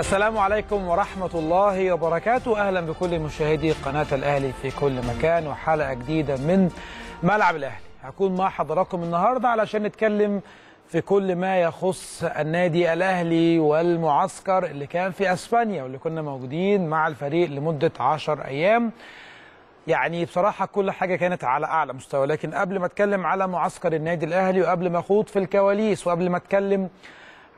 السلام عليكم ورحمة الله وبركاته. أهلا بكل مشاهدي قناة الأهلي في كل مكان وحلقة جديدة من ملعب الأهلي. هكون مع حضراتكم النهاردة علشان نتكلم في كل ما يخص النادي الأهلي والمعسكر اللي كان في أسبانيا واللي كنا موجودين مع الفريق لمدة عشر أيام. يعني بصراحة كل حاجة كانت على أعلى مستوى. لكن قبل ما أتكلم على معسكر النادي الأهلي وقبل ما أخوض في الكواليس وقبل ما أتكلم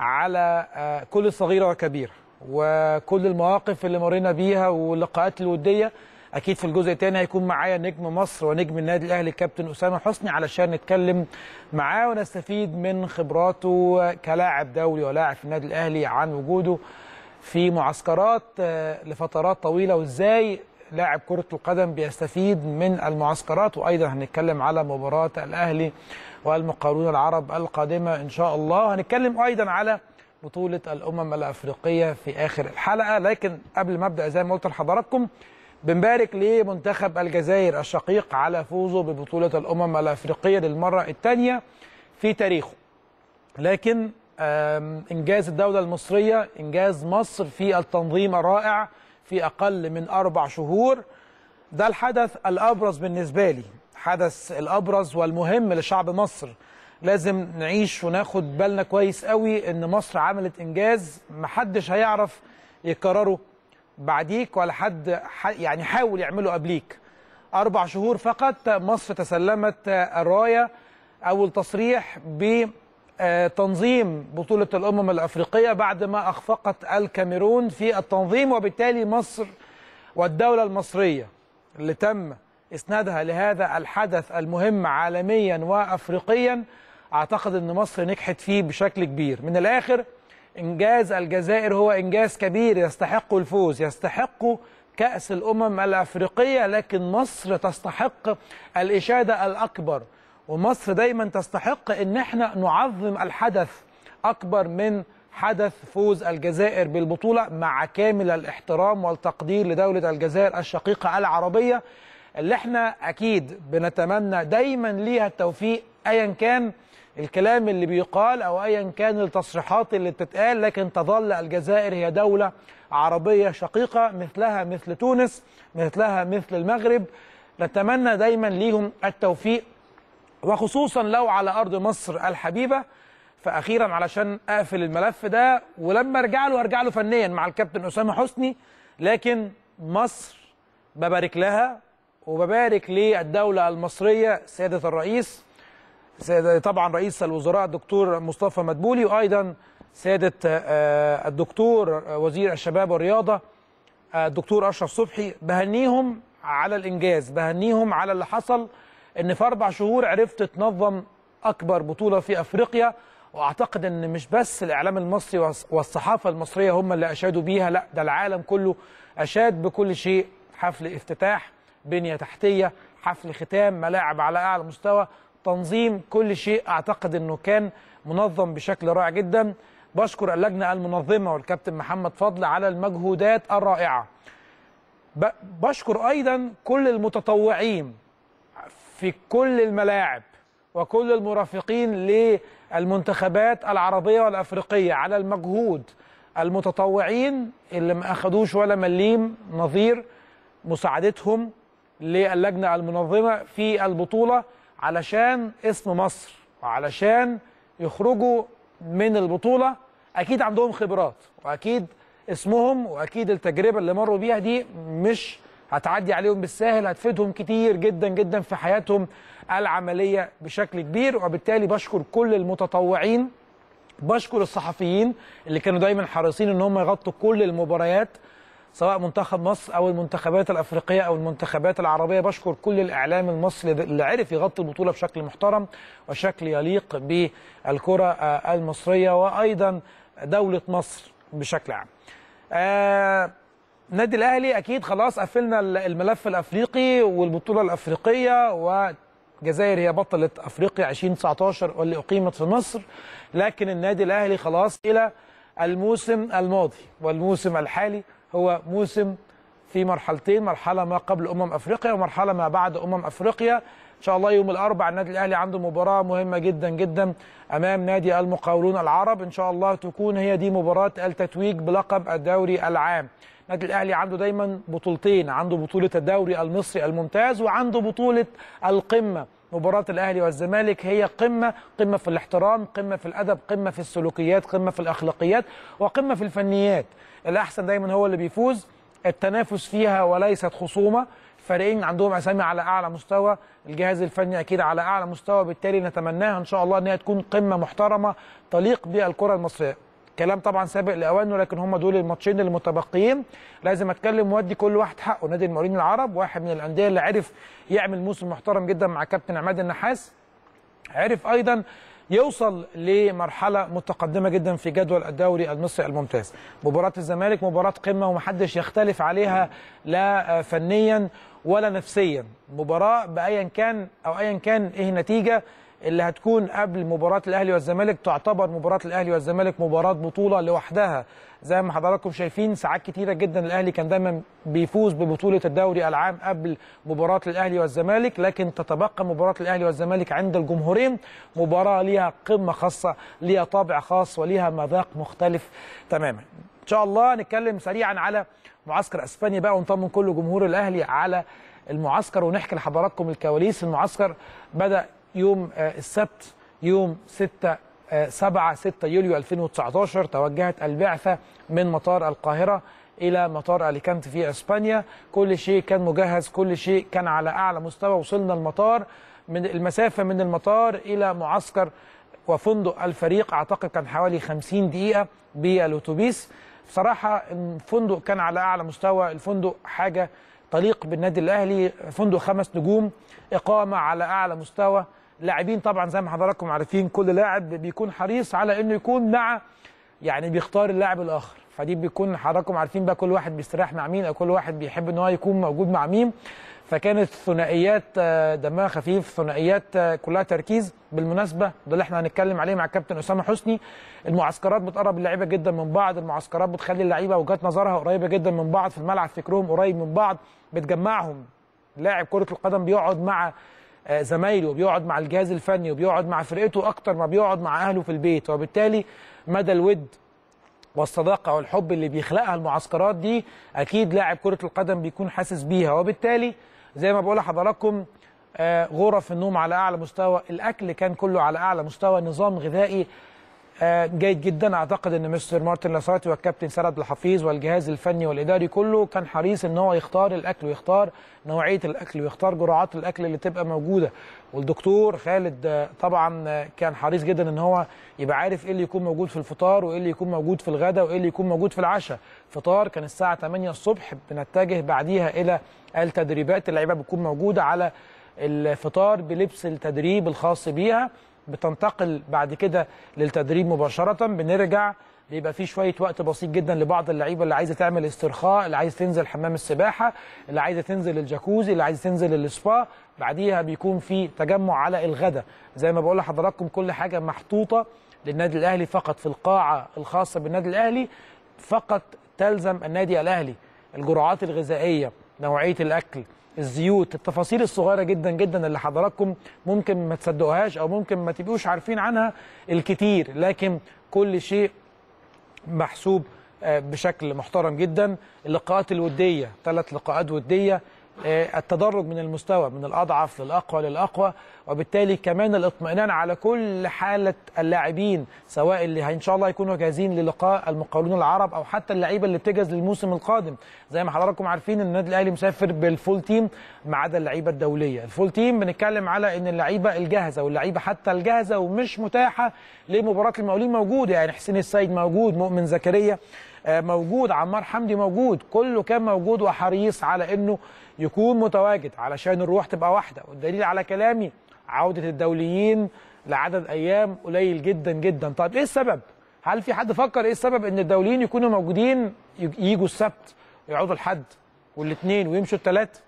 على آه، كل صغيرة وكبيرة وكل المواقف اللي مرينا بيها واللقاءات الودية أكيد في الجزء الثاني هيكون معايا نجم مصر ونجم النادي الأهلي الكابتن أسامة حسني علشان نتكلم معاه ونستفيد من خبراته كلاعب دولي ولاعب في النادي الأهلي عن وجوده في معسكرات آه، لفترات طويلة وإزاي لاعب كرة القدم بيستفيد من المعسكرات. وأيضا هنتكلم على مباراة الأهلي والمقاولون العرب القادمة إن شاء الله. هنتكلم أيضا على بطولة الأمم الأفريقية في آخر الحلقة. لكن قبل ما أبدأ زي ما قلت لحضراتكم بنبارك لمنتخب الجزائر الشقيق على فوزه ببطولة الأمم الأفريقية للمرة الثانية في تاريخه. لكن إنجاز الدولة المصرية إنجاز مصر في التنظيم الرائع في أقل من أربع شهور ده الحدث الأبرز بالنسبة لي. حدث الأبرز والمهم لشعب مصر لازم نعيش وناخد بالنا كويس قوي إن مصر عملت إنجاز محدش هيعرف يكرره بعديك ولا حد يعني حاول يعمله قبليك. أربع شهور فقط مصر تسلمت الراية أو التصريح بتنظيم بطولة الأمم الأفريقية بعد ما أخفقت الكاميرون في التنظيم وبالتالي مصر والدولة المصرية اللي تم إسنادها لهذا الحدث المهم عالميا وأفريقيا أعتقد أن مصر نجحت فيه بشكل كبير. من الآخر إنجاز الجزائر هو إنجاز كبير. يستحق الفوز يستحق كأس الأمم الأفريقية لكن مصر تستحق الإشادة الأكبر. ومصر دايما تستحق إن إحنا نعظم الحدث أكبر من حدث فوز الجزائر بالبطولة مع كامل الاحترام والتقدير لدولة الجزائر الشقيقة العربية اللي إحنا أكيد بنتمنى دايما ليها التوفيق ايا كان. الكلام اللي بيقال أو ايا كان التصريحات اللي بتتقال لكن تظل الجزائر هي دولة عربية شقيقة مثلها مثل تونس مثلها مثل المغرب. نتمنى دايما ليهم التوفيق وخصوصا لو على أرض مصر الحبيبة. فاخيرا علشان أقفل الملف ده ولما أرجع له أرجع له فنيا مع الكابتن أسامة حسني. لكن مصر ببارك لها وببارك للدولة المصرية سيادة الرئيس. سيادة طبعا رئيس الوزراء الدكتور مصطفى مدبولي وأيضا سياده آه، الدكتور وزير الشباب والرياضة آه، الدكتور أشرف صبحي. بهنيهم على الإنجاز بهنيهم على اللي حصل إن في أربع شهور عرفت تنظم أكبر بطولة في أفريقيا. وأعتقد إن مش بس الإعلام المصري والص- والصحافة المصرية هم اللي أشادوا بيها لأ ده العالم كله أشاد بكل شيء. حفل افتتاح بنية تحتية حفل ختام ملاعب على أعلى مستوى. تنظيم كل شيء. أعتقد إنه كان منظم بشكل رائع جدا. بشكر اللجنة المنظمة والكابتن محمد فضل على المجهودات الرائعة. بشكر أيضا كل المتطوعين في كل الملاعب وكل المرافقين للمنتخبات العربية والأفريقية. على المجهود المتطوعين اللي ما أخدوش ولا مليم نظير مساعدتهم للجنة المنظمة في البطولة. علشان اسم مصر وعلشان يخرجوا من البطولة أكيد عندهم خبرات وأكيد اسمهم وأكيد التجربة اللي مروا بيها دي مش هتعدي عليهم بالساهل هتفيدهم كتير جدا جدا في حياتهم العملية بشكل كبير وبالتالي بشكر كل المتطوعين بشكر الصحفيين اللي كانوا دايما حريصين إن هم يغطوا كل المباريات سواء منتخب مصر أو المنتخبات الأفريقية أو المنتخبات العربية بشكر كل الإعلام المصري اللي عرف يغطي البطولة بشكل محترم وشكل يليق بالكرة آه، المصرية وأيضا دولة مصر بشكل عام. آه النادي الأهلي أكيد خلاص قفلنا الملف الأفريقي والبطولة الأفريقية والجزائر هي بطلة أفريقيا 2019 واللي أقيمت في مصر لكن النادي الأهلي خلاص إلى الموسم الماضي والموسم الحالي هو موسم في مرحلتين مرحلة ما قبل أمم أفريقيا ومرحلة ما بعد أمم أفريقيا. إن شاء الله يوم الأربعاء النادي الأهلي عنده مباراة مهمة جدا جدا أمام نادي المقاولون العرب. إن شاء الله تكون هي دي مباراة التتويج بلقب الدوري العام. النادي الأهلي عنده دايما بطولتين عنده بطولة الدوري المصري الممتاز وعنده بطولة القمة. مباراة الأهلي والزمالك هي قمة قمة في الاحترام قمة في الأدب قمة في السلوكيات قمة في الأخلاقيات وقمة في الفنيات. الأحسن دايما هو اللي بيفوز. التنافس فيها وليست خصومة. فريقين عندهم أسامي على أعلى مستوى. الجهاز الفني أكيد على أعلى مستوى. بالتالي نتمناها إن شاء الله إن هي تكون قمة محترمة تليق بالكرة المصرية. كلام طبعا سابق لأوانه لكن هم دول الماتشين المتبقيين. لازم أتكلم وأدي كل واحد حقه. نادي المقاولين العرب واحد من الأندية اللي عرف يعمل موسم محترم جدا مع كابتن عماد النحاس. عرف أيضا يوصل لمرحلة متقدمة جدا في جدول الدوري المصري الممتاز. مباراة الزمالك مباراة قمة ومحدش يختلف عليها لا فنيا ولا نفسيا. مباراة بايا كان أو ايا كان إيه النتيجه اللي هتكون قبل مباراة الأهلي والزمالك تعتبر مباراة الأهلي والزمالك مباراة بطولة لوحدها. زي ما حضراتكم شايفين ساعات كتيرة جدا الأهلي كان دايما بيفوز ببطولة الدوري العام قبل مباراة الأهلي والزمالك لكن تتبقى مباراة الأهلي والزمالك عند الجمهورين. مباراة ليها قمة خاصة ليها طابع خاص وليها مذاق مختلف تماما. إن شاء الله نتكلم سريعا على معسكر إسبانيا بقى ونطمن كل جمهور الأهلي على المعسكر ونحكي لحضراتكم الكواليس. المعسكر بدأ يوم السبت يوم 6 7 6 يوليو 2019 توجهت البعثة من مطار القاهرة إلى مطار أليكانت في إسبانيا. كل شيء كان مجهز كل شيء كان على أعلى مستوى. وصلنا المطار من المسافة من المطار إلى معسكر وفندق الفريق. أعتقد كان حوالي 50 دقيقة بالأتوبيس. بصراحة الفندق كان على أعلى مستوى. الفندق حاجة تليق بالنادي الأهلي. فندق خمس نجوم. إقامة على أعلى مستوى. لاعبين طبعا زي ما حضراتكم عارفين كل لاعب بيكون حريص على إنه يكون مع يعني بيختار اللاعب الآخر. فدي بيكون حضراتكم عارفين بقى كل واحد بيستريح مع مين أو كل واحد بيحب إن هو يكون موجود مع مين. فكانت ثنائيات دمها خفيف ثنائيات كلها تركيز. بالمناسبة ده اللي إحنا هنتكلم عليه مع الكابتن أسامة حسني. المعسكرات بتقرب اللعيبة جدا من بعض المعسكرات بتخلي اللعيبة وجهات نظرها قريبة جدا من بعض. في الملعب فكرهم قريب من بعض بتجمعهم. لاعب كرة القدم بيقعد مع زمايله وبيقعد مع الجهاز الفني وبيقعد مع فرقته أكتر ما بيقعد مع أهله في البيت. وبالتالي مدى الود والصداقة والحب اللي بيخلقها المعسكرات دي أكيد لاعب كرة القدم بيكون حاسس بيها. وبالتالي زي ما بقول لحضراتكم غرف النوم على أعلى مستوى الأكل كان كله على أعلى مستوى نظام غذائي جيد جدا. أعتقد إن مستر مارتن لاسارتي والكابتن سند الحفيظ والجهاز الفني والإداري كله كان حريص إن هو يختار الأكل ويختار نوعية الأكل ويختار جرعات الأكل اللي تبقى موجودة. والدكتور خالد طبعا كان حريص جدا إن هو يبقى عارف إيه اللي يكون موجود في الفطار وإيه اللي يكون موجود في الغداء وإيه اللي يكون موجود في العشاء. فطار كان الساعة 8 الصبح بنتجه بعديها إلى التدريبات. اللعيبة بتكون موجودة على الفطار بلبس التدريب الخاص بيها. بتنتقل بعد كده للتدريب مباشرة. بنرجع بيبقى في شوية وقت بسيط جدا لبعض اللعيبة اللي عايزة تعمل استرخاء اللي عايز تنزل حمام السباحة اللي عايزة تنزل الجاكوزي اللي عايزة تنزل السبا. بعديها بيكون في تجمع على الغداء زي ما بقول لحضراتكم كل حاجة محطوطة للنادي الأهلي فقط في القاعة الخاصة بالنادي الأهلي فقط تلزم النادي الأهلي. الجرعات الغذائية نوعية الأكل الزيوت التفاصيل الصغيرة جدا جدا اللي حضراتكم ممكن ما تصدقوهاش أو ممكن ما تبقوش عارفين عنها الكتير لكن كل شيء محسوب بشكل محترم جدا. اللقاءات الودية ثلاث لقاءات ودية. التدرج من المستوى من الأضعف للأقوى للأقوى وبالتالي كمان الاطمئنان على كل حالة اللاعبين سواء اللي إن شاء الله يكونوا جاهزين للقاء المقاولون العرب أو حتى اللعيبة اللي بتجهز للموسم القادم. زي ما حضراتكم عارفين إن النادي الأهلي مسافر بال full team ما عدا اللعيبة الدولية. ال full team بنتكلم على إن اللعيبة الجاهزة واللعيبة حتى الجاهزة ومش متاحة لمباراة المقاولين موجوده يعني حسين السيد موجود مؤمن زكريا موجود عمار حمدي موجود كله كان موجود وحريص على إنه يكون متواجد علشان الروح تبقى واحدة. والدليل على كلامي عودة الدوليين لعدد أيام قليل جدا جدا. طيب إيه السبب؟ هل في حد فكر إيه السبب إن الدوليين يكونوا موجودين يجوا السبت ويقعدوا الحد والاثنين ويمشوا الثلاث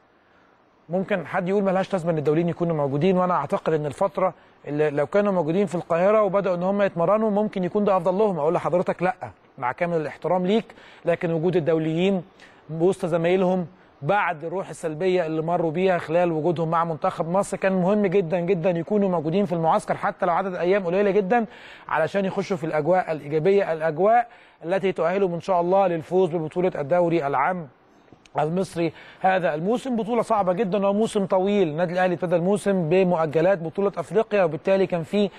ممكن حد يقول ملهاش لازمة إن الدوليين يكونوا موجودين وأنا أعتقد إن الفترة اللي لو كانوا موجودين في القاهرة وبدأوا إن هم يتمرنوا ممكن يكون ده أفضل لهم. أقول لحضرتك لأ مع كامل الاحترام ليك لكن وجود الدوليين وسط زمايلهم بعد الروح السلبية اللي مروا بيها خلال وجودهم مع منتخب مصر كان مهم جدا جدا يكونوا موجودين في المعسكر حتى لو عدد أيام قليلة جدا علشان يخشوا في الأجواء الإيجابية الأجواء التي تؤهلهم إن شاء الله للفوز ببطولة الدوري العام المصري هذا الموسم. بطولة صعبة جدا وموسم طويل. النادي الأهلي ابتدى الموسم بمؤجلات بطولة أفريقيا وبالتالي كان في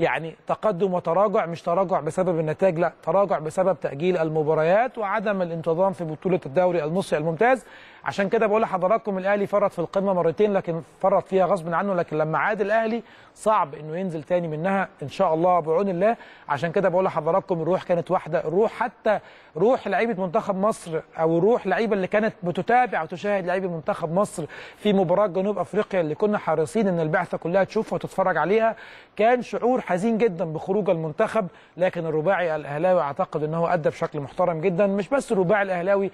يعني تقدم وتراجع مش تراجع بسبب النتائج لا تراجع بسبب تأجيل المباريات وعدم الانتظام في بطولة الدوري المصري الممتاز. عشان كده بقول لحضراتكم الأهلي فرط في القمة مرتين لكن فرط فيها غصب عنه لكن لما عاد الأهلي صعب إنه ينزل تاني منها إن شاء الله بعون الله. عشان كده بقول لحضراتكم الروح كانت واحدة الروح حتى روح لعيبة منتخب مصر أو الروح لعيبة اللي كانت بتتابع وتشاهد لعيبة منتخب مصر في مباراة جنوب أفريقيا اللي كنا حريصين إن البعثة كلها تشوفها وتتفرج عليها. كان شعور حزين جدا بخروج المنتخب لكن الرباعي الأهلاوي أعتقد إن هو أدى بشكل محترم جدا. مش بس الرباعي الأهلاوي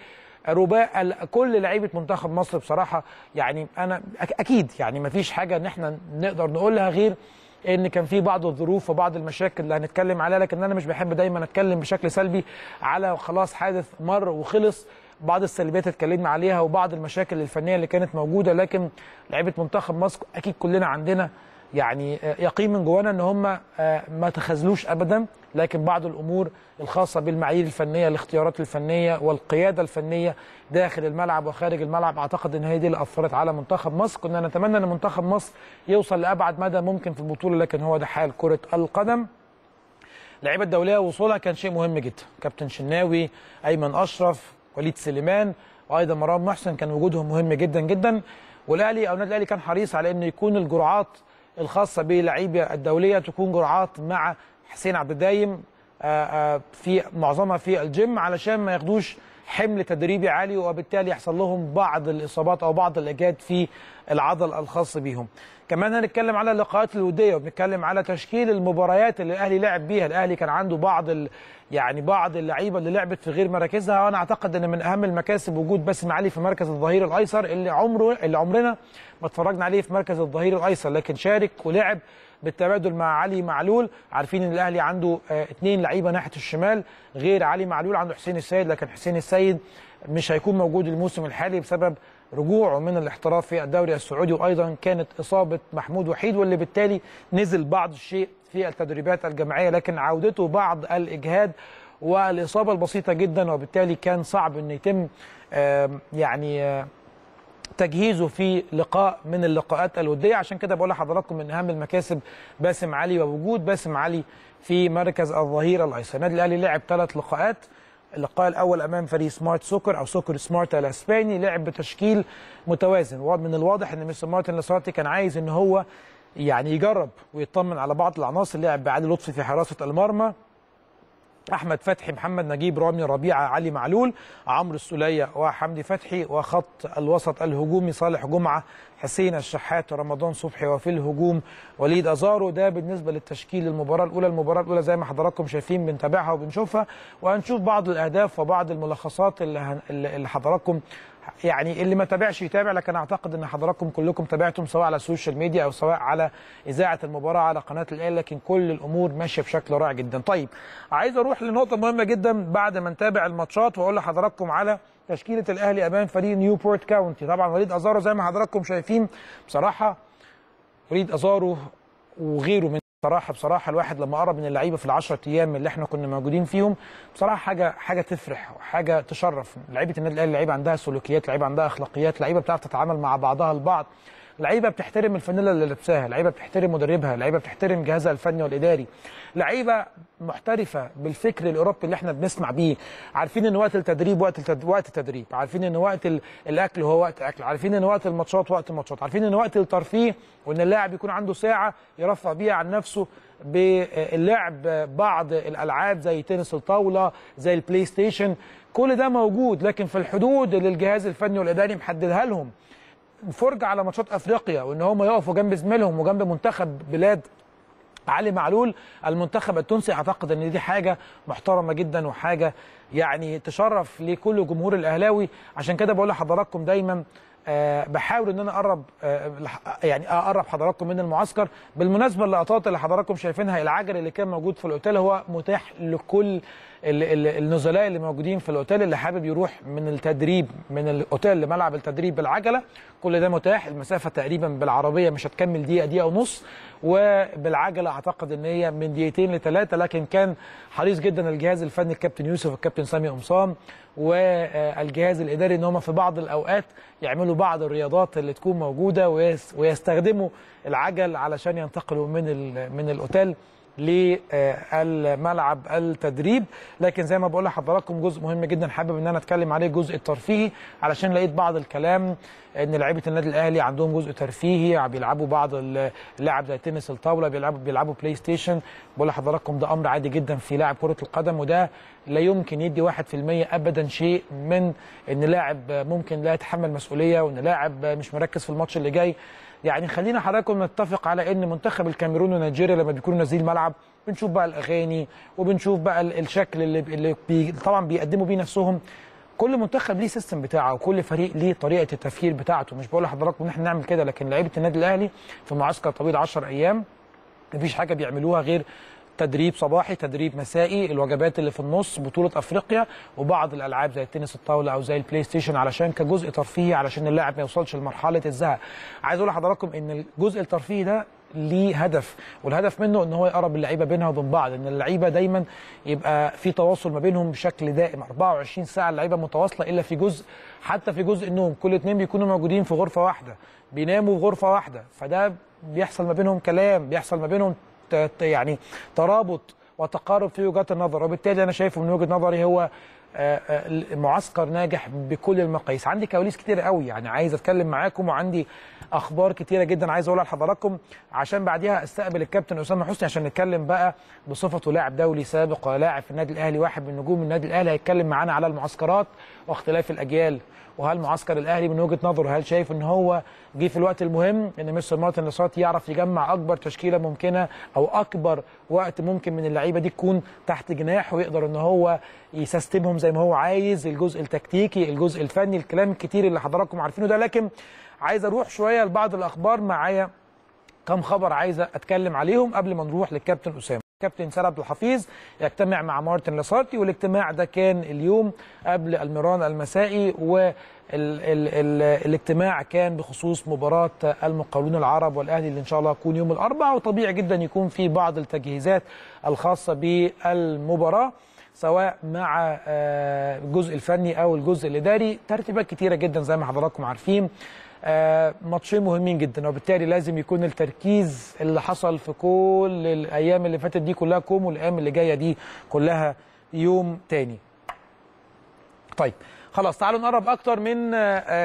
رباع كل لعيبة منتخب مصر بصراحة يعني أنا أكيد يعني ما فيش حاجة إن إحنا نقدر نقولها غير إن كان في بعض الظروف وبعض المشاكل اللي هنتكلم عليها لكن أنا مش بحب دايما أتكلم بشكل سلبي على خلاص حادث مر وخلص بعض السلبيات اتكلمنا عليها وبعض المشاكل الفنية اللي كانت موجودة لكن لعيبة منتخب مصر أكيد كلنا عندنا يعني يقين من جوانا إن هم ما تخاذلوش ابدا لكن بعض الأمور الخاصة بالمعايير الفنية الاختيارات الفنية والقيادة الفنية داخل الملعب وخارج الملعب أعتقد إن هي دي اللي أثرت على منتخب مصر. كنا نتمنى إن منتخب مصر يوصل لأبعد مدى ممكن في البطولة لكن هو ده حال كرة القدم. اللعيبه الدولية وصولها كان شيء مهم جدا. كابتن شناوي أيمن أشرف وليد سليمان وأيضا مرام محسن كان وجودهم مهم جدا جدا. والأهلي أو النادي الأهلي كان حريص على إنه يكون الجرعات الخاصة باللعيبه الدولية تكون جرعات مع حسين عبد الدايم في معظمها في الجيم علشان ما ياخدوش حمل تدريبي عالي وبالتالي يحصل لهم بعض الإصابات أو بعض الإجهاد في العضل الخاص بيهم. كمان هنتكلم على اللقاءات الودية وبنتكلم على تشكيل المباريات اللي الأهلي لعب بيها، الأهلي كان عنده بعض ال... يعني بعض اللعيبة اللي لعبت في غير مراكزها وأنا أعتقد إن من أهم المكاسب وجود باسم علي في مركز الظهير الأيسر اللي عمره اللي عمرنا ما اتفرجنا عليه في مركز الظهير الأيسر. لكن شارك ولعب بالتبادل مع علي معلول. عارفين إن الأهلي عنده اثنين لعيبة ناحية الشمال غير علي معلول عنده حسين السيد. لكن حسين السيد مش هيكون موجود الموسم الحالي بسبب رجوعه من الاحتراف في الدوري السعودي وأيضا كانت إصابة محمود وحيد واللي بالتالي نزل بعض الشيء في التدريبات الجماعية لكن عودته بعض الإجهاد والإصابة البسيطة جدا وبالتالي كان صعب إنه يتم يعني تجهيزه في لقاء من اللقاءات الودية. عشان كده بقول لحضراتكم من أهم المكاسب باسم علي ووجود باسم علي في مركز الظهير الأيسر. النادي الأهلي لعب ثلاث لقاءات اللقاء الأول أمام فريق سمارت سوكر أو سوكر سمارت الإسباني لعب بتشكيل متوازن. ومن الواضح إن مستر مارتن لاسارتي كان عايز إن هو يعني يجرب ويطمن على بعض العناصر لعب بعلي لطفي في حراسة المرمى. أحمد فتحي محمد نجيب رامي ربيعة علي معلول عمرو السولية وحمدي فتحي وخط الوسط الهجومي صالح جمعة حسين الشحات رمضان صبحي وفي الهجوم وليد أزارو. ده بالنسبة للتشكيل المباراة الأولى. المباراة الأولى زي ما حضراتكم شايفين بنتابعها وبنشوفها وهنشوف بعض الأهداف وبعض الملخصات اللي, حضراتكم يعني اللي ما تابعش يتابع لكن أعتقد إن حضراتكم كلكم تابعتم سواء على ال social media أو سواء على إذاعة المباراة على قناة الاهلي لكن كل الأمور ماشية بشكل رائع جدا. طيب عايز أروح لنقطة مهمة جدا بعد ما نتابع الماتشات وأقول لحضراتكم على تشكيلة الأهلي أمام فريق نيوبورت كاونتي طبعا وليد أزارو زي ما حضراتكم شايفين بصراحة وليد أزارو وغيره من بصراحه بصراحة الواحد لما قرب من اللعيبة في العشرة أيام اللي إحنا كنا موجودين فيهم بصراحة حاجة حاجة تفرح وحاجه تشرف. لعيبة النادي الأهلي لعيبة عندها سلوكيات لعيبة عندها أخلاقيات لعيبة بتعرف تتعامل مع بعضها البعض لعيبة بتحترم الفانيلا اللي لابساها لعيبة بتحترم مدربها لعيبة بتحترم جهازها الفني والإداري. لعيبة محترفة بالفكر الأوروبي اللي إحنا بنسمع بيه. عارفين إن وقت التدريب وقت التد... وقت التدريب. عارفين إن وقت ال... الأكل هو وقت أكل. عارفين إن وقت الماتشات وقت الماتشات عارفين إن وقت الترفيه وإن اللاعب يكون عنده ساعة يرفه بيها عن نفسه باللعب بعض الألعاب زي تنس الطاولة زي البلاي ستيشن. كل ده موجود لكن في الحدود اللي الجهاز الفني والإداري محددها لهم. فرجة على ماتشات أفريقيا وإن هم يقفوا جنب زميلهم وجنب منتخب بلاد علي معلول المنتخب التونسي أعتقد إن دي حاجة محترمة جدا وحاجة يعني تشرف لكل جمهور الأهلاوي. عشان كده بقول لحضراتكم دايما أه بحاول إن أنا أقرب أه يعني أقرب حضراتكم من المعسكر. بالمناسبة اللقطات اللي حضراتكم شايفينها العجل اللي كان موجود في الأوتيل هو متاح لكل النزلاء اللي موجودين في الأوتيل اللي حابب يروح من التدريب من الأوتيل لملعب التدريب بالعجلة كل ده متاح. المسافة تقريبا بالعربية مش هتكمل دقيقة دقيقة ونص وبالعجلة أعتقد إن هي من دقيقتين لثلاثه لكن كان حريص جدا الجهاز الفني الكابتن يوسف والكابتن سامي قمصان والجهاز الإداري إن هم في بعض الأوقات يعملوا بعض الرياضات اللي تكون موجودة ويستخدموا العجل علشان ينتقلوا من من الأوتيل. للملعب التدريب. لكن زي ما بقول لحضراتكم جزء مهم جدا حابب إن أنا أتكلم عليه الجزء الترفيهي. علشان لقيت بعض الكلام إن لعيبة النادي الأهلي عندهم جزء ترفيهي بيلعبوا بعض اللعب زي تنس الطاولة بيلعبوا بيلعبوا بلاي ستيشن بقول لحضراتكم ده أمر عادي جدا في لاعب كرة القدم وده لا يمكن يدي 1% ابدا شيء من إن لاعب ممكن لا يتحمل مسؤولية وإن لاعب مش مركز في الماتش اللي جاي. يعني خلينا حضراتكم نتفق على إن منتخب الكاميرون ونيجيريا لما بيكونوا نازلين الملعب بنشوف بقى الأغاني وبنشوف بقى الشكل اللي, اللي بي طبعا بيقدموا بيه نفسهم. كل منتخب ليه system بتاعه وكل فريق ليه طريقة التفكير بتاعته. مش بقول لحضراتكم إن إحنا نعمل كده لكن لعيبة النادي الأهلي في معسكر طويل 10 أيام مفيش حاجة بيعملوها غير تدريب صباحي تدريب مسائي الوجبات اللي في النص بطولة أفريقيا وبعض الألعاب زي التنس الطاولة أو زي البلاي ستيشن علشان كجزء ترفيهي علشان اللاعب ما يوصلش لمرحلة الزهق عايز أقول لحضراتكم إن الجزء الترفيهي ده ليه هدف والهدف منه إن هو يقرب اللعيبة بينها وبين بعض إن اللعيبة دايما يبقى في تواصل ما بينهم بشكل دائم. 24 ساعة اللعيبة متواصلة إلا في جزء حتى في جزء النوم. كل اتنين بيكونوا موجودين في غرفة واحدة بيناموا في غرفة واحدة. فده بيحصل ما بينهم كلام بيحصل ما بينهم يعني ترابط وتقارب في وجهات النظر. وبالتالي أنا شايفه من وجهة نظري هو معسكر ناجح بكل المقاييس. عندي كواليس كتير قوي يعني عايز أتكلم معاكم وعندي أخبار كتيرة جدا عايز أقولها لحضراتكم. عشان بعديها أستقبل الكابتن أسامة حسني عشان نتكلم بقى بصفته لاعب دولي سابق ولاعب في النادي الأهلي واحد من نجوم النادي الأهلي هيتكلم معانا على المعسكرات واختلاف الأجيال. وهل معسكر الأهلي من وجهة نظره هل شايف إن هو جه في الوقت المهم؟ إن مستر مارتن لصات يعرف يجمع أكبر تشكيلة ممكنة أو أكبر وقت ممكن من اللعيبة دي تكون تحت جناح ويقدر إن هو يسيستمهم زي ما هو عايز الجزء التكتيكي الجزء الفني الكلام الكتير اللي حضراتكم عارفينه ده. لكن عايز أروح شوية لبعض الأخبار معايا كم خبر عايز أتكلم عليهم قبل ما نروح للكابتن أسامة. كابتن سيد عبد الحفيظ يجتمع مع مارتن لاسارتي والاجتماع ده كان اليوم قبل المران المسائي والاجتماع كان بخصوص مباراة المقاولون العرب والأهلي اللي إن شاء الله هتكون يوم الأربعاء وطبيعي جدا يكون في بعض التجهيزات الخاصة بالمباراة سواء مع الجزء الفني أو الجزء الإداري. ترتيبات كتيرة جدا زي ما حضراتكم عارفين. ماتشين مهمين جدا وبالتالي لازم يكون التركيز اللي حصل في كل الأيام اللي فاتت دي كلها كوم والأيام اللي جاية دي كلها كوم تاني. طيب خلاص تعالوا نقرب أكتر من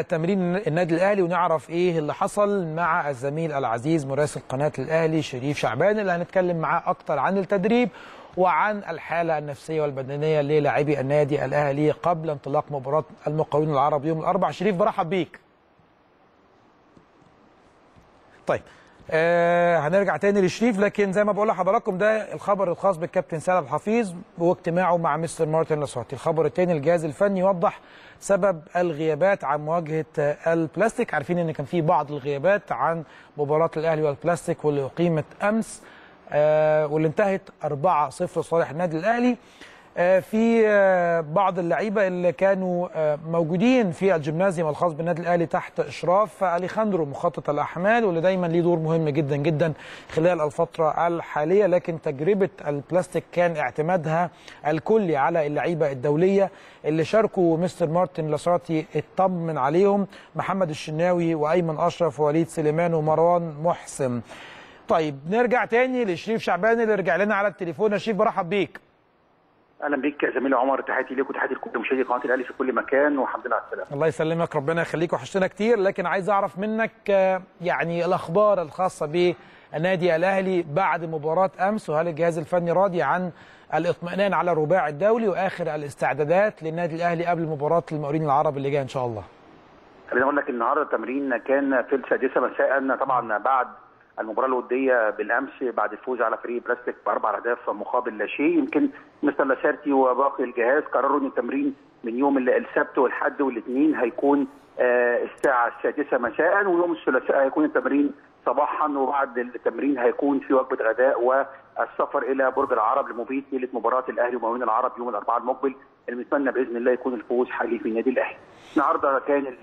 تمرين النادي الأهلي ونعرف إيه اللي حصل مع الزميل العزيز مراسل قناة الأهلي شريف شعبان اللي هنتكلم معاه أكتر عن التدريب وعن الحالة النفسية والبدنية للاعبي النادي الأهلي قبل انطلاق مباراة المقاولون العرب يوم الأربعاء شريف برحب بيك. طيب آه هنرجع تاني لشريف لكن زي ما بقول لحضراتكم ده الخبر الخاص بالكابتن سالم حفيظ واجتماعه مع مستر مارتن لاسارتي الخبر الثاني الجهاز الفني يوضح سبب الغيابات عن مواجهة البلاستيك. عارفين إن كان في بعض الغيابات عن مباراة الأهلي والبلاستيك واللي أقيمت أمس آه واللي انتهت 4-0 لصالح النادي الأهلي. في بعض اللعيبة اللي كانوا موجودين في الجيمنازيوم الخاص بالنادي الأهلي تحت إشراف أليخاندرو مخطط الأحمال واللي دايما ليه دور مهم جدا جدا خلال الفترة الحالية لكن تجربة البلاستيك كان اعتمادها الكلي على اللعيبة الدولية اللي شاركوا مستر مارتن لاسارتي اطمن عليهم محمد الشناوي وأيمن أشرف ووليد سليمان ومروان محسن. طيب نرجع تاني لشريف شعبان اللي رجع لنا على التليفون يا شريف برحب بيك. أهلا بيك يا زميلي عمر تحياتي ليك وتحياتي لكل مشاهدي قناه الأهلي في كل مكان والحمد لله على السلامة. الله يسلمك ربنا يخليك وحشتنا كتير لكن عايز أعرف منك يعني الأخبار الخاصة بالنادي الأهلي بعد مباراة أمس وهل الجهاز الفني راضي عن الإطمئنان على الرباع الدولي وآخر الاستعدادات للنادي الأهلي قبل مباراة المقاولين العرب اللي جاية إن شاء الله. خليني أقول لك النهارده التمرين كان في السادسة مساء طبعا بعد المباراة الودية بالأمس بعد الفوز على فريق بلاستيك بأربع أهداف مقابل لا شيء يمكن مستر لاسارتي وباقي الجهاز قرروا إن التمرين من يوم السبت والحد والاثنين هيكون الساعة السادسة مساء ويوم الثلاثاء هيكون التمرين صباحا وبعد التمرين هيكون في وجبة غداء والسفر إلى برج العرب لمبيت ليلة مباراة الأهلي ومقاولين العرب يوم الأربعاء المقبل اللي بنتمنى بإذن الله يكون الفوز حليف النادي الأهلي. النهارده كان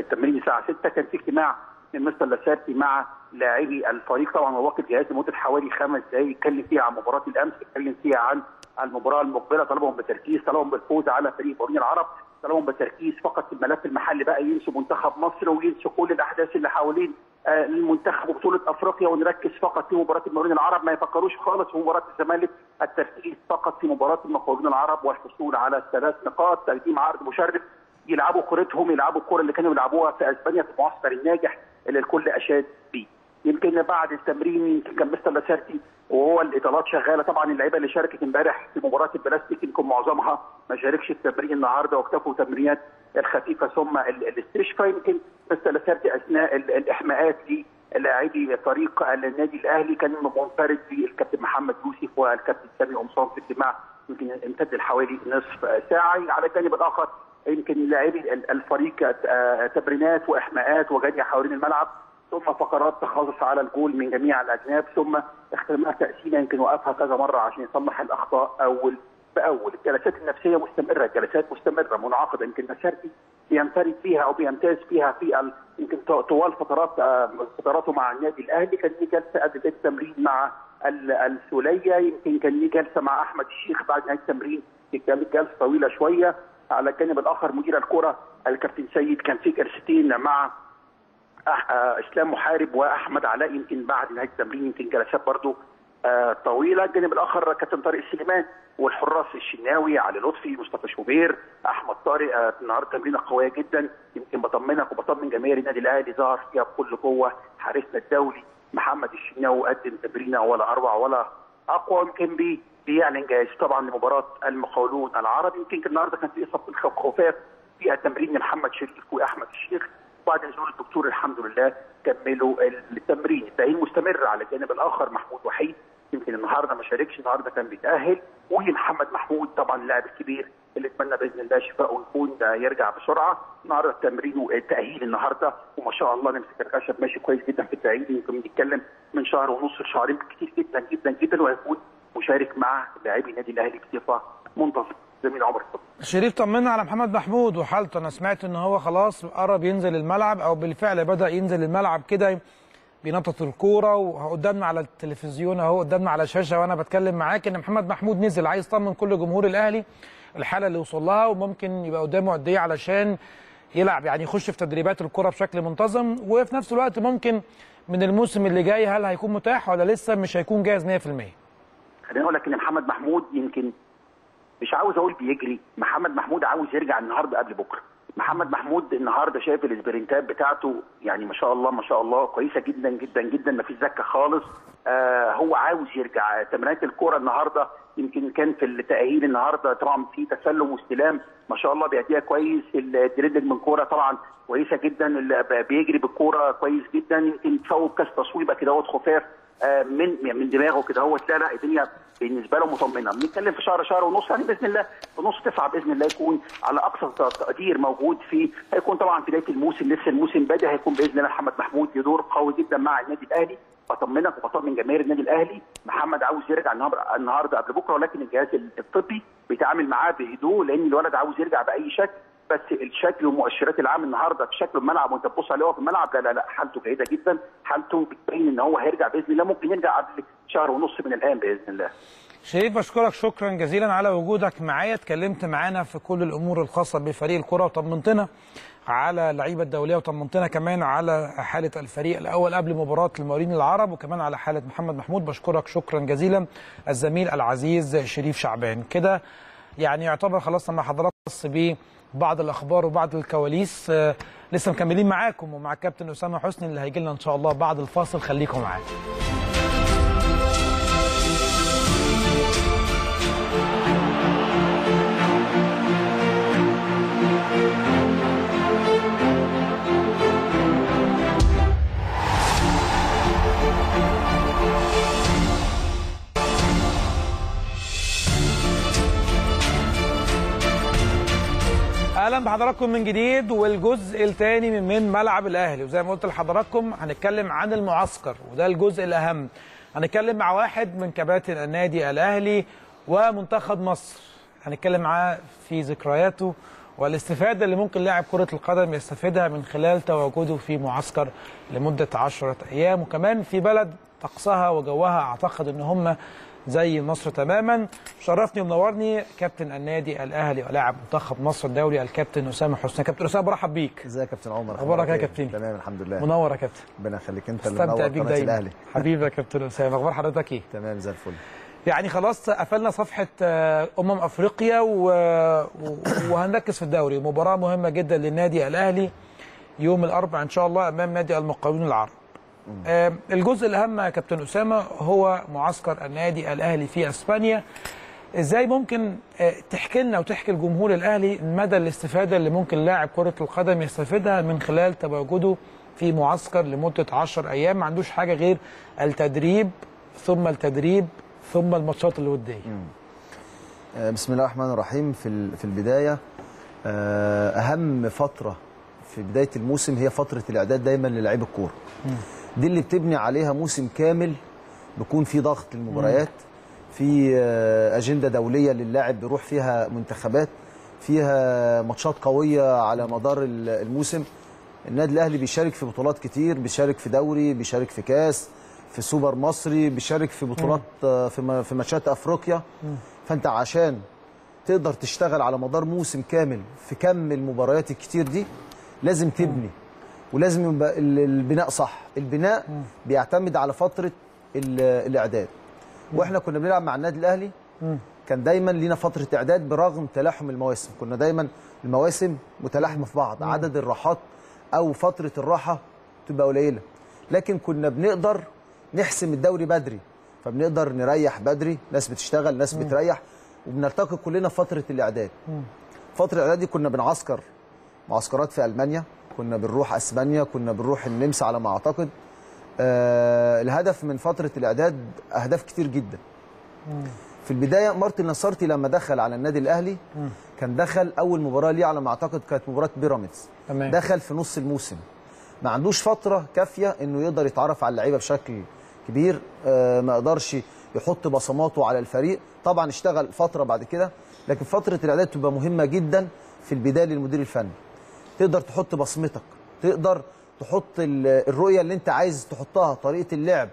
التمرين الساعة 6 كان في اجتماع مستر لاسارتي مع لاعبي الفريق. طبعا واخد جهاز لمدة حوالي خمس دقائق يتكلم فيها عن مباراة الأمس يتكلم فيها عن المباراة المقبلة. طلبهم بالتركيز طلبهم بالفوز على فريق مقاولين العرب طلبهم بالتركيز فقط في الملف المحلي بقى ينسوا منتخب مصر وينسوا كل الأحداث اللي حوالين المنتخب وبطولة أفريقيا ونركز فقط في مباراة المقاولين العرب. ما يفكروش خالص في مباراة الزمالك التركيز فقط في مباراة المقاولين العرب والحصول على الثلاث نقاط. تقديم عرض مشرف يلعبوا كورتهم يلعبوا الكره اللي كانوا بيلعبوها في أسبانيا في المعسكر الناجح. اللي الكل أشاد بيه. يمكن بعد التمرين يمكن كان مستر لاسارتي وهو الإطالات شغالة طبعا اللعيبة اللي شاركت امبارح في مباراة البلاستيك يمكن معظمها ما شاركش التمرين النهارده واكتفوا تمرينات الخفيفة ثم الاستشفاء يمكن مستر لاسارتي أثناء الإحماءات لاعبي فريق النادي الأهلي كان منفرد بالكابتن محمد يوسف والكابتن سامي قمصان في اجتماع يمكن امتد لحوالي نصف ساعة على الجانب الآخر يمكن لاعبي الفريق تمرينات وإحماءات وجري حوالين الملعب ثم فقرات تخصص على الجول من جميع الأجناب ثم اختبارات تقسيمه يمكن وقفها كذا مرة عشان يصلح الأخطاء أول بأول. الجلسات النفسية مستمرة الجلسات مستمرة منعقدة يمكن مسيرتي بينفرد فيها أو بيمتاز فيها في. يمكن طوال فترات فتراته مع النادي الأهلي. كان ليه جلسة قبل التمرين مع السوليه يمكن كان ليه جلسة مع أحمد الشيخ بعد نهاية التمرين. كانت جلسة طويلة شوية. على الجانب الآخر مدير الكرة الكابتن سيد كان في جلستين مع إسلام محارب وأحمد علاء يمكن بعد نهاية التمرين يمكن جلسات برضه طويلة. الجانب الآخر كابتن طارق السليمان والحراس الشناوي علي لطفي مصطفى شوبير أحمد طارق النهارده تمرينة قوية جدا. يمكن بطمنك وبطمن جماهير النادي الأهلي ظهر فيها بكل قوة. حارسنا الدولي محمد الشناوي قدم تمرينة ولا أروع ولا أقوى يمكن بيه. بيعلن جاهز طبعا لمباراة المقاولون العرب يمكن النهارده كان في إصابة الخفاف في التمرين لمحمد شريف واحمد الشيخ. بعد نزول الدكتور الحمد لله كملوا التمرين. التأهيل مستمر على الجانب الآخر محمود وحيد. يمكن النهارده ما شاركش النهارده كان بيتأهل. ومحمد محمود طبعا اللاعب الكبير اللي أتمنى بإذن الله شفاءه ويكون يرجع بسرعة. النهارده التمرين والتاهيل النهارده وما شاء الله نمسك الخشب ماشي كويس جدا في التأهيل. يمكن بنتكلم من شهر ونص لشهرين كتير جدا جدا جدا وهيكون مشارك مع لاعبي النادي الأهلي بصفة منتظمة. زميل عمر. الصبح شريف طمنا على محمد محمود وحالته. أنا سمعت إن هو خلاص قرب ينزل الملعب أو بالفعل بدأ ينزل الملعب كده بينطط الكورة وقدامنا على التلفزيون أهو قدامنا على الشاشه وأنا بتكلم معاك إن محمد محمود نزل عايز يطمن كل جمهور الأهلي الحالة اللي وصل لها وممكن يبقى قدامه قد إيه علشان يلعب يعني يخش في تدريبات الكره بشكل منتظم وفي نفس الوقت ممكن من الموسم اللي جاي هل هيكون متاح ولا لسه مش هيكون جاهز 100% خليني أقول لك إن محمد محمود يمكن مش عاوز أقول بيجري محمد محمود عاوز يرجع النهارده قبل بكرة. محمد محمود النهارده شايف الاسبرنتات بتاعته يعني ما شاء الله ما شاء الله كويسة جدا جدا جدا ما فيش زكه خالص. آه هو عاوز يرجع. تمرينات الكورة النهارده يمكن كان في التأهيل النهارده طبعا في تسلم واستلام ما شاء الله بيأديها كويس. ال dribbling من كورة طبعا كويسة جدا بيجري بالكورة كويس جدا. يمكن تصوب كاس تصويبه كده خفاف. من من دماغه كده. هو لا لا الدنيا بالنسبة له مطمنه بنتكلم في شهر شهر ونص يعني بإذن الله في نص تسعة بإذن الله يكون على أقصى تقدير موجود فيه. هيكون طبعا بداية الموسم لسه الموسم بدا هيكون بإذن الله محمد محمود يدور قوي جدا مع النادي الأهلي. بطمنك وبطمن جماهير النادي الأهلي. محمد عاوز يرجع النهارده قبل بكرة ولكن الجهاز الطبي بيتعامل معاه بهدوء لأن الولد عاوز يرجع بأي شكل. بس الشكل والمؤشرات العام النهارده في شكل الملعب وانت تبص عليه في الملعب لا لا لا حالته جيده جدا. حالته بتبين ان هو هيرجع بإذن الله. ممكن يرجع قبل شهر ونص من الان بإذن الله. شريف بشكرك. شكرا جزيلا على وجودك معايا. اتكلمت معانا في كل الأمور الخاصة بفريق الكرة وطمنتنا على اللعيبة الدولية وطمنتنا كمان على حالة الفريق الأول قبل مباراة المقاولين العرب وكمان على حالة محمد محمود. بشكرك. شكرا جزيلا. الزميل العزيز شريف شعبان. كده يعني يعتبر خلصنا مع حضراتكم ببعض الأخبار وبعض الكواليس. آه لسه مكملين معاكم ومع الكابتن أسامة حسني اللي هيجي لنا إن شاء الله بعد الفاصل. خليكم معانا. أهلا بحضراتكم من جديد والجزء الثاني من, من ملعب الاهلي. وزي ما قلت لحضراتكم هنتكلم عن المعسكر وده الجزء الاهم. هنتكلم مع واحد من كباتن النادي الاهلي ومنتخب مصر. هنتكلم معاه في ذكرياته والاستفادة اللي ممكن لاعب كرة القدم يستفيدها من خلال تواجده في معسكر لمدة 10 أيام. وكمان في بلد طقسها وجوها أعتقد إن هم زي مصر تماما. شرفني ومنورني كابتن النادي الأهلي ولاعب منتخب مصر الدولي الكابتن أسامة حسني. كابتن أسامة برحب بيك. إزيك يا كابتن عمر؟ أخبارك يا كابتن؟ تمام الحمد لله. منور يا كابتن. ربنا يخليك انت اللي منور بيك قناة دايما. الأهلي. حبيبي يا كابتن أسامة أخبار حضرتك إيه؟ تمام زي الفل. يعني خلاص قفلنا صفحة آه، أمم أفريقيا و... و... وهنركز في الدوري. مباراة مهمة جدا للنادي الأهلي يوم الأربعاء إن شاء الله أمام نادي المقاولون العرب. آه، الجزء الاهم يا كابتن أسامة هو معسكر النادي الأهلي في أسبانيا. إزاي ممكن آه، تحكي لنا وتحكي الجمهور الأهلي مدى الاستفادة اللي ممكن لاعب كرة القدم يستفيدها من خلال تواجده في معسكر لمدة 10 أيام؟ ما عندوش حاجة غير التدريب ثم التدريب ثم الماتشات الودية. آه، بسم الله الرحمن الرحيم. في في البداية آه، أهم فترة في بداية الموسم هي فترة الإعداد دايما للاعيب الكورة. دي اللي بتبني عليها موسم كامل بيكون في ضغط المباريات في آه، أجندة دولية للاعب بيروح فيها منتخبات فيها ماتشات قوية على مدار ال- الموسم. النادي الأهلي بيشارك في بطولات كتير بيشارك في دوري بيشارك في كاس في سوبر مصري بيشارك في بطولات آه، في في ماتشات أفريقيا. فأنت عشان تقدر تشتغل على مدار موسم كامل في كم المباريات الكتير دي لازم تبني ولازم يبقى ال- البناء صح. البناء بيعتمد على فترة ال- الإعداد. وإحنا كنا بنلعب مع النادي الأهلي. كان دايما لينا فترة إعداد برغم تلاحم المواسم. كنا دايما المواسم متلاحمة في بعض. عدد الراحات أو فترة الراحة تبقى قليلة. لكن كنا بنقدر نحسم الدوري بدري. فبنقدر نريح بدري. ناس بتشتغل ناس بتريح. وبنلتقي كلنا في فترة الإعداد. فترة الإعداد دي كنا بنعسكر. معسكرات في ألمانيا. كنا بنروح أسبانيا كنا بنروح النمسا على ما أعتقد. آه الهدف من فترة الإعداد أهداف كتير جدا. في البداية مارتن نصرتي لما دخل على النادي الأهلي كان دخل أول مباراة ليه على ما أعتقد كانت مباراة بيراميدز. دخل في نص الموسم. ما عندوش فترة كافية إنه يقدر يتعرف على اللعيبة بشكل كبير. آه ما قدرش يحط بصماته على الفريق. طبعا اشتغل فترة بعد كده لكن فترة الإعداد تبقى مهمة جدا في البداية للمدير الفني. تقدر تحط بصمتك تقدر تحط ال- الرؤية اللي انت عايز تحطها طريقة اللعب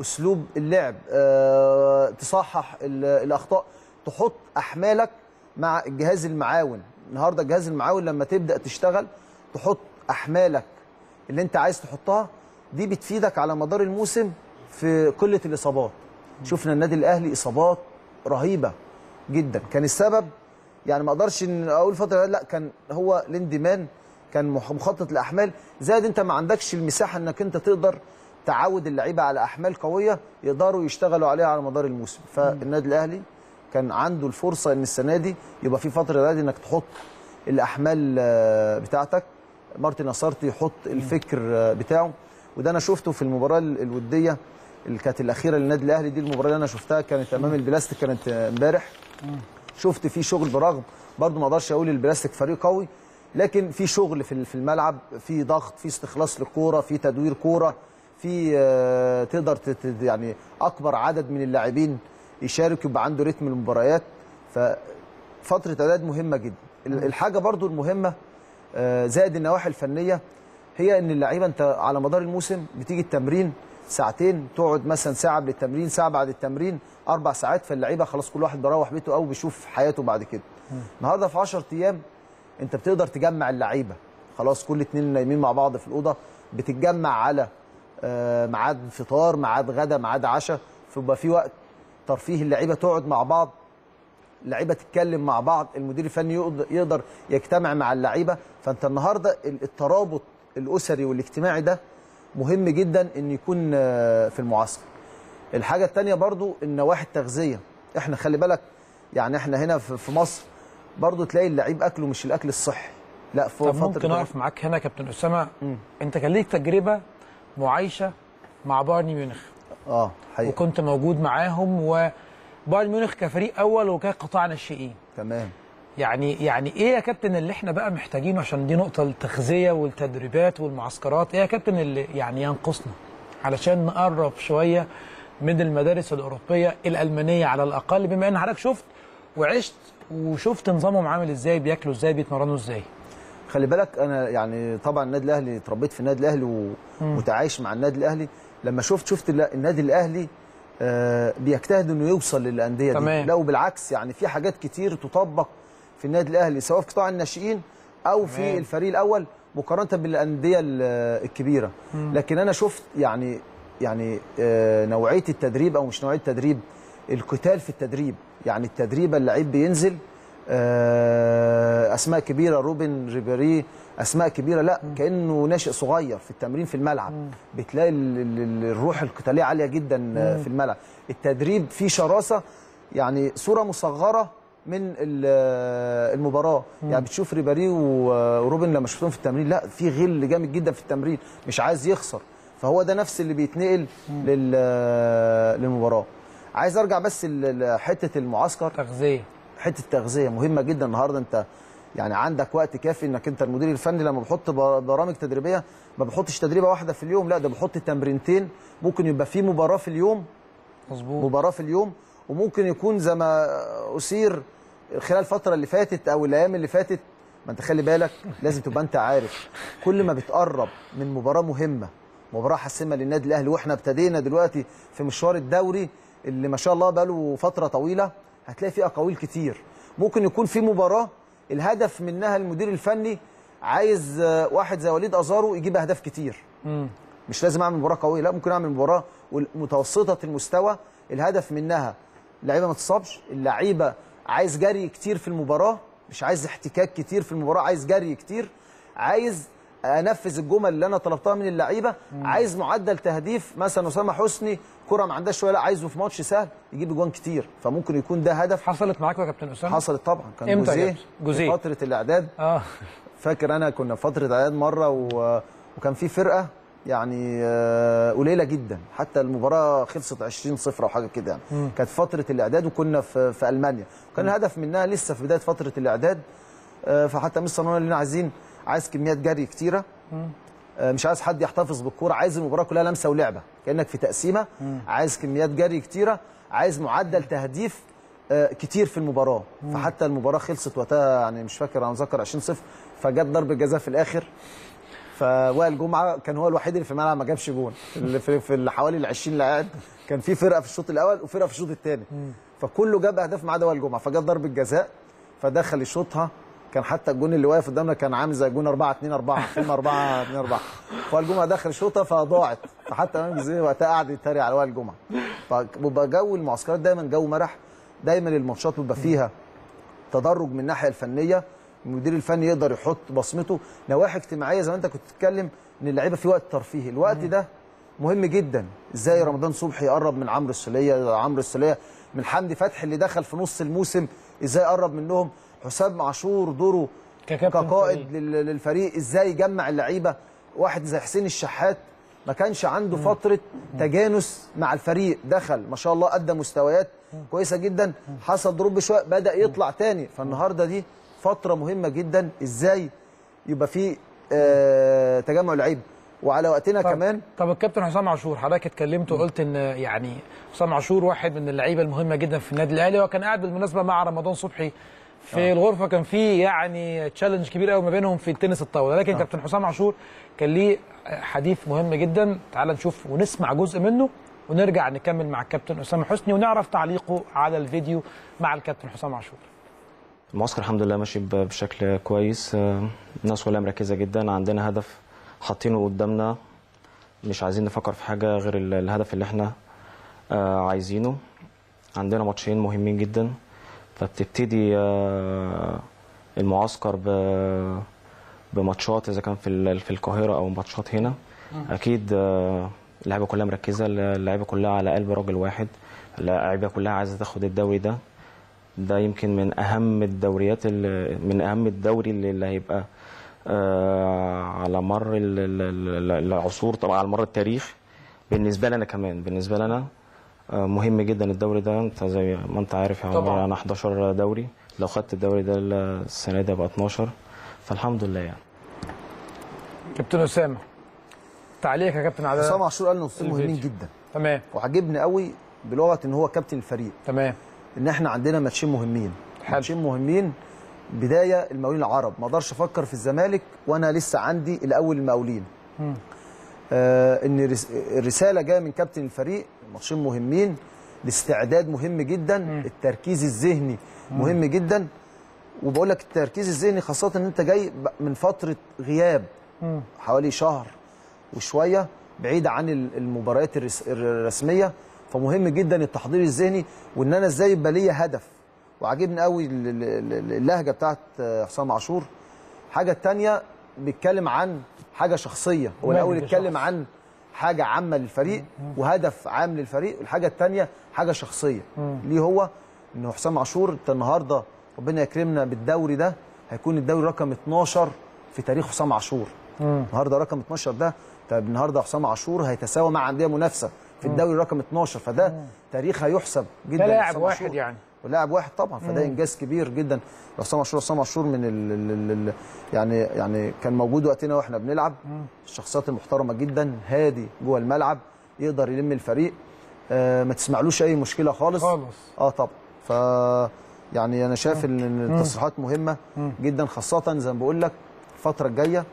أسلوب اللعب أه تصحح ال- الأخطاء تحط أحمالك مع الجهاز المعاون. النهارده الجهاز المعاون لما تبدأ تشتغل تحط أحمالك اللي انت عايز تحطها. دي بتفيدك على مدار الموسم في قلة الإصابات. شفنا النادي الأهلي إصابات رهيبة جدا. كان السبب يعني ما أقدرش أقول فترة لا كان هو الاندمان كان مخ- مخطط لأحمال. زائد أنت ما عندكش المساحة إنك أنت تقدر تعود اللعيبة على أحمال قوية يقدروا يشتغلوا عليها على مدار الموسم. فالنادي الأهلي كان عنده الفرصة إن السنة دي يبقى في فترة اعداد إنك تحط الأحمال آه، بتاعتك. مارتن نصرتي يحط الفكر آه، بتاعه. وده أنا شفته في المباراة ال- الودية اللي كانت الأخيرة للنادي الأهلي. دي المباراة اللي أنا شفتها كانت أمام البلاستيك كانت آه، امبارح. شفت فيه شغل برغم. برضو ما أقدرش أقول البلاستيك فريق قوي لكن في شغل في في الملعب في ضغط في استخلاص للكورة في تدوير كورة في آه، تقدر يعني أكبر عدد من اللاعبين يشارك يبقى عنده رتم المباريات. ففتره إعداد مهمة جدا. ال- الحاجة برضو المهمة آه، زائد النواحي الفنية هي إن اللعيبة أنت على مدار الموسم بتيجي التمرين ساعتين تقعد مثلا ساعة قبل التمرين ساعة بعد التمرين أربع ساعات فاللعيبة خلاص كل واحد بيروح بيته أو بيشوف حياته بعد كده. النهارده في 10 أيام انت بتقدر تجمع اللعيبة. خلاص كل اتنين نايمين مع بعض في الأوضة بتتجمع على آه، ميعاد فطار ميعاد غدا ميعاد عشاء فيبقى في وقت ترفيه اللعيبة تقعد مع بعض اللعيبة تتكلم مع بعض المدير الفني يقدر- يجتمع مع اللعيبة. فانت النهارده ال- الترابط الأسري والاجتماعي ده مهم جدا إن يكون آه، في المعسكر. الحاجة الثانية برضو النواحي التغذية. إحنا خلي بالك يعني إحنا هنا في مصر برضو تلاقي اللعيب أكله مش الأكل الصحي. لا في طب ممكن أقف معاك هنا يا كابتن أسامة؟ أنت كان ليك تجربة معايشة مع بايرن ميونخ. آه حقيقي وكنت موجود معاهم وبايرن ميونخ كفريق أول وكان قطاع ناشئين. تمام. يعني يعني إيه يا كابتن اللي إحنا بقى محتاجينه؟ عشان دي نقطة التغذية والتدريبات والمعسكرات. إيه يا كابتن اللي يعني ينقصنا؟ علشان نقرب شوية من المدارس الأوروبية الألمانية على الأقل بما إن حضرتك شفت وعشت وشفت نظامهم عامل إزاي بياكلوا إزاي بيتمرنوا إزاي. خلي بالك أنا يعني طبعا النادي الأهلي اتربيت في النادي الأهلي ومتعايش مع النادي الأهلي. لما شفت شفت لا- النادي الأهلي آه، بيجتهد إنه يوصل للأندية دي. تمام. لا وبالعكس يعني في حاجات كتير تطبق في النادي الأهلي سواء في قطاع الناشئين أو في تمام. الفريق الأول مقارنة بالأندية ال- الكبيرة. لكن أنا شفت يعني يعني آه، نوعية التدريب أو مش نوعية التدريب القتال في التدريب. يعني التدريب اللعيب بينزل آه، أسماء كبيرة روبن ريبيري أسماء كبيرة لا كأنه ناشئ صغير في التمرين في الملعب. بتلاقي ال- ال- ال- الروح القتالية عالية جدا آه، في الملعب. التدريب فيه شراسة يعني صورة مصغرة من آه، المباراة. يعني بتشوف ريبيري و- وروبن لما شفتهم في التمرين لا في غل جامد جدا في التمرين مش عايز يخسر. فهو ده نفس اللي بيتنقل لل- للمباراة. عايز ارجع بس لحتة المعسكر. تغذية. حتة التغذيه مهمة جدا النهارده. انت يعني عندك وقت كافي انك انت المدير الفني لما بحط برامج تدريبية ما بحطش تدريبة واحدة في اليوم لا ده بحط تمرينتين. ممكن يبقى في مباراة في اليوم. مظبوط. مباراة في اليوم. وممكن يكون زي ما اثير خلال الفترة اللي فاتت أو الأيام اللي فاتت ما انت خلي بالك لازم تبقى انت عارف كل ما بتقرب من مباراة مهمة مباراة حاسمة للنادي الأهلي وإحنا ابتدينا دلوقتي في مشوار الدوري اللي ما شاء الله بقاله فترة طويلة هتلاقي فيه اقاويل كتير. ممكن يكون في مباراة الهدف منها المدير الفني عايز آه، واحد زي وليد أزارو يجيب أهداف كتير. مش لازم أعمل مباراة قوية لا ممكن أعمل مباراة متوسطه المستوى الهدف منها اللعيبة ما تصابش اللعيبة عايز جري كتير في المباراة مش عايز احتكاك كتير في المباراة عايز جري كتير عايز انفذ الجمل اللي أنا طلبتها من اللعيبه. عايز معدل تهديف مثلا اسامه حسني كرة ما عندهاش شوية لا عايزه في ماتش سهل يجيب اجوان كتير. فممكن يكون ده هدف. حصلت معاك يا كابتن أسامة؟ حصلت طبعا. كان جوزيه؟ جوزيه. فترة الإعداد. آه. فاكر أنا كنا في فترة إعداد مرة و... وكان في فرقة يعني آه، قليلة جدا. حتى المباراة خلصت 20 0 أو حاجة كده يعني. كانت فترة الإعداد وكنا في, في ألمانيا. وكان الهدف منها لسه في بداية فترة الإعداد آه، فحتى مستر نور لنا عايزين عايز كميات جري كتيرة. آه، مش عايز حد يحتفظ بالكورة عايز المباراة كلها لمسة ولعبة كأنك في تقسيمة. عايز كميات جري كتيرة عايز معدل تهديف آه، كتير في المباراة. فحتى المباراة خلصت وقتها يعني مش فاكر أنا مذكر 20 0 فجت ضربة جزاء في الآخر. فوائل جمعه كان هو الوحيد اللي في الملعب ما جابش جون. اللي في, في حوالي ال 20 اللي قاعد كان في فرقة في الشوط الأول وفرقة في الشوط الثاني فكله جاب أهداف ما عدا وائل جمعه فجت ضربة جزاء فدخل يشوطها. كان حتى الجون اللي واقف قدامنا كان عامل زي جون 4 2 4 فيلم 4 2 4 فوائل جمعه دخل يشوطها فضاعت. فحتى إمام جزيرة وقتها قعد يتريق على وائل جمعه فبيبقى جو المعسكرات دايما جو مرح. دايما الماتشات بيبقى فيها تدرج من الناحية الفنية. المدير الفني يقدر يحط بصمته. نواحي اجتماعية زي ما أنت كنت بتتكلم إن اللعيبة في وقت ترفيهي الوقت ده مهم جدا. إزاي رمضان صبحي يقرب من عمرو السوليه عمرو السوليه من حمدي فتحي اللي دخل في نص الموسم إزاي يقرب منهم؟ حسام عاشور دوره كقائد فريق. لل- للفريق إزاي يجمع اللعيبة. واحد زي حسين الشحات ما كانش عنده فترة تجانس مع الفريق. دخل ما شاء الله ادى مستويات كويسة جدا. حصل دروب شوية بدأ يطلع تاني. فالنهاردة دي فترة مهمة جدا. إزاي يبقى في آه تجمع لعيبه وعلى وقتنا طب كمان طب الكابتن حسام عاشور حضرتك اتكلمت وقلت إن يعني حسام عاشور واحد من اللعيبة المهمة جدا في النادي الأهلي وكان قاعد بالمناسبة مع رمضان صبحي. في الغرفة كان في يعني تشالنج كبير قوي ما بينهم في التنس الطاولة. لكن كابتن حسام عاشور كان ليه حديث مهم جدا. تعال نشوف ونسمع جزء منه ونرجع نكمل مع الكابتن اسامه حسني ونعرف تعليقه على الفيديو مع الكابتن حسام عاشور. المعسكر الحمد لله ماشي بشكل كويس. آه، الناس كلها مركزة جدا. عندنا هدف حاطينه قدامنا. مش عايزين نفكر في حاجة غير ال- الهدف اللي إحنا آه، عايزينه. عندنا ماتشين مهمين جدا. فبتبتدي آه، المعسكر بماتشات إذا كان في في القاهرة أو ماتشات هنا. أكيد آه، اللعيبة كلها مركزة اللعيبة كلها على قلب راجل واحد. اللعيبة كلها عايزة تاخد الدوري ده. ده يمكن من أهم الدوريات اللي من أهم الدوري اللي, اللي هيبقى آه على مر ال- ال- ال- العصور طبعا على مر التاريخ. بالنسبة لنا كمان بالنسبة لنا مهم جدا الدوري ده. انت زي ما انت عارف. عمر أنا 11 دوري. لو خدت الدوري ده السنة دي ابقى 12 فالحمد لله يعني. كابتن أسامة تعليقك يا كابتن عادل حسام عاشور قال نقطتين الفيديو. مهمين جدا. تمام. وعجبني قوي بلغة إن هو كابتن الفريق. تمام. إن إحنا عندنا ماتشين مهمين. حلو. ماتشين مهمين. بداية المقاولين العرب. ما أقدرش أفكر في الزمالك وأنا لسه عندي الأول المقاولين. آه إن رس- الرسالة جاية من كابتن الفريق. ماتشين مهمين. الاستعداد مهم جدا. التركيز الذهني مهم جدا. وبقول لك التركيز الذهني خاصة إن أنت جاي من فترة غياب حوالي شهر وشوية بعيد عن ال- المباريات الرس- الرسمية. فمهم جدا التحضير الذهني وإن أنا إزاي يبقى ليا هدف. وعاجبني قوي ال- ال- ال- اللهجة بتاعت حسام عاشور. حاجة تانية بيتكلم عن حاجة شخصية. هو الأول أتكلم. عن حاجة عامة للفريق وهدف عام للفريق الحاجة الثانية حاجة شخصية. ليه هو؟ إنه حسام عاشور انت النهارده ربنا يكرمنا بالدوري ده هيكون الدوري رقم 12 في تاريخ حسام عاشور. النهارده رقم 12 ده طب النهارده حسام عاشور هيتساوى مع أندية منافسة في الدوري رقم 12 فده تاريخ هيحسب جدا ده لاعب واحد. يعني. ولاعب واحد طبعا فده إنجاز كبير جدا. حسام عاشور حسام عاشور من ال ال ال ال يعني يعني كان موجود وقتنا وإحنا بنلعب. الشخصيات المحترمة جدا هادي جوه الملعب يقدر يلم الفريق. آه ما تسمعلوش أي مشكلة خالص. خالص. آه طبعا. ف يعني أنا شايف إن التصريحات مهمة جدا خاصة زي ما بقول لك الفترة الجاية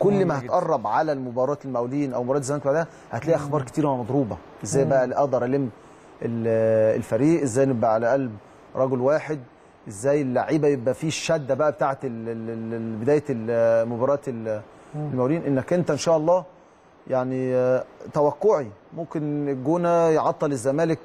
كل ما هتقرب على المباراة المقاولين أو مباراة الزمالك بعدها هتلاقي أخبار كتيره مضروبه إزاي بقى أقدر ألم ال- الفريق إزاي نبقى على قلب رجل واحد؟ إزاي اللعيبة يبقى فيه الشده بقى بتاعه بداية مباراة ال- المقاولين؟ إنك أنت إن شاء الله يعني آه، توقعي ممكن الجونة يعطل الزمالك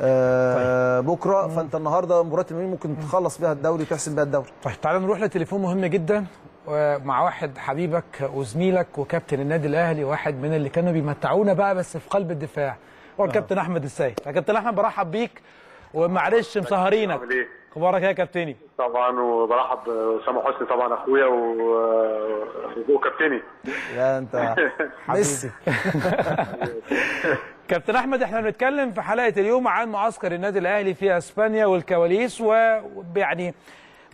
آه بكرة. فأنت النهارده مباراة المقاولين ممكن تخلص بيها الدوري وتحسم بيها الدوري. طيب تعالى نروح لتليفون مهم جدا ومع واحد حبيبك وزميلك وكابتن النادي الأهلي واحد من اللي كانوا بيمتعونا بقى بس في قلب الدفاع. هو الكابتن أحمد السيد. يا كابتن أحمد برحب بيك ومعلش مسهرينك؟ أخبارك إيه؟ يا كابتني. طبعا وبرحب باسامه حسني طبعا أخويا و- وكابتني. يا أنت ميسي كابتن أحمد إحنا بنتكلم في حلقة اليوم عن معسكر النادي الأهلي في إسبانيا والكواليس ويعني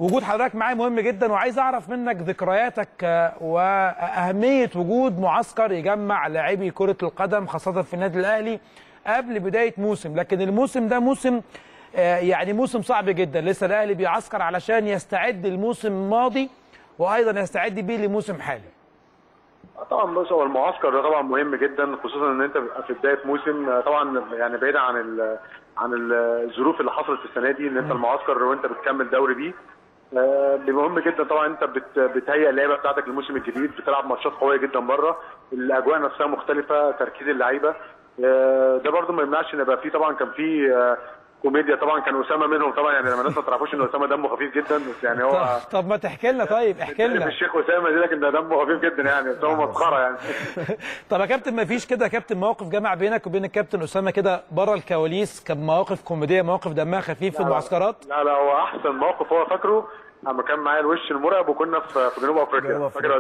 وجود حضرتك معايا مهم جدا وعايز أعرف منك ذكرياتك آه، واهميه وجود معسكر يجمع لاعبي كرة القدم خاصة في النادي الأهلي قبل بداية موسم لكن الموسم ده موسم آه، يعني موسم صعب جدا. لسه الأهلي بيعسكر علشان يستعد للموسم الماضي وأيضا يستعد بيه لموسم حالي. طبعا بص هو المعسكر ده طبعا مهم جدا خصوصا إن أنت بتبقى في بداية موسم طبعا يعني بعيد عن ال عن الظروف اللي حصلت السنة دي إن أنت المعسكر وأنت بتكمل دوري بيه. آه، مهم جدا طبعا أنت بت- بتهيئ اللعيبة بتاعتك للموسم الجديد بتلعب ماتشات قوية جدا بره. الأجواء نفسها مختلفة تركيز اللعيبة. آه، ده برضو ما يمنعش إن يبقى في طبعا كان في آه، كوميديا طبعا كان أسامة منهم. طبعا يعني لما الناس ما تعرفوش إن أسامة دمه خفيف جدا بس يعني هو طب, طب ما تحكي لنا طيب احكي لنا. الشيخ أسامة دي لكن ده دمه خفيف جدا يعني بس هو مسخره يعني. طب يا كابتن ما فيش كده يا كابتن مواقف جمع بينك وبين الكابتن أسامة كده بره الكواليس؟ كان مواقف كوميدية مواقف دمها خفيف في المعسكرات؟ لا لا هو أحسن موقف هو فاكره لما كان معايا الوش المرعب وكنا في في جنوب أفريقيا. جنوب فاكر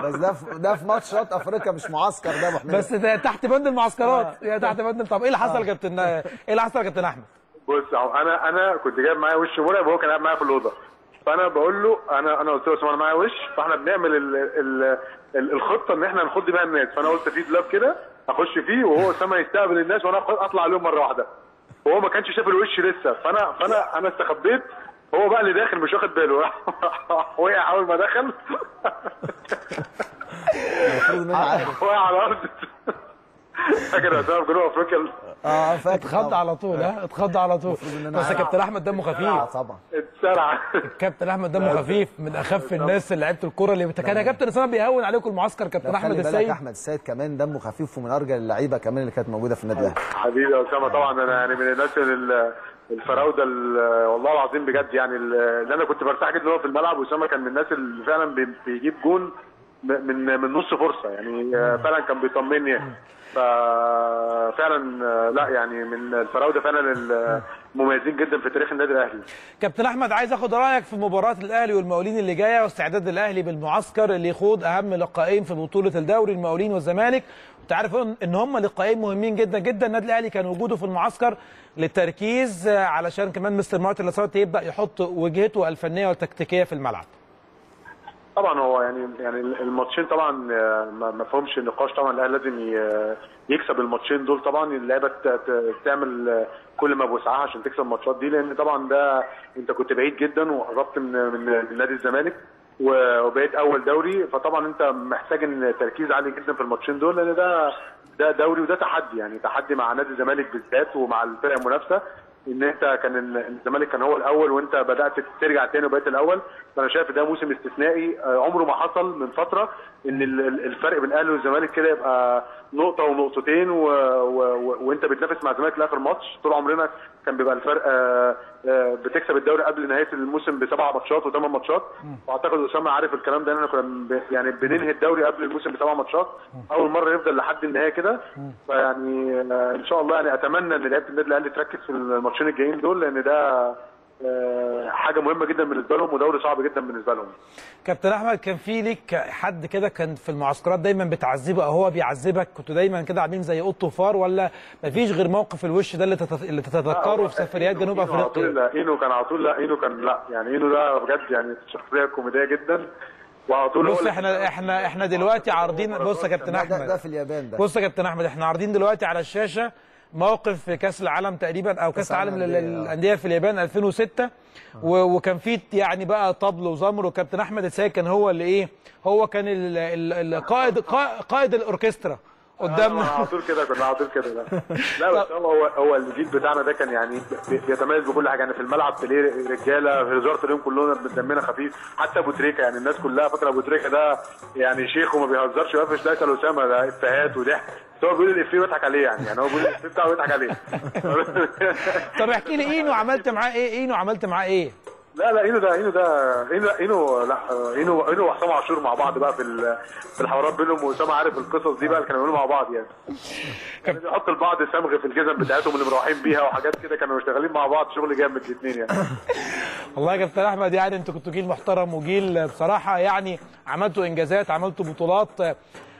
بس ده في ده في ماتشات أفريقيا مش معسكر ده يا أبو حميد. بس ده تحت بند المعسكرات. يا تحت بند طب إيه اللي حصل يا كابتن إيه اللي حصل يا كابتن أحمد؟ بص أنا أنا كنت جايب معايا وش مرعب وهو كان قاعد معايا في الأوضة. فأنا بقول له أنا أنا قلت له اسامه أنا معايا وش. فإحنا بنعمل ال ال ال الخطة إن إحنا نخض بيها الناس فأنا قلت في دولاب كده أخش فيه وهو اسامه يستقبل الناس وأنا أطلع عليهم مرة واحدة. وهو ما كانش شاف الوش لسه. فانا فانا أنا استخبيت هو بقى اللي داخل مش واخد باله. وقع أول ما دخل. وقع على الأرض فاكر اسامه في جنوب أفريقيا؟ آه فاكر. اتخض. على طول ها؟ اتخض على طول. بس. كابتن أحمد دمه آه خفيف طبعا. اتسرع. كابتن أحمد دمه خفيف من أخف الناس اللي لعيبه الكوره اللي كان يا كابتن إسامة بيهون عليكم المعسكر كابتن أحمد السيد. أحمد السيد كمان دمه خفيف ومن أرجل اللعيبة كمان اللي كانت موجودة في النادي الأهلي. حبيبي يا أسامة طبعا أنا يعني من الناس ال- الفراوده ال- والله العظيم بجد يعني ال- اللي أنا كنت برتاح جدا في الملعب واسامه كان من الناس اللي فعلا بي- بيجيب جون من من نص فرصة. يعني آه، فعلا كان بيطمني. ففعلا آه، لا يعني من الفراوده فعلا المميزين جدا في تاريخ النادي الأهلي. كابتن أحمد عايز أخد رأيك في مباراة الأهلي والمقاولين اللي جاية واستعداد الأهلي بالمعسكر اللي يخوض أهم لقاءين في بطولة الدوري المقاولين والزمالك. انت عارف إن هم لقاءين مهمين جدا جدا. النادي الأهلي كان وجوده في المعسكر للتركيز آه، علشان كمان مستر مارتن لاسارتي يبدأ يحط وجهته الفنية والتكتيكية في الملعب. طبعا هو يعني يعني الماتشين طبعا آه، ما فيهمش نقاش طبعا الأهلي لازم ي- يكسب الماتشين دول. طبعا اللعيبة تعمل آه، كل ما بوسعها عشان تكسب الماتشات دي لأن طبعا ده أنت كنت بعيد جدا وقربت من من نادي الزمالك. وبقيت أول دوري. فطبعا أنت محتاج إن تركيز عالي جدا في الماتشين دول لأن ده ده دوري وده تحدي. يعني تحدي مع نادي الزمالك بالذات ومع الفرق المنافسة. إن أنت كان ال- الزمالك كان هو الأول وأنت بدأت ترجع تاني وبقيت الأول. فأنا شايف ده موسم استثنائي. آه، عمره ما حصل من فترة إن ال- ال- الفرق بين الأهلي والزمالك كده يبقى نقطة ونقطتين و... و... و... وأنت بتنافس مع الزمالك لآخر ماتش. طول عمرنا كان بيبقى الفرق آه، آه، بتكسب الدوري قبل نهاية الموسم بسبع ماتشات وثمان ماتشات. وأعتقد أسامة عارف الكلام ده إحنا كنا يعني بننهي الدوري قبل الموسم بسبع ماتشات. أول مرة يفضل لحد النهاية كده. فيعني إن شاء الله يعني أتمنى إن لعيبة النادي الأهلي تركز في الماتشين الجايين دول لأن ده آه، حاجة مهمة جدا بالنسبة لهم ودوري صعب جدا بالنسبة لهم. كابتن أحمد كان في ليك حد كده كان في المعسكرات دايما بتعذبه أو هو بيعذبك؟ كنتوا دايما كده عاملين زي قط وفار ولا مفيش غير موقف الوش ده اللي, تت... اللي تتذكره في سفريات جنوب أفريقيا؟ لا إينو كان على طول لا إينو كان لا. يعني إينو ده بجد يعني شخصية كوميدية جدا. وعلى طول بص إحنا إحنا إحنا دلوقتي عارضين بص يا كابتن احمد ده في اليابان ده. بص يا كابتن أحمد إحنا عارضين دلوقتي على الشاشة موقف في كأس العالم تقريبا أو كأس العالم آه. للأندية. في اليابان 2006 و- وكان في يعني بقى طبل وزمر وكابتن أحمد السيد كان هو اللي إيه هو كان ال- ال- القائد قا- قائد الأوركسترا. آه، قدامنا على طول كده كنا على طول كده لا لا بس هو هو الجيل بتاعنا ده كان يعني بي- بيتميز بكل حاجة. يعني في الملعب تلاقيه رجالة في هزار تلاقيهم كلنا دمنا خفيف. حتى أبو تريكة يعني الناس كلها فاكرة أبو تريكة ده يعني شيخ وما بيهزرش واقف لا يسال اسامه ده إفيهات وضحك. بس هو بيقول الإفيه ويضحك عليه يعني يعني هو بيقول الإفيه بتاعه ويضحك عليه. طب احكي لي اينو عملت معاه إيه؟ اينو عملت معاه إيه؟ لا لا إينو ده إينو ده إينو إينو لا إينو إينو وحسام عاشور مع بعض بقى في في الحوارات بينهم واسامه عارف القصص دي بقى اللي كانوا بيعملوا مع بعض يعني. كانوا بيحطوا لبعض صمغ في الجزم بتاعتهم اللي مروحين بيها وحاجات كده كانوا شغالين مع بعض شغل جامد الاثنين يعني. والله يا كابتن أحمد يعني أنتوا كنتوا جيل محترم وجيل بصراحة يعني عملتوا إنجازات عملتوا بطولات.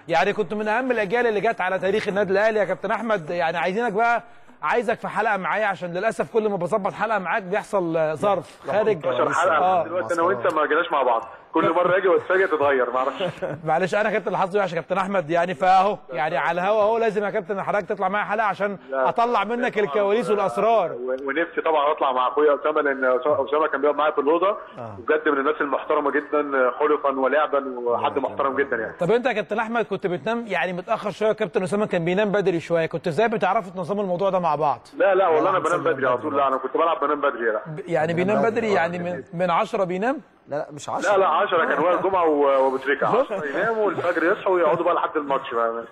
يعني كنتوا من أهم الأجيال اللي جت على تاريخ النادي الأهلي يا كابتن أحمد. يعني عايزينك بقى عايزك في حلقة معايا عشان للأسف كل ما بظبط حلقة معاك بيحصل ظرف خارج. 12 حلقه لحد دلوقتي أنا وأنت ما جيناش مع بعض. كل مرة أجي واتفاجئ تتغير ما أعرفش. معلش أنا كابتن الحظ وحش يا كابتن أحمد يعني فاهو يعني على الهوا أهو لازم يا كابتن حضرتك تطلع معايا حلقة عشان أطلع منك الكواليس والأسرار. ونفسي طبعا أطلع مع أخويا أسامة لأن أسامة كان بيقعد معايا في الأوضة. بجد من الناس المحترمة جدا خلقا ولعبا وحد محترم جدا يعني. طب أنت يا كابتن أحمد كنت بتنام يعني متأخر شوية كابتن أسامة كان بينام بدري شوية كنت إزاي بتعرفوا تنظموا الموضوع ده مع بعض؟ لا لا والله أنا بنام بدري على طول. لا أنا كنت بلعب بنام بدري. لا يعني بينام بدري يعني من من 10 بينام؟ لا لا مش 10 لا لا 10 كان وائل جمعة و- وابو تريكه 10 يناموا والفجر يصحوا ويقعدوا بقى لحد الماتش بقى.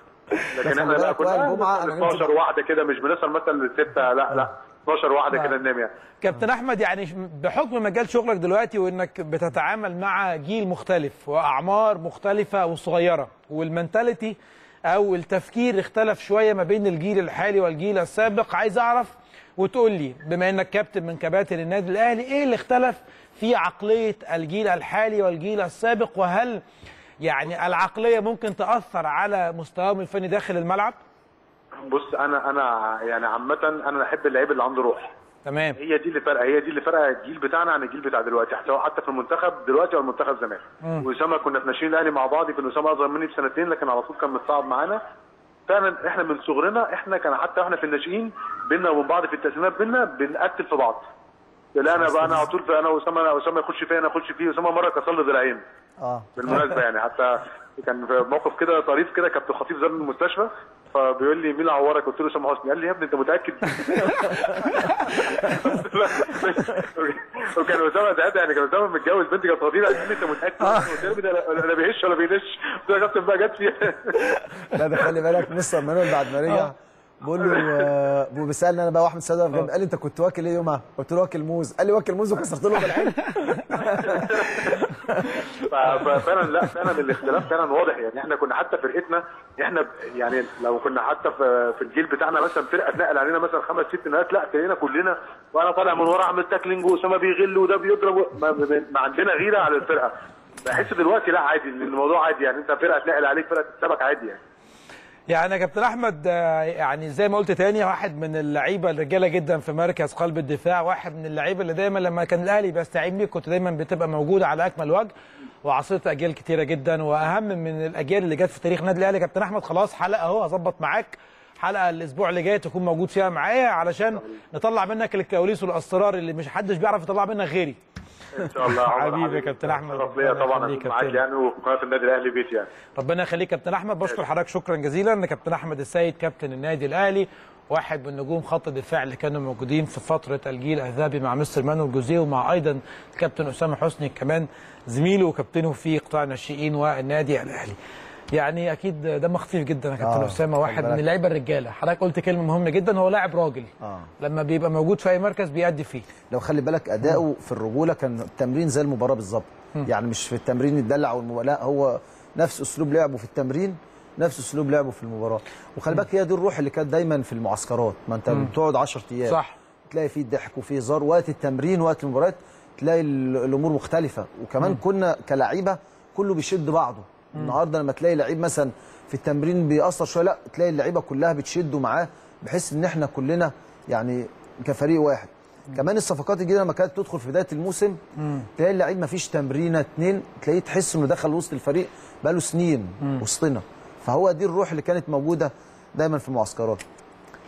لكن إحنا لا كنا أنا 12 واحدة كده مش بنوصل مثلا للستة لا لا. 12 واحدة كده ننام يعني. كابتن أحمد يعني بحكم مجال شغلك دلوقتي وإنك بتتعامل مع جيل مختلف وأعمار مختلفة وصغيرة والمنتاليتي أو التفكير اختلف شوية ما بين الجيل الحالي والجيل السابق عايز أعرف وتقول لي بما إنك كابتن من كباتن النادي الأهلي إيه اللي اختلف في عقلية الجيل الحالي والجيل السابق وهل يعني العقلية ممكن تأثر على مستواهم الفني داخل الملعب؟ بص أنا أنا يعني عامة أنا أحب اللعيب اللي عنده روح. تمام. هي دي اللي فرقه هي دي اللي فرقه الجيل بتاعنا عن الجيل بتاع دلوقتي سواء حتى في المنتخب دلوقتي أو المنتخب زمان وأسامة كنا في ناشئين الأهلي مع بعض كان أسامة أصغر مني بسنتين لكن على طول كان متصاعد معانا. فعلا إحنا من صغرنا إحنا كان حتى وإحنا في الناشئين بينا وبين بعض في التقسيمات بينا بنقتل في بعض. لا أنا بقى أنا على طول في أنا وأسامة أنا اسامه يخش فيا أنا اخش فيه اسامه مرة كسر لي ذراعين آه. بالمناسبة يعني حتى كان في موقف كده طريف كده كابتن خطيب زار من المستشفى فبيقول لي مين اللي عورك؟ قلت له أسامة حسني. قال لي يا ابني أنت متأكد؟ وكان أسامة ساعتها يعني كان أسامة متجوز بنتي كانت خطيبة. قال لي أنت متأكد؟ قلت له ده لا بيهش ولا بينش. قلت له يا كابتن بقى جت فيها. لا ده خلي بالك مستر مانويل بعد ما رجع. بقول له آه، بو- بيسالني أنا بقى واحمد سيد واقف جنبي قال لي أنت كنت واكل إيه يومها؟ قلت له واكل موز. قال لي واكل موز وكسرت له بالعين. ففعلا لا فعلا الاختلاف فعلا واضح. يعني إحنا كنا حتى فرقتنا إحنا يعني لو كنا حتى في في الجيل بتاعنا مثلا فرقة اتنقل علينا مثلا خمس ست نقلات لا تلاقينا كلنا وأنا طالع من ورا أعمل تاكلينج وأسامة بيغل وده بيضرب ما, عندنا غيرة على الفرقة. بحس دلوقتي لا عادي إن الموضوع عادي. يعني أنت فرقة تنقل عليك فرقة تكسبك عادي يعني. يعني يا كابتن أحمد آه، يعني زي ما قلت تاني واحد من اللعيبة الرجالة جدا في مركز قلب الدفاع واحد من اللعيبة اللي دايما لما كان الأهلي بيستعين بيك كنت دايما بتبقى موجود على أكمل وجه وعصرت أجيال كتيرة جدا. وأهم من الأجيال اللي جت في تاريخ النادي الأهلي كابتن أحمد خلاص حلقة أهو هظبط معاك. حلقة الأسبوع اللي جاي تكون موجود فيها معايا علشان نطلع منك الكواليس والأسرار اللي مش حدش بيعرف يطلع منك غيري. إن شاء الله حبيبي يا. كابتن. شرف ليا ربنا طبعا معاك. يعني وفي قناة النادي الأهلي بيت يعني ربنا يخليك كابتن أحمد بشكر حضرتك شكرا جزيلا كابتن أحمد السيد كابتن النادي الأهلي واحد من نجوم خط الدفاع اللي كانوا موجودين في فترة الجيل الذهبي مع مستر مانويل جوزيه ومع أيضا الكابتن أسامة حسني كمان زميله وكابتنه في قطاع الناشئين والنادي الأهلي يعني أكيد دم خفيف جدا يا كابتن آه، أسامة واحد من. اللعيبه الرجالة. حضرتك قلت كلمة مهمة جدا هو لاعب راجل. آه. لما بيبقى موجود في أي مركز بيأدي فيه. لو خلي بالك أداؤه في الرجولة كان التمرين زي المباراة بالظبط. يعني مش في التمرين يتدلع والمباراه لا هو نفس أسلوب لعبه في التمرين نفس أسلوب لعبه في المباراة. وخلي بالك هي دي الروح اللي كانت دايما في المعسكرات. ما أنت بتقعد 10 أيام صح. تلاقي فيه ضحك وفيه هزار. وقت التمرين وقت المباريات تلاقي ال- الأمور مختلفة. وكمان كنا كلعيبه كله بيشد بعضه. النهارده لما تلاقي لعيب مثلا في التمرين بيأثر شوية لأ تلاقي اللعيبة كلها بتشده معاه بحيث إن إحنا كلنا يعني كفريق واحد. كمان الصفقات الجديدة لما كانت تدخل في بداية الموسم تلاقي اللعيب ما فيش تمرينة اتنين تلاقيه تحس إنه دخل وسط الفريق بقاله سنين وسطنا. فهو دي الروح اللي كانت موجودة دايما في المعسكرات.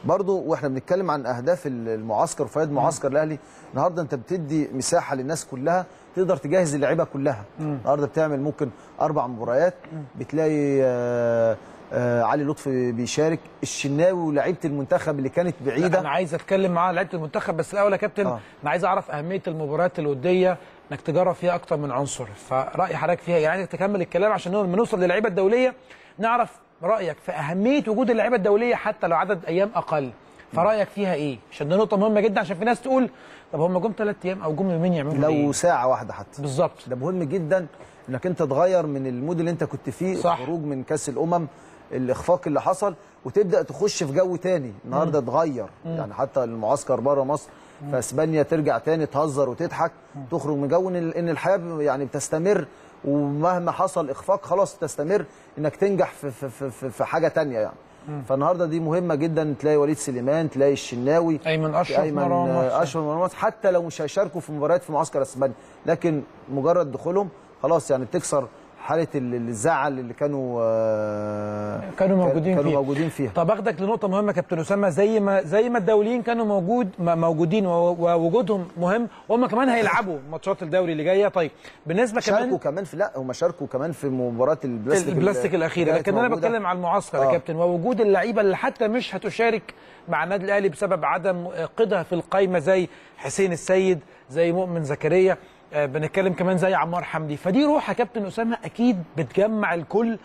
برضو وإحنا بنتكلم عن أهداف المعسكر وفوائد معسكر الأهلي. النهارده أنت بتدي مساحة للناس كلها تقدر تجهز اللعيبة كلها. النهارده بتعمل ممكن أربع مباريات. بتلاقي آه آه علي لطفي بيشارك. الشناوي ولاعيبه المنتخب اللي كانت بعيدة. أنا عايز أتكلم مع لعيبة المنتخب. بس الأول يا كابتن آه. أنا عايز أعرف أهمية المباريات الودية إنك تجرب فيها أكتر من عنصر. فرأي حضرتك فيها يعني عايزك تكمل الكلام عشان لما نوصل للعيبة الدولية. نعرف رأيك في أهمية وجود اللعيبة الدولية حتى لو عدد أيام أقل. فرأيك فيها إيه؟ عشان دي نقطة مهمة جدا عشان في ناس تقول طب هم جم ثلاث أيام أو جم يومين يعملوا لو إيه؟ ساعة واحدة حتى. بالظبط. ده مهم جدا إنك أنت تغير من ال mood اللي أنت كنت فيه صح. الخروج من كأس الأمم الإخفاق اللي حصل وتبدأ تخش في جو تاني. النهارده تغير. يعني حتى المعسكر بره مصر في اسبانيا ترجع تاني تهزر وتضحك تخرج من جو إن ال- إن الحياة يعني بتستمر ومهما حصل إخفاق خلاص تستمر إنك تنجح في في في, في, في حاجة تانية يعني. فالنهارده دي مهمه جدا تلاقي وليد سليمان تلاقي الشناوي أيمن أشرف أيمن. أشرف مرمى حتى لو مش هيشاركوا في مباريات في معسكر أسبانيا لكن مجرد دخولهم خلاص يعني بتكسر حالة ال- الزعل اللي كانوا آه، كانوا موجودين كانوا فيها. موجودين فيها طب أخدك لنقطة مهمة كابتن أسامة زي ما زي ما الدوليين كانوا موجود موجودين ووجودهم مهم وهم كمان هيلعبوا ماتشات الدوري اللي جاية طيب بالنسبة شاركوا كمان كمان في لا هم شاركوا كمان في مباراة البلاستيك البلاستيك كانت لكن أنا موجودة. بتكلم على المعسكر يا آه. كابتن ووجود اللعيبة اللي حتى مش هتشارك مع النادي الأهلي بسبب عدم قيدها في القايمة زي حسين السيد زي مؤمن زكريا بنتكلم كمان زي عمار حمدي. فدي روح يا كابتن أسامة أكيد بتجمع الكل.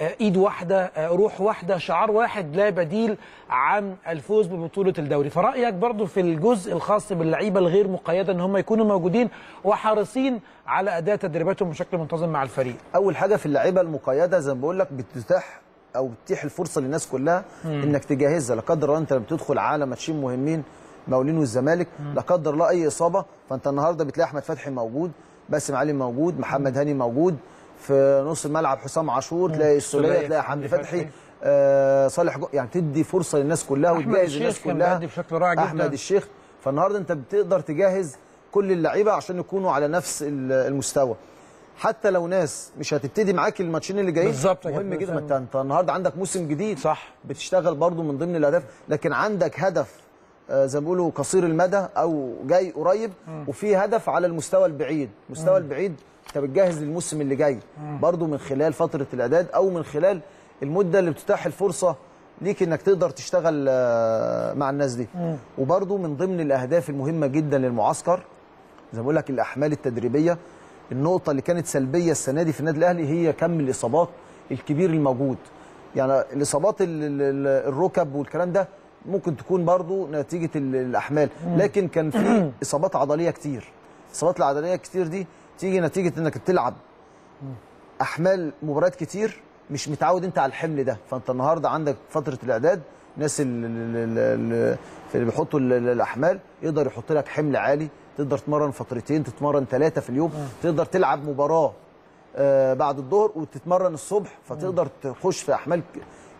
آه، إيد واحدة آه، روح واحدة شعار واحد لا بديل عن الفوز ببطولة الدوري. فرأيك برضو في الجزء الخاص باللعيبة الغير مقيدة إن هم يكونوا موجودين وحريصين على اداء تدريباتهم بشكل منتظم مع الفريق. أول حاجة في اللعيبة المقيدة زي ما بقول لك بتتاح أو بتتيح الفرصة للناس كلها إنك تجهزها. لا قدر الله أنت لما بتدخل على ماتشين مهمين مقاولين والزمالك لا قدر الله أي إصابة فأنت النهارده بتلاقي أحمد فتحي موجود باسم علي موجود محمد هاني موجود في نص الملعب حسام عاشور تلاقي السولية تلاقي حمدي فتحي. آه صالح جو يعني تدي فرصة للناس كلها وتجهز الناس كلها بشكل رائع جدا. أحمد الشيخ فالنهاردة أنت بتقدر تجهز كل اللعيبة عشان يكونوا على نفس ال- المستوى حتى لو ناس مش هتبتدي معاك الماتشين اللي جايين بالظبط مهم جدا. أنت النهارده عندك موسم جديد صح. بتشتغل برضو من ضمن الأهداف لكن عندك هدف زي ما بيقولوا قصير المدى أو جاي قريب وفي هدف على المستوى البعيد. المستوى البعيد أنت بتجهز للموسم اللي جاي. برضو من خلال فترة الإعداد أو من خلال المدة اللي بتتاح الفرصة ليك إنك تقدر تشتغل آه، مع الناس دي. وبرضو من ضمن الأهداف المهمة جدا للمعسكر زي ما بقول لك الأحمال التدريبية. النقطة اللي كانت سلبية السنة دي في النادي الأهلي هي كم الإصابات الكبير الموجود. يعني الإصابات ال- ال- ال- الركب والكلام ده ممكن تكون برضو نتيجة ال- الأحمال. لكن كان في إصابات عضلية كتير. الاصابات العضلية كتير دي تيجي نتيجة إنك بتلعب أحمال مباريات كتير مش متعود أنت على الحمل ده. فأنت النهارده عندك فترة الإعداد الناس اللي, بيحطوا ال- ال- الأحمال يقدر يحط لك حمل عالي تقدر تتمرن فترتين تتمرن ثلاثة في اليوم تقدر تلعب مباراة آه، بعد الظهر وتتمرن الصبح فتقدر تخش في أحمال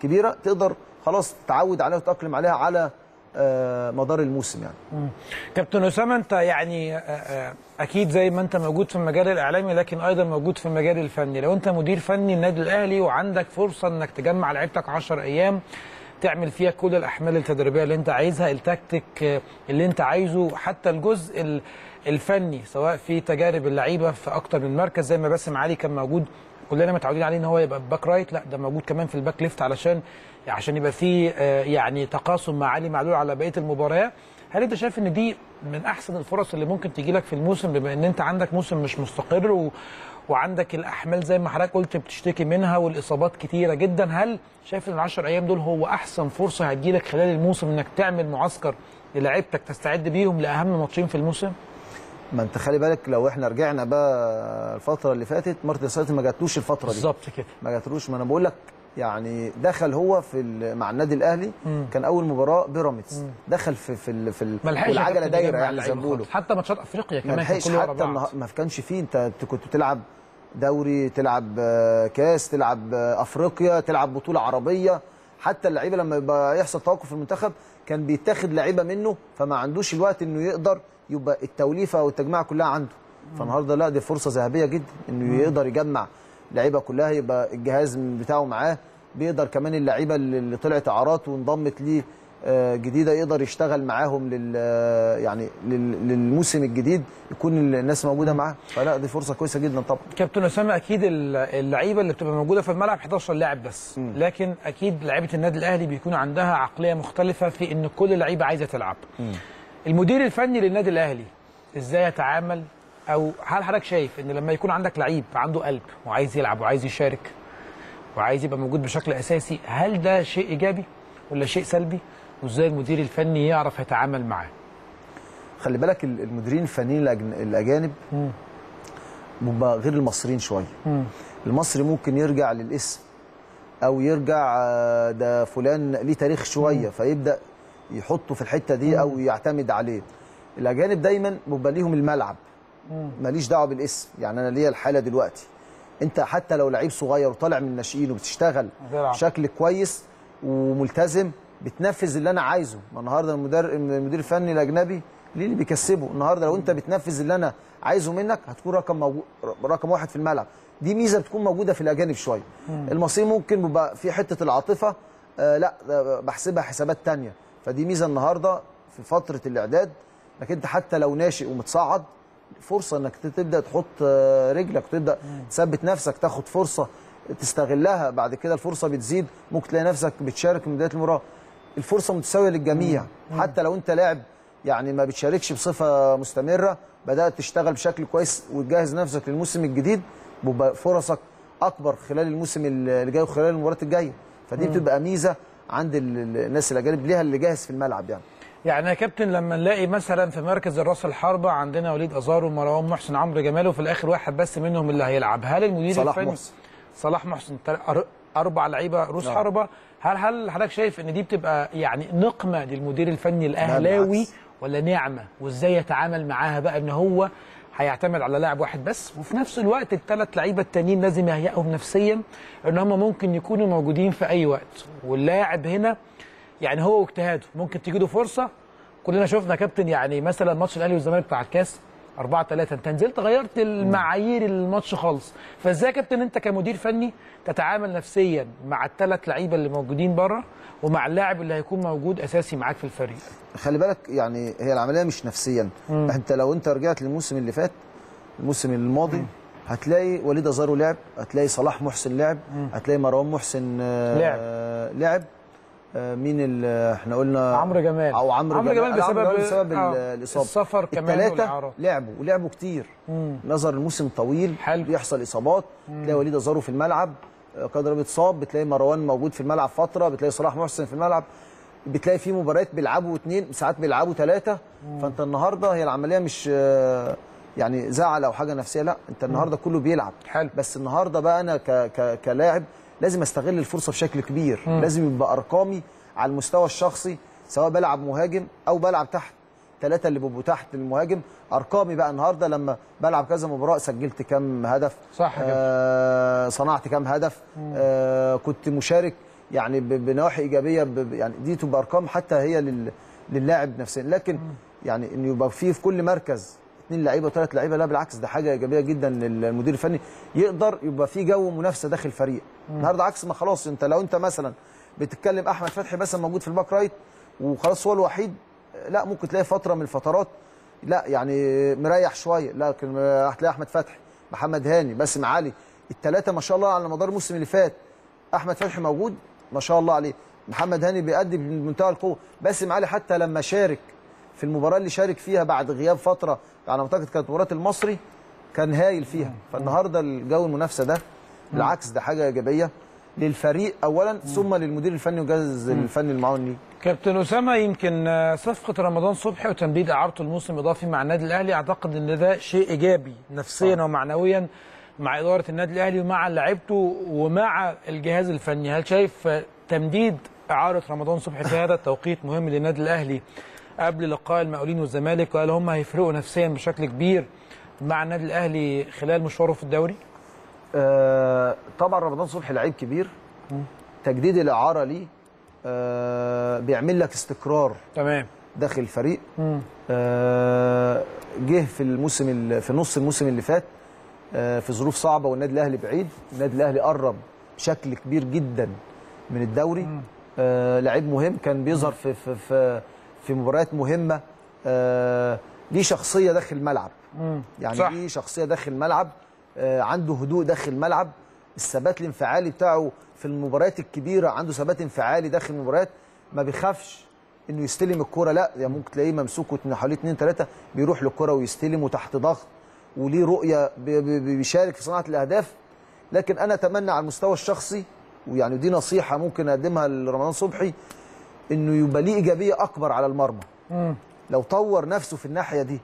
كبيرة تقدر خلاص تتعود عليها وتتاقلم عليها على آه، مدار الموسم يعني. كابتن أسامة أنت يعني آه، آه، أكيد زي ما أنت موجود في المجال الإعلامي لكن أيضا موجود في المجال الفني. لو أنت مدير فني النادي الأهلي وعندك فرصة إنك تجمع لعيبتك 10 أيام تعمل فيها كل الأحمال التدريبية اللي أنت عايزها التكتيك اللي أنت عايزه حتى الجزء ال- الفني سواء في تجارب اللعيبة في أكتر من مركز زي ما باسم علي كان موجود. كلنا متعودين عليه إن هو يبقى back right لا ده موجود كمان في ال back left علشان عشان يبقى فيه آه، يعني تقاسم مع علي معلول على بقية المباريات. هل انت شايف ان دي من احسن الفرص اللي ممكن تيجي لك في الموسم؟ بما ان انت عندك موسم مش مستقر و... وعندك الأحمال زي ما حضرتك قلت بتشتكي منها والإصابات كتيرة جدا هل شايف إن العشر أيام دول هو أحسن فرصة هتيجي لك خلال الموسم إنك تعمل معسكر للاعيبتك تستعد بيهم لأهم ماتشين في الموسم؟ ما انت خلي بالك لو إحنا رجعنا بقى الفترة اللي فاتت مارتن لاسارتي ما جاتلوش الفترة دي. بالظبط كده. ما جاتلوش. ما أنا بقول لك يعني دخل هو في مع النادي الأهلي كان أول مباراة بيراميدز. دخل في في في ال- ما لحقش والعجلة كابتن دايرة يعني زي ما بيقولوا. حتى ماتشات أفريقيا ما كمان كان كله حتى ما كانش فيه. انت كنت بتلعب دوري تلعب آه، كاس تلعب آه، أفريقيا تلعب بطولة عربية. حتى اللعيبة لما يبقى يحصل توقف في المنتخب كان بيتاخد لعيبة منه فما عندوش الوقت إنه يقدر يبقى التوليفة والتجميعة كلها عنده. فالنهاردة لا دي فرصة ذهبية جدا إنه يقدر يجمع لعيبه كلها يبقى الجهاز بتاعه معاه. بيقدر كمان اللعيبة اللي طلعت اعارات وانضمت ليه آه، جديدة يقدر يشتغل معاهم لل آه، يعني لل- للموسم الجديد يكون الناس موجودة معاه. فلا دي فرصة كويسة جدا طبعا. كابتن أسامة أكيد ال- اللعيبة اللي بتبقى موجودة في الملعب 11 لاعب بس. لكن أكيد لعيبة النادي الأهلي بيكون عندها عقلية مختلفة في إن كل لعيبة عايزة تلعب. المدير الفني للنادي الأهلي إزاي يتعامل أو هل حضرتك شايف إن لما يكون عندك لعيب عنده قلب وعايز يلعب وعايز يشارك وعايز يبقى موجود بشكل أساسي هل ده شيء إيجابي ولا شيء سلبي؟ وإزاي المدير الفني يعرف يتعامل معاه؟ خلي بالك ال- المديرين الفنيين الأجانب بيبقى غير المصريين شوية. المصري ممكن يرجع للاسم أو يرجع آه، ده فلان ليه تاريخ شوية فيبدأ يحطه في الحتة دي أو يعتمد عليه. الأجانب دايما بيبقى ليهم الملعب. ماليش دعوة بالاسم. يعني أنا ليا الحالة دلوقتي. أنت حتى لو لعيب صغير وطالع من الناشئين وبتشتغل. بشكل كويس وملتزم بتنفذ اللي أنا عايزه. ما النهارده المدير المدير الفني الأجنبي ليه اللي بيكسبه؟ النهارده لو أنت بتنفذ اللي أنا عايزه منك هتكون رقم موجود رقم واحد في الملعب. دي ميزة بتكون موجودة في الأجانب شوية. المصريين ممكن بيبقى في حتة العاطفة آه لا ده بحسبها حسابات تانية. فدي ميزة النهارده في فترة الإعداد إنك أنت حتى لو ناشئ ومتصعد فرصة إنك تبدأ تحط آه، رجلك وتبدا تثبت نفسك تاخد فرصة تستغلها. بعد كده الفرصة بتزيد ممكن تلاقي نفسك بتشارك من بداية المباراة. الفرصة متساوية للجميع. حتى لو أنت لاعب يعني ما بتشاركش بصفة مستمرة بدأت تشتغل بشكل كويس وتجهز نفسك للموسم الجديد فرصك أكبر خلال الموسم اللي جاي وخلال المباريات الجاية. فدي بتبقى ميزة عند ال- ال- الناس الأجانب ليها اللي جاهز في الملعب يعني. يعني يا كابتن لما نلاقي مثلا في مركز الرأس الحربة عندنا وليد أزارو ومروان محسن عمرو جمال وفي الآخر واحد بس منهم اللي هيلعب هل المدير صلاح الفني محسن. صلاح محسن أربع لعيبة روس نعم. حربة هل هل حضرتك شايف إن دي بتبقى يعني نقمة للمدير الفني الأهلاوي. ولا نعمة وإزاي يتعامل معاها بقى إن هو هيعتمد على لاعب واحد بس وفي نفس الوقت الثلاث لعيبة التانيين لازم يهيئهم نفسيا إن هم ممكن يكونوا موجودين في أي وقت واللاعب هنا يعني هو واجتهاده. ممكن تيجي له فرصة. كلنا شفنا كابتن يعني مثلا ماتش الأهلي والزمالك بتاع الكاس 4 3 أنت نزلت غيرت المعايير الماتش خالص. فإزاي يا كابتن أنت كمدير فني تتعامل نفسيا مع الثلاث لعيبة اللي موجودين بره ومع اللاعب اللي هيكون موجود أساسي معاك في الفريق؟ خلي بالك يعني هي العملية مش نفسيا. أنت لو أنت رجعت للموسم اللي فات الموسم الماضي هتلاقي وليد أزارو لعب هتلاقي صلاح محسن لعب هتلاقي مروان محسن آه، لعب. لعب. مين ال- إحنا قلنا عمرو جمال. أو عمرو, جمال عمرو بسبب- بسبب آه، الإصابة السفر كمان الثلاثه. لعبوا ولعبوا كتير نظر الموسم طويل حلو. بيحصل إصابات تلاقي وليد أزارو في الملعب آه، قدر بيتصاب بتلاقي مروان موجود في الملعب فترة بتلاقي صلاح محسن في الملعب بتلاقي في مباريات بيلعبوا اثنين ساعات بيلعبوا ثلاثة فأنت النهارده هي العملية مش آه، يعني زعل أو حاجة نفسية لا أنت النهارده كله بيلعب حلو. بس النهارده بقى أنا ك ك كلاعب لازم استغل الفرصة بشكل كبير. لازم يبقى أرقامي على المستوى الشخصي سواء بلعب مهاجم أو بلعب تحت. ثلاثة اللي بيبقوا تحت المهاجم. أرقامي بقى النهارده لما بلعب كذا مباراة سجلت كام هدف؟ صح كده. آه صنعت كام هدف؟ آه كنت مشارك يعني بنواحي إيجابية يعني دي تبقى أرقام حتى هي لل- للاعب نفسيا. لكن يعني إن يبقى في في كل مركز اثنين لعيبة وثلاث لعيبة. لا بالعكس ده حاجة إيجابية جدا للمدير الفني. يقدر يبقى في جو منافسة داخل الفريق. النهارده عكس ما خلاص انت لو انت مثلا بتتكلم أحمد فتحي مثلا موجود في ال back right وخلاص هو الوحيد لا ممكن تلاقي فترة من الفترات لا يعني مريح شوية. لكن هتلاقي أحمد فتحي محمد هاني باسم علي الثلاثه ما شاء الله على مدار الموسم اللي فات. أحمد فتحي موجود ما شاء الله عليه. محمد هاني بيأدي بمنتهى القوة. باسم علي حتى لما شارك في المباراة اللي شارك فيها بعد غياب فترة على ما أعتقد كانت مباراة المصري كان هايل فيها. فالنهاردة الجو المنافسة ده بالعكس ده حاجة إيجابية للفريق. اولا ثم للمدير الفني والجهاز الفني المعاون ليه كابتن أسامة يمكن آه، صفقة رمضان صبحي وتمديد اعارته الموسم الاضافي مع النادي الأهلي. أعتقد إن ده شيء إيجابي نفسيا ومعنويا مع إدارة النادي الأهلي ومع لعيبته ومع الجهاز الفني. هل شايف آه، تمديد إعارة رمضان صبحي في هذا التوقيت مهم للنادي الأهلي قبل لقاء المقاولين والزمالك وهل هم هيفرقوا نفسيا بشكل كبير مع النادي الأهلي خلال مشواره في الدوري؟ آه طبعا رمضان صبحي لعيب كبير. تجديد الإعارة ليه آه بيعمل لك استقرار تمام. داخل الفريق. آه جه في الموسم ال- في نص الموسم اللي فات آه في ظروف صعبة والنادي الأهلي بعيد. النادي الأهلي قرب بشكل كبير جدا من الدوري. آه لعيب مهم كان بيظهر في في في, في مباريات مهمة آه ليه شخصية داخل الملعب. يعني صح. ليه شخصية داخل الملعب آه عنده هدوء داخل الملعب. الثبات الانفعالي بتاعه في المباريات الكبيرة عنده ثبات انفعالي داخل المباريات. ما بيخافش إنه يستلم الكرة لا يعني ممكن تلاقيه ممسوك حواليه اثنين ثلاثة بيروح للكرة ويستلم وتحت ضغط وليه رؤية بي- بي- بي- بيشارك في صناعة الأهداف. لكن أنا أتمنى على المستوى الشخصي ويعني دي نصيحة ممكن أقدمها لرمضان صبحي إنه يبقى ليه إيجابية أكبر على المرمى. لو طور نفسه في الناحية دي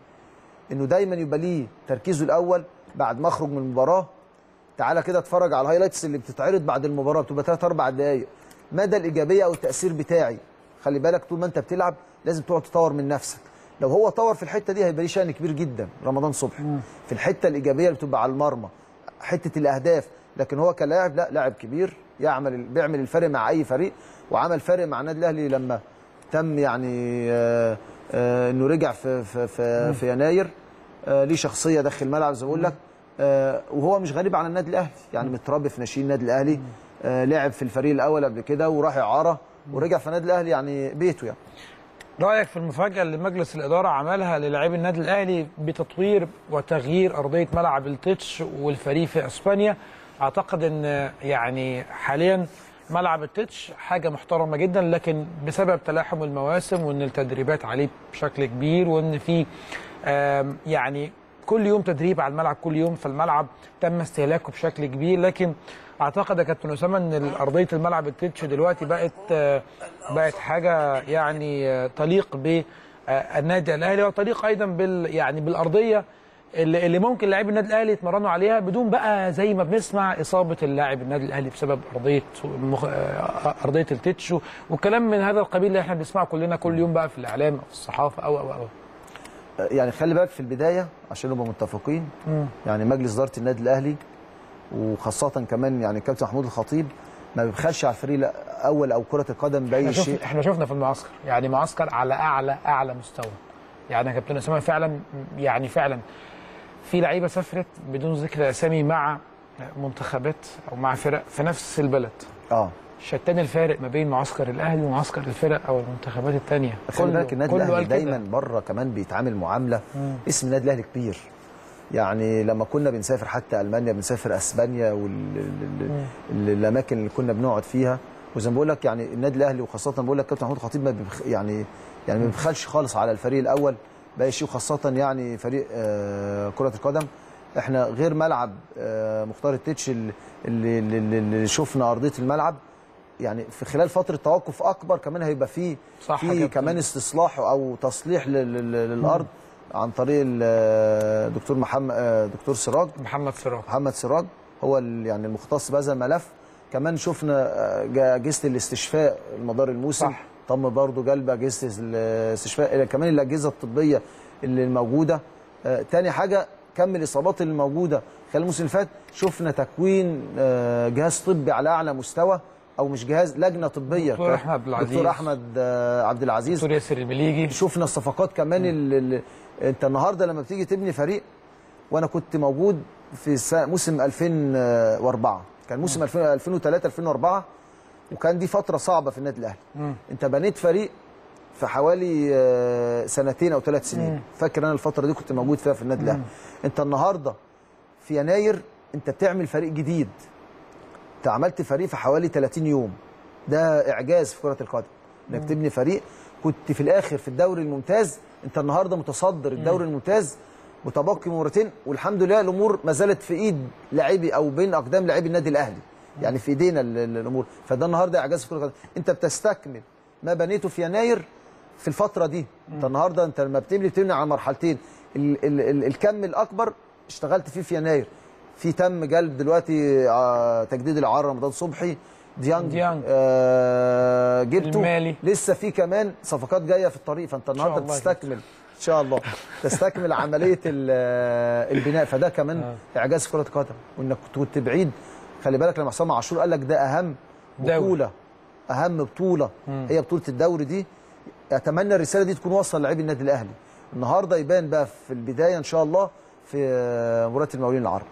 إنه دايما يبقى ليه تركيزه الأول بعد ما أخرج من المباراة. تعالى كده اتفرج على ال highlights اللي بتتعرض بعد المباراة بتبقى 3 4 دقائق مدى الإيجابية أو التأثير بتاعي. خلي بالك طول ما أنت بتلعب لازم تقعد تطور من نفسك. لو هو طور في الحتة دي هيبقى ليه شأن كبير جدا رمضان صبحي. في الحتة الإيجابية اللي بتبقى على المرمى. حتة الأهداف. لكن هو كلاعب لا لاعب كبير يعمل بيعمل الفرق مع أي فريق. وعمل فرق مع النادي الأهلي لما تم يعني آه، آه، إنه رجع في في في, في يناير آه، ليه شخصية داخل الملعب زي ما بقول لك. وهو مش غريب على النادي الأهلي يعني متربي في ناشئين النادي الأهلي. لعب في الفريق الأول قبل كده وراح إعارة ورجع في النادي الأهلي يعني بيته يعني. رأيك في المفاجأة اللي مجلس الإدارة عملها للاعبي النادي الأهلي بتطوير وتغيير أرضية ملعب التتش والفريق في إسبانيا؟ أعتقد إن يعني حاليا ملعب التتش حاجة محترمة جدا لكن بسبب تلاحم المواسم وإن التدريبات عليه بشكل كبير وإن في يعني كل يوم تدريب على الملعب كل يوم فالملعب تم استهلاكه بشكل كبير. لكن أعتقد يا كابتن أسامة إن أرضية الملعب التتش دلوقتي بقت آه، بقت حاجة يعني آه، تليق بالنادي الأهلي وتليق أيضا بال يعني بالأرضية اللي اللي ممكن لاعبي النادي الاهلي يتمرنوا عليها بدون بقى زي ما بنسمع إصابة اللاعب النادي الاهلي بسبب أرضية مخ... آه، أرضية التتش والكلام من هذا القبيل اللي إحنا بنسمعه كلنا كل يوم بقى في الإعلام أو في الصحافة أو أو أو. آه، يعني خلي بالك في البداية عشان نبقى متفقين. يعني مجلس إدارة النادي الأهلي وخاصة كمان يعني الكابتن محمود الخطيب ما بيبخلش على الفريق الأول أو كرة القدم إحنا باي شيء. إحنا شفنا في المعسكر. يعني معسكر على اعلى أعلى مستوى. يعني يا كابتن أسامة فعلا يعني فعلا في لعيبة سافرت بدون ذكر أسامي مع منتخبات أو مع فرق في نفس البلد. آه. شتان الفارق ما بين معسكر الأهلي ومعسكر الفرق أو المنتخبات الثانية خلي بالك النادي الأهلي. دايما بره كمان بيتعامل معاملة. اسم النادي الأهلي كبير. يعني لما كنا بنسافر حتى ألمانيا بنسافر أسبانيا والاماكن اللي كنا بنقعد فيها. وزي ما بقول لك يعني النادي الأهلي وخاصة بقول لك كابتن محمود خطيب ما بيبخ يعني يعني ما بيبخلش خالص على الفريق الأول. باي شيء وخاصه يعني فريق آه كرة القدم. إحنا غير ملعب آه مختار التتش اللي, اللي, اللي, شفنا أرضية الملعب. يعني في خلال فترة توقف أكبر كمان هيبقى فيه صح يا في كابتن. كمان استصلاح أو تصليح لل- لل- للأرض عن طريق الدكتور محمد دكتور سراج. محمد سراج. محمد سراج هو يعني المختص بهذا الملف. كمان شفنا آه، اجهزه الاستشفاء مدار الموسم. صح. تم برضه جلب أجهزة الاستشفاء كمان الأجهزة الطبية اللي الموجوده آه، تاني حاجة كم الإصابات اللي موجودة. خلال الموسم اللي فات شفنا تكوين آه، جهاز طبي على أعلى مستوى أو مش جهاز لجنة طبية. دكتور أحمد عبد العزيز. دكتور أحمد آه، عبد العزيز. دكتور ياسر المليجي. شفنا الصفقات كمان اللي أنت النهارده لما بتيجي تبني فريق وأنا كنت موجود في موسم 2004 كان موسم 2000 2003 2004 وكان دي فترة صعبة في النادي الأهلي. انت بنيت فريق في حوالي آه، سنتين أو ثلاث سنين. فاكر أنا الفترة دي كنت موجود فيها في النادي الأهلي. انت النهارده في يناير انت بتعمل فريق جديد. انت عملت فريق في حوالي 30 يوم. ده إعجاز في كرة القدم. إنك تبني فريق. كنت في الآخر في الدوري الممتاز. انت النهارده متصدر الدوري الممتاز متبقي مرتين. والحمد لله الأمور ما زالت في إيد لاعبي أو بين أقدام لاعبي النادي الأهلي. يعني في ايدينا ال- ال- الأمور. فده النهارده اعجاز في كره القدم انت بتستكمل ما بنيته في يناير في الفترة دي. انت النهارده انت لما بتبني بتبني على مرحلتين. ال ال ال الكم الاكبر اشتغلت فيه في يناير. في تم جلب دلوقتي آه، تجديد العار رمضان صبحي. ديانج, ديانج. آه جبته. المالي. لسه في كمان صفقات جاية في الطريق. فانت النهارده الله تستكمل. إن شاء الله. تستكمل عملية ال- البناء. فده كمان إعجاز في كرة القدم وإنك كنت بعيد خلي بالك لما حسام عاشور قال لك ده أهم دوري. بطولة أهم بطولة هي بطولة الدوري دي أتمنى الرسالة دي تكون واصلة للاعبي النادي الأهلي. النهارده يبان بقى في البداية إن شاء الله في مباراة المقاولين العرب.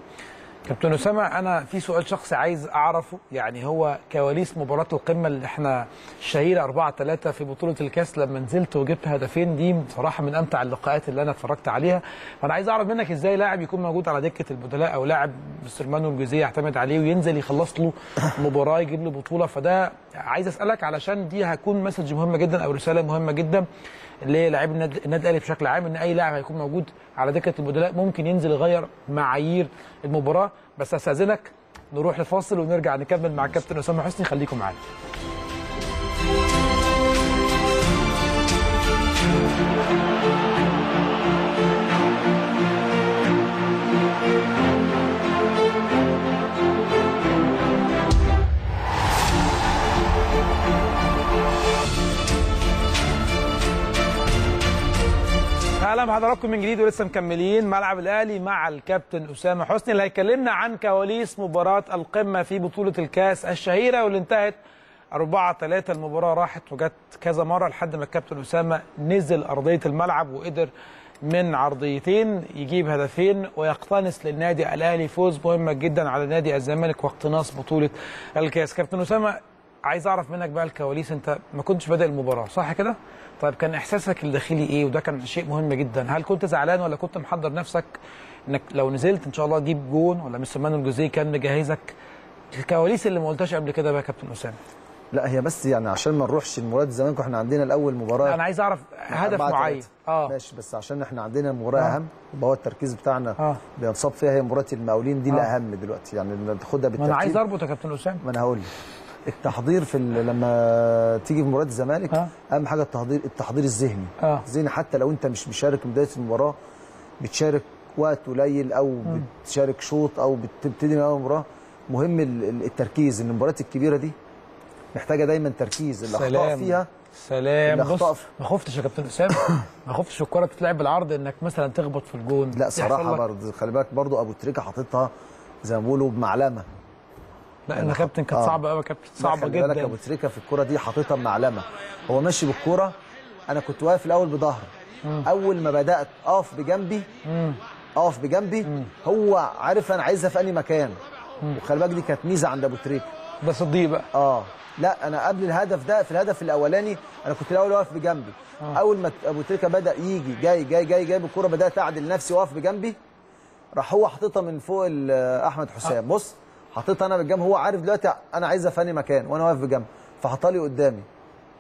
كابتن أسامة أنا في سؤال شخصي عايز أعرفه. يعني هو كواليس مباراة القمة اللي إحنا الشهيره 4 3 في بطولة الكاس لما نزلت وجبت هدفين دي بصراحة من أمتع اللقاءات اللي أنا اتفرجت عليها. فأنا عايز أعرف منك إزاي لاعب يكون موجود على دكة البدلاء أو لاعب مستر مانويل يعتمد عليه وينزل يخلص له مباراة يجيب له بطولة. فده عايز أسألك علشان دي هتكون message مهمة جدا أو رسالة مهمة جدا النادي النادي الأهلي بشكل عام إن أي لاعب هيكون موجود على دكة البدلاء ممكن ينزل يغير معايير المباراة. بس استأذنك نروح لفاصل ونرجع نكمل مع الكابتن أسامة حسني. خليكم معانا. أهلا بحضراتكم من جديد ولسه مكملين. ملعب الأهلي مع الكابتن أسامة حسني اللي هيكلمنا عن كواليس مباراة القمة في بطولة الكاس الشهيرة واللي انتهت 4 3 المباراة راحت وجت كذا مرة لحد ما الكابتن أسامة نزل أرضية الملعب وقدر من عرضيتين يجيب هدفين ويقتنص للنادي الأهلي. فوز مهم جدا على نادي الزمالك واقتناص بطولة الكاس. كابتن أسامة عايز أعرف منك بقى الكواليس أنت ما كنتش بادئ المباراة صح كده؟ طيب كان إحساسك الداخلي إيه؟ وده كان شيء مهم جدا. هل كنت زعلان ولا كنت محضر نفسك إنك لو نزلت إن شاء الله تجيب جون؟ ولا مستر مانويل جوزيه كان مجهزك الكواليس اللي ما قلتهاش قبل كده بقى يا كابتن اسامه لا هي بس يعني عشان ما نروحش لمباراه الزمالك وإحنا عندنا الأول مباراة أنا عايز أعرف هدف معين. آه. ماشي بس عشان إحنا عندنا مباراة أهم يبقى هو التركيز بتاعنا آه. بينصب فيها هي مباراة المقاولين دي آه. الاهم دلوقتي. يعني ناخدها ما بالترتيب أنا عايز اربط يا كابتن اسامه ما أنا هقول لك. التحضير في ال- لما تيجي في مباراه الزمالك آه. أهم حاجة التحضير التحضير الذهني. آه. الذهني حتى لو أنت مش مشارك بدايه المباراة بتشارك وقت قليل أو بتشارك شوط أو بتبتدي من أول مباراة مهم ال- ال- التركيز. إن المباريات الكبيرة دي محتاجة دايما تركيز. الأخطاء سلام. فيها سلام. بص ما خفتش يا كابتن اسامه ما خفتش الكرة بتتلعب بالعرض إنك مثلا تخبط في الجون. لا صراحة برضه خلي بالك برضه أبو تريكة حاططها زي ما بيقولوا بمعلمه لا أنا كابتن كانت آه. صعبة قوي يا كابتن صعبة خلي بالك جدا. أبو تريكة في الكرة دي حاططها بمعلمه هو ماشي بالكرة أنا كنت واقف الأول بظهري أول ما بدأت أقف بجنبي أقف بجنبي هو عارف أنا عايزها في انهي مكان. وخلي بالك دي كانت ميزة عند أبو تريكة. ده صديق بقى. آه. لا أنا قبل الهدف ده في الهدف الأولاني أنا كنت الأول واقف بجنبي. أول ما أبو تريكة بدأ يجي جاي جاي جاي جايب الكوره بدأت أعدل نفسي وأقف بجنبي راح هو حاططها من فوق ال- أحمد حسام. بص حاططها أنا بالجنب هو عارف دلوقتي أنا عايزها في أنهي مكان وأنا واقف بجنب فحطها لي قدامي.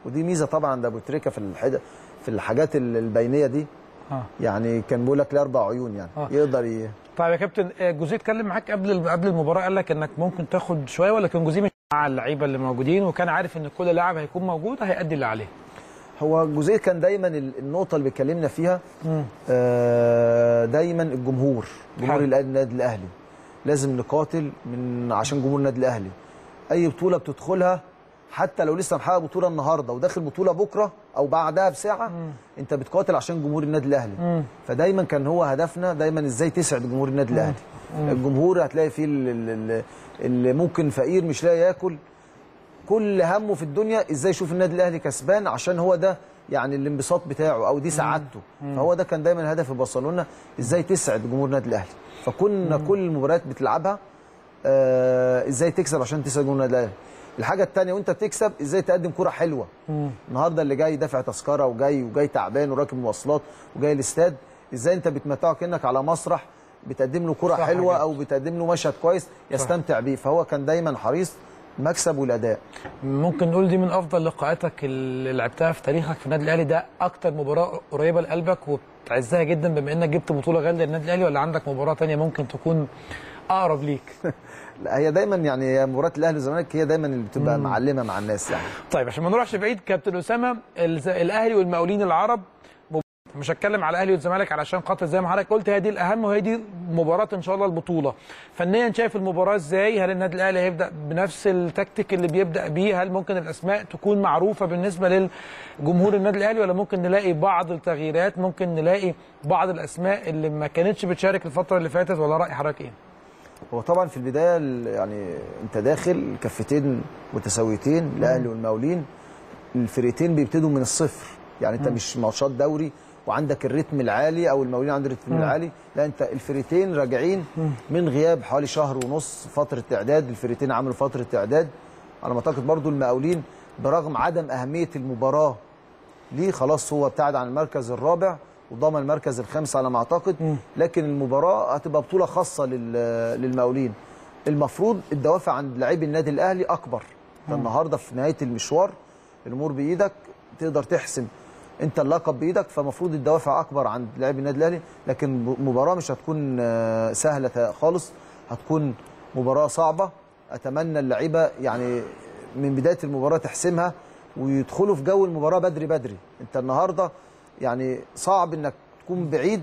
ودي ميزة طبعا عند أبو تريكة في الحد... في الحاجات ال- البينية دي. آه. يعني كان بيقول لك ليه أربع عيون يعني؟ آه. يقدر ي... طيب يا كابتن آه، جوزيه اتكلم معاك قبل قبل المباراة قال لك إنك ممكن تاخد شوية ولا كان جوزيه مش مع اللعيبة اللي موجودين وكان عارف إن كل لاعب هيكون موجود هيأدي اللي عليه. هو جزئيه كان دايما ال- النقطة اللي بيكلمنا فيها آه دايما الجمهور جمهور النادي الأهلي. لازم نقاتل من عشان جمهور النادي الأهلي. أي بطولة بتدخلها حتى لو لسه محقق بطولة النهارده وداخل بطولة بكرة أو بعدها بساعة أنت بتقاتل عشان جمهور النادي الأهلي. فدايما كان هو هدفنا دايما إزاي تسعد جمهور النادي الأهلي. الجمهور هتلاقي فيه ال- ال- ال- اللي ممكن فقير مش لاقي ياكل. كل همه في الدنيا إزاي يشوف النادي الأهلي كسبان عشان هو ده يعني الانبساط بتاعه أو دي سعادته. فهو ده كان دايما في برشلونه إزاي تسعد جمهور النادي الأهلي. فكنا كل المباريات بتلعبها آه إزاي تكسب عشان تسعد جمهور النادي الأهلي. الحاجة الثانية وأنت بتكسب إزاي تقدم كرة حلوة. النهارده اللي جاي دافع تذكرة وجاي وجاي تعبان وراكب مواصلات وجاي الاستاد إزاي أنت بتمتعه كانك على مسرح بتقدم له كرة حلوة جدا. أو بتقدم له مشهد كويس يستمتع بيه. فهو كان دايما حريص المكسب والأداء. ممكن نقول دي من أفضل لقاءاتك اللي لعبتها في تاريخك في النادي الأهلي. ده أكتر مباراة قريبة لقلبك وبتعزها جدا بما إنك جبت بطولة غالية للنادي الأهلي ولا عندك مباراة تانية ممكن تكون أقرب ليك؟ لا هي دايما يعني هي مباراة الأهلي والزمالك هي دايما اللي بتبقى معلمة مع الناس يعني. طيب عشان ما نروحش بعيد كابتن أسامة الأهلي والمقاولين العرب مش هتكلم على الاهلي والزمالك علشان خاطر زي ما حضرتك قلت هي دي الأهم وهي دي مباراة إن شاء الله البطولة. فنيا شايف المباراة إزاي؟ هل النادي الأهلي هيبدأ بنفس التكتيك اللي بيبدأ بيه؟ هل ممكن الأسماء تكون معروفة بالنسبة للجمهور النادي الأهلي ولا ممكن نلاقي بعض التغييرات؟ ممكن نلاقي بعض الأسماء اللي ما كانتش بتشارك الفترة اللي فاتت ولا رأي حضرتك إيه؟ هو طبعا في البداية ال- يعني أنت داخل كفتين متساويتين الأهلي والمقاولين. الفرقتين بيبتدوا من الصفر. يعني أنت مش ماتشات دوري وعندك الريتم العالي أو المقاولين عندهم الريتم العالي لا أنت الفرقتين راجعين من غياب حوالي شهر ونص فترة إعداد الفرقتين عملوا فترة إعداد. على ما أعتقد برضو المقاولين برغم عدم أهمية المباراة ليه خلاص هو ابتعد عن المركز الرابع وضمن المركز الخامس على ما أعتقد لكن المباراة هتبقى بطولة خاصة لل- للمقاولين. المفروض الدوافع عند لاعبي النادي الأهلي أكبر. ده النهارده في نهاية المشوار الأمور بإيدك تقدر تحسم. انت اللقب بإيدك فمفروض الدوافع أكبر عند لاعبي النادي الأهلي لكن مباراة مش هتكون آه، سهلة خالص هتكون مباراة صعبة. أتمنى اللعيبة يعني من بداية المباراة تحسمها ويدخلوا في جو المباراة بدري بدري. أنت النهارده يعني صعب إنك تكون بعيد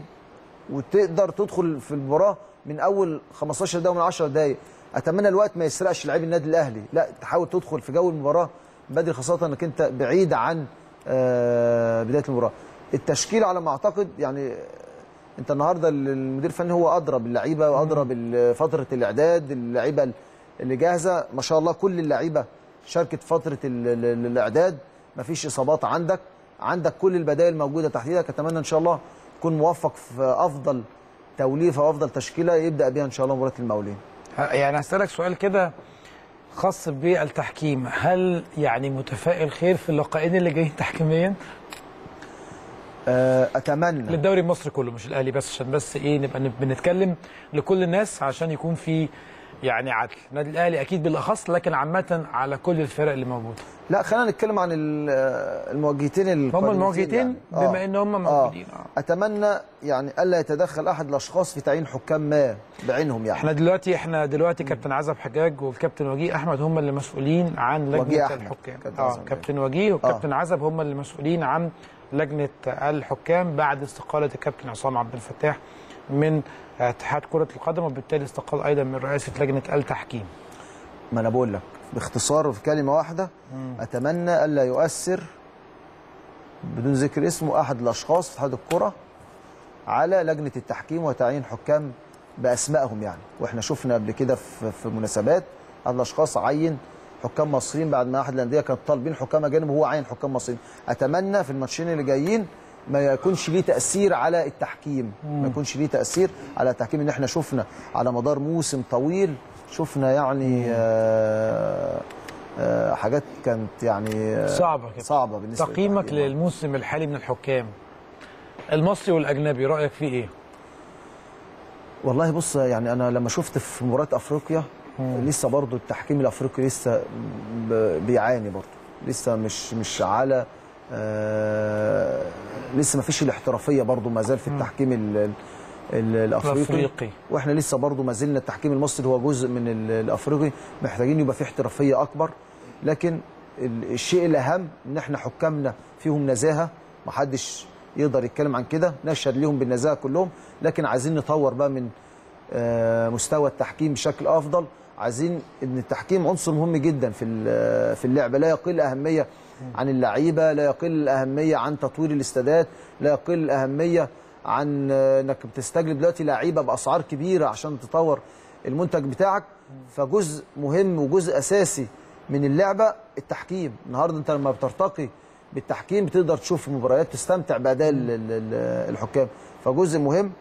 وتقدر تدخل في المباراة من أول 15 دقيقة ومن 10 دقائق أتمنى الوقت ما يسرقش لاعبي النادي الأهلي. لا تحاول تدخل في جو المباراة بدري خاصة إنك أنت بعيد عن بداية المباراة. التشكيل على ما أعتقد يعني أنت النهارده المدير الفني هو ادرى باللعيبه وادرى بفتره الإعداد اللعيبة اللي جاهزة. ما شاء الله كل اللعيبة شاركت فترة ال- ال- الإعداد. ما فيش إصابات عندك. عندك كل البدائل موجودة تحت إيدك أتمنى إن شاء الله تكون موفق في أفضل توليفه وأفضل تشكيلة يبدأ بيها إن شاء الله مباراة المقاولين. ه- يعني هسألك سؤال كده. خاص بالتحكيم هل يعني متفائل خير في اللقاءين اللي جايين تحكيميا؟ آه، أتمنى. للدوري المصري كله مش الأهلي بس عشان بس إيه نبقى نب- بنتكلم لكل الناس عشان يكون في يعني عدل النادي الأهلي أكيد بالأخص لكن عامة على كل الفرق اللي موجودة لا خلينا نتكلم عن ال- آه، المواجهتين هم المواجهتين يعني. بما ان هم موجودين آه. أتمنى يعني ألا يتدخل أحد الأشخاص في تعيين حكام ما بعينهم يعني إحنا دلوقتي إحنا دلوقتي كابتن عزب حجاج والكابتن وجيه أحمد هم اللي مسؤولين عن لجنة. الحكام كابتن آه. كابتن وجيه وكابتن عزب هم اللي مسؤولين عن لجنة الحكام بعد استقالة الكابتن عصام عبد الفتاح من اتحاد كرة القدم وبالتالي استقال أيضا من رئاسه لجنة التحكيم ما أنا بقول لك باختصار وفي كلمة واحدة أتمنى ألا يؤثر بدون ذكر اسمه أحد الأشخاص في اتحاد الكرة على لجنة التحكيم وتعيين حكام بأسمائهم يعني. وإحنا شفنا قبل كده في, في مناسبات أحد الأشخاص عين حكام مصريين بعد ما أحد الأندية كانت طالبين حكام أجانب وهو عين حكام مصريين. أتمنى في الماتشين اللي جايين ما يكونش ليه تأثير على التحكيم. ما يكونش ليه تأثير على التحكيم ان إحنا شفنا على مدار موسم طويل. شفنا يعني آه آه حاجات كانت يعني آه صعبة كده. صعبة بالنسبة تقييمك. للموسم الحالي من الحكام المصري والأجنبي رأيك فيه إيه؟ والله بص يعني أنا لما شفت في مباراة أفريقيا لسه برضو التحكيم الأفريقي لسه بيعاني برضو. لسه مش مش على آه لسه ما فيش الاحترافية برضو ما زال في التحكيم ال ال ال الأفريقي. الأفريقي. وإحنا لسه برضو ما زلنا التحكيم المصري هو جزء من ال- الأفريقي. محتاجين يبقى فيه احترافية أكبر. لكن ال- الشيء الأهم إن إحنا حكامنا فيهم نزاهة. ما حدش يقدر يتكلم عن كده. نشهد ليهم بالنزاهة كلهم. لكن عايزين نطور بقى من آه، مستوى التحكيم بشكل أفضل. عايزين إن التحكيم عنصر مهم جدا في في اللعبه لا يقل أهمية عن اللعيبة لا يقل الأهمية عن تطوير الاستادات لا يقل الأهمية عن إنك بتستجلب دلوقتي لعيبة بأسعار كبيرة عشان تطور المنتج بتاعك. فجزء مهم وجزء أساسي من اللعبة التحكيم. النهارده أنت لما بترتقي بالتحكيم بتقدر تشوف مباريات تستمتع بأداء ال- ال- ال- الحكام. فجزء مهم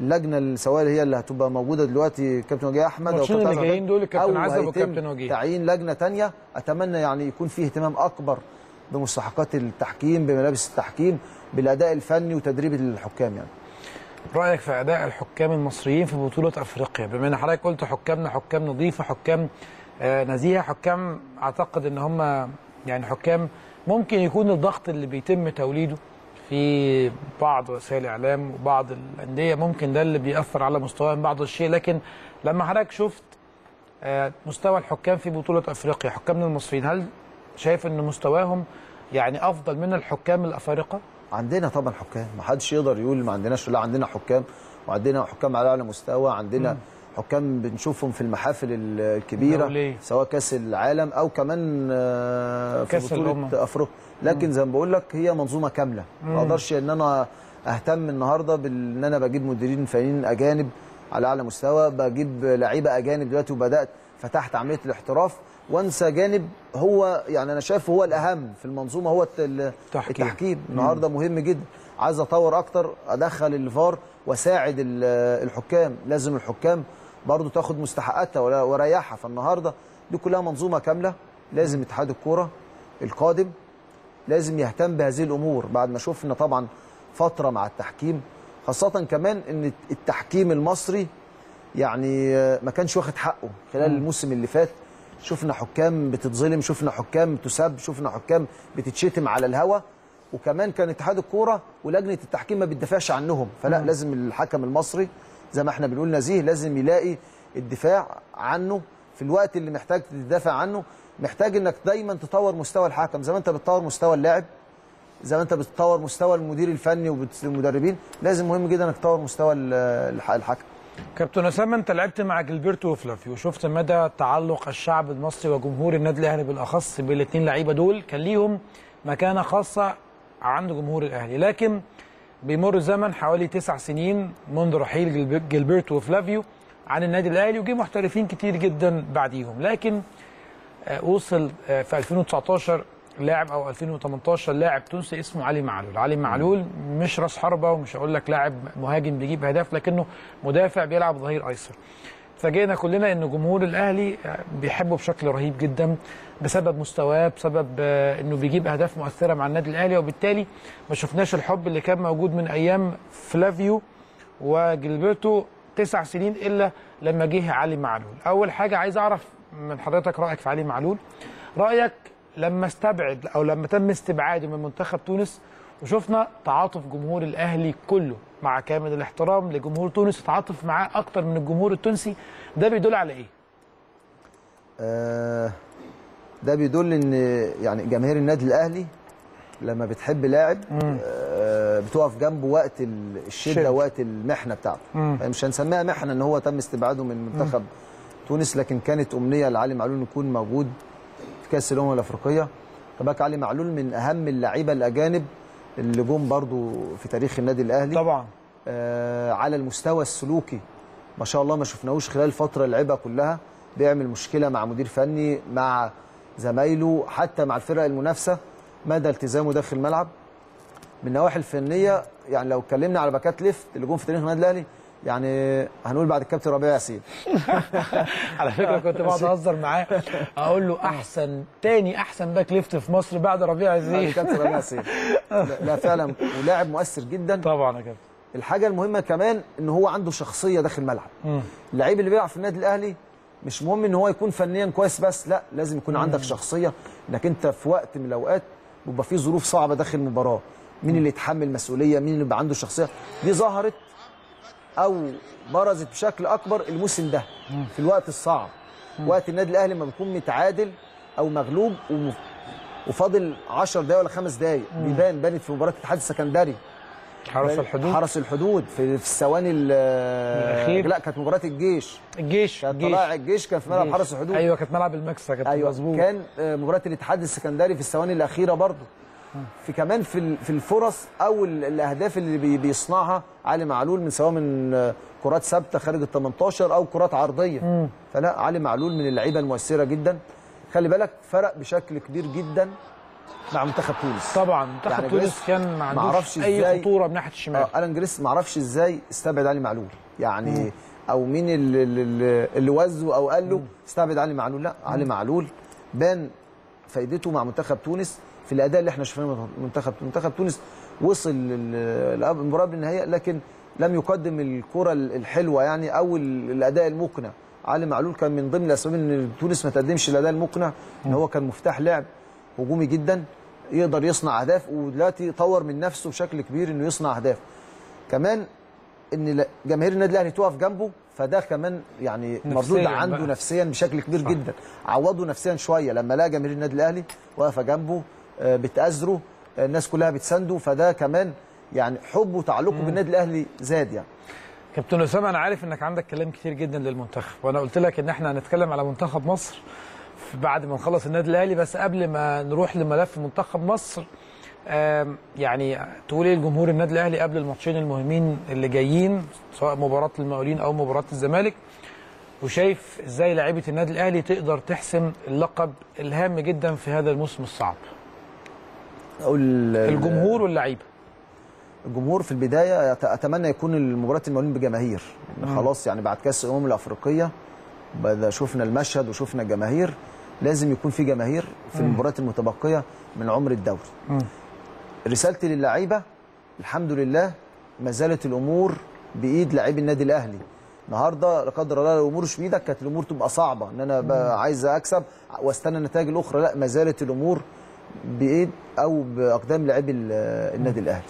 اللجنة اللي سواء هي اللي هتبقى موجودة دلوقتي كابتن وجيه أحمد أو كابتن اللي جايين دول الكابتن عزب هيتم والكابتن وجيه. تعيين لجنة تانية أتمنى يعني يكون فيه اهتمام أكبر بمستحقات التحكيم بملابس التحكيم بالأداء الفني وتدريب الحكام يعني. رأيك في أداء الحكام المصريين في بطولة أفريقيا؟ بما إن حضرتك قلت حكامنا حكام نظيفه حكام آه، نزيهه حكام أعتقد إن هم يعني حكام ممكن يكون الضغط اللي بيتم توليده في بعض وسائل الاعلام وبعض الأندية ممكن ده اللي بيأثر على مستواهم بعض الشيء. لكن لما حضرتك شفت آه، مستوى الحكام في بطولة أفريقيا حكامنا المصريين هل شايف إن مستواهم يعني أفضل من الحكام الأفارقة؟ عندنا طبعا حكام. ما حدش يقدر يقول ما عندناش لا عندنا حكام وعندنا حكام على أعلى مستوى عندنا حكام بنشوفهم في المحافل الكبيرة دولية. سواء كأس العالم أو كمان آه، في بطولة. أفريقيا. لكن زي ما بقول لك هي منظومة كاملة. ما أقدرش إن أنا أهتم النهارده بان أنا بجيب مديرين فنيين أجانب على أعلى مستوى. بجيب لعيبة أجانب دلوقتي وبدأت فتحت عملية الاحتراف. وانسى جانب هو يعني أنا شايفه هو الأهم في المنظومة هو الت- تحكيم. التحكيم. النهارده مهم جدا. عايز أطور أكتر أدخل الفار وأساعد ال- الحكام. لازم الحكام برضو تاخد مستحقاتها واريحها فالنهاردة دي كلها منظومة كاملة. لازم اتحاد الكورة القادم لازم يهتم بهذه الأمور. بعد ما شفنا طبعا فترة مع التحكيم خاصة كمان إن التحكيم المصري يعني ما كانش واخد حقه خلال الموسم اللي فات. شفنا حكام بتتظلم شفنا حكام تسب شفنا حكام بتتشتم على الهوا. وكمان كان اتحاد الكورة ولجنة التحكيم ما بتدافعش عنهم. فلا لازم الحكم المصري زي ما إحنا بنقول نزيه لازم يلاقي الدفاع عنه في الوقت اللي محتاج تدافع عنه. محتاج انك دايما تطور مستوى الحكم. زي ما انت بتطور مستوى اللاعب زي ما انت بتطور مستوى المدير الفني والمدربين لازم مهم جدا انك تطور مستوى ال- الح- الحكم. كابتن أسامة أنت لعبت مع جilberto وفلافيو. وشفت مدى تعلق الشعب المصري وجمهور النادي الأهلي بالأخص بالاثنين لعيبة دول كان ليهم مكانة خاصة عند جمهور الأهلي. لكن بيمر الزمن حوالي تسع سنين منذ رحيل جilberto وفلافيو عن النادي الأهلي وجي محترفين كتير جدا بعديهم. لكن آه، وصل آه، في 2019 لاعب أو 2018 لاعب تونسي اسمه علي معلول. علي معلول مش راس حربة ومش هقول لك لاعب مهاجم بيجيب أهداف لكنه مدافع بيلعب ظهير أيسر. فجينا كلنا إن جمهور الأهلي بيحبه بشكل رهيب جدا بسبب مستواه بسبب آه، إنه بيجيب أهداف مؤثرة مع النادي الأهلي وبالتالي ما شفناش الحب اللي كان موجود من أيام فلافيو وجilberto تسع سنين إلا لما جه علي معلول. أول حاجة عايز أعرف من حضرتك رأيك في علي معلول. رأيك لما استبعد أو لما تم استبعاده من منتخب تونس وشفنا تعاطف جمهور الأهلي كله مع كامل الاحترام لجمهور تونس تعاطف معاه أكتر من الجمهور التونسي. ده بيدل على إيه؟ آه، ده بيدل إن يعني جماهير النادي الأهلي لما بتحب لاعب آه، بتقف جنبه وقت ال- الشدة شد. وقت المحنة بتاعته. يعني مش هنسميها محنة إن هو تم استبعاده من منتخب تونس لكن كانت أمنية لعلي معلول يكون موجود في كاس الأمم الأفريقية. ك back علي معلول من أهم اللعيبه الأجانب اللي جم برضو في تاريخ النادي الأهلي. طبعا. آه، على المستوى السلوكي ما شاء الله ما شفناهوش خلال الفترة اللي لعبها كلها. بيعمل مشكلة مع مدير فني مع زمايله حتى مع الفرق المنافسة. مدى التزامه داخل الملعب. من النواحي الفنية يعني لو اتكلمنا على باكات left اللي جم في تاريخ النادي الأهلي يعني هنقول بعد الكابتن ربيع ياسين. على فكرة كنت بقعد أهزر معاه. أقول له أحسن تاني أحسن back left في مصر بعد ربيع عزيز الكابتن ربيع ياسين. لا, لا فعلا. ولاعب مؤثر جدا. طبعا يا كابتن. الحاجة المهمة كمان إن هو عنده شخصية داخل الملعب. اللعيب اللي بيلعب في النادي الأهلي مش مهم إن هو يكون فنيا كويس بس لا لازم يكون عندك شخصية. إنك أنت في وقت من الأوقات بيبقى في ظروف صعبة داخل المباراة. مين اللي يتحمل مسؤولية؟ مين اللي يبقى عنده شخصية؟ دي ظهرت أو برزت بشكل أكبر الموسم ده في الوقت الصعب. وقت النادي الأهلي لما بيكون متعادل أو مغلوب وفاضل 10 دقايق ولا خمس دقايق بيبان بانت في مباراة الاتحاد السكندري. حرس الحدود. حرس الحدود في, في الثواني ال- الأخير. لا كانت مباراة الجيش. الجيش كان الجيش. طلائع الجيش كان في ملعب. حرس الحدود. أيوه كانت ملعب المكسة كانت أيوه مظبوط. كان آه، مباراة الاتحاد السكندري في الثواني الأخيرة برضه في كمان في في الفرص أو ال- الأهداف اللي بي- بيصنعها علي معلول من سواء من آه، كرات ثابتة خارج ال 18 أو كرات عرضية. فلا علي معلول من اللعيبة المؤثرة جدا. خلي بالك فرق بشكل كبير جدا مع منتخب تونس. طبعا منتخب يعني تونس كان ما عندوش أي خطورة من ناحية الشمال. آه ألان جريس ما أعرفش إزاي استبعد علي معلول. يعني أو مين اللي, اللي, اللي وزه أو قال له استبعد علي معلول. لا علي معلول بان فايدته مع منتخب تونس في الأداء اللي إحنا شفناه من منتخب منتخب تونس وصل المباراة بالنهاية لكن لم يقدم الكرة الحلوة يعني أو ال- الأداء المقنع علي معلول كان من ضمن الأسباب إن تونس ما تقدمش الأداء المقنع إن هو كان مفتاح لعب هجومي جدا يقدر يصنع أهداف ودلوقتي طور من نفسه بشكل كبير إنه يصنع أهداف كمان إن جماهير النادي الأهلي تقف جنبه فده كمان يعني مردود عنده بقى. نفسيا بشكل كبير صح. جدا عوضه نفسيا شوية لما لقى جماهير النادي الأهلي واقفة جنبه بتأزره آه، الناس كلها بتسانده فده كمان يعني حبه وتعلقه بالنادي الأهلي زاد يعني. كابتن أسامة أنا عارف إنك عندك كلام كتير جدا للمنتخب وأنا قلت لك إن إحنا هنتكلم على منتخب مصر بعد ما نخلص النادي الأهلي بس قبل ما نروح لملف منتخب مصر يعني تقول إيه لجمهور النادي الأهلي قبل الماتشين المهمين اللي جايين سواء مباراة المقاولين أو مباراة الزمالك؟ وشايف إزاي لاعيبه النادي الأهلي تقدر تحسم اللقب الهام جدا في هذا الموسم الصعب؟ أقول الجمهور واللعيبة. الجمهور في البداية أتمنى يكون المباراة المقاولين بجماهير. خلاص يعني بعد كأس الأمم الأفريقية بدأ شفنا المشهد وشفنا الجماهير. لازم يكون في جماهير في المباريات المتبقية من عمر الدوري. رسالتي للعيبة الحمد لله ما زالت الأمور بإيد لاعبي النادي الأهلي. النهارده لا قدر الله الأمور مش بإيدك كانت الأمور تبقى صعبة. إن أنا عايز أكسب وأستنى النتائج الأخرى. لا ما زالت الأمور بإيد أو بأقدام لاعبي ال- النادي الأهلي.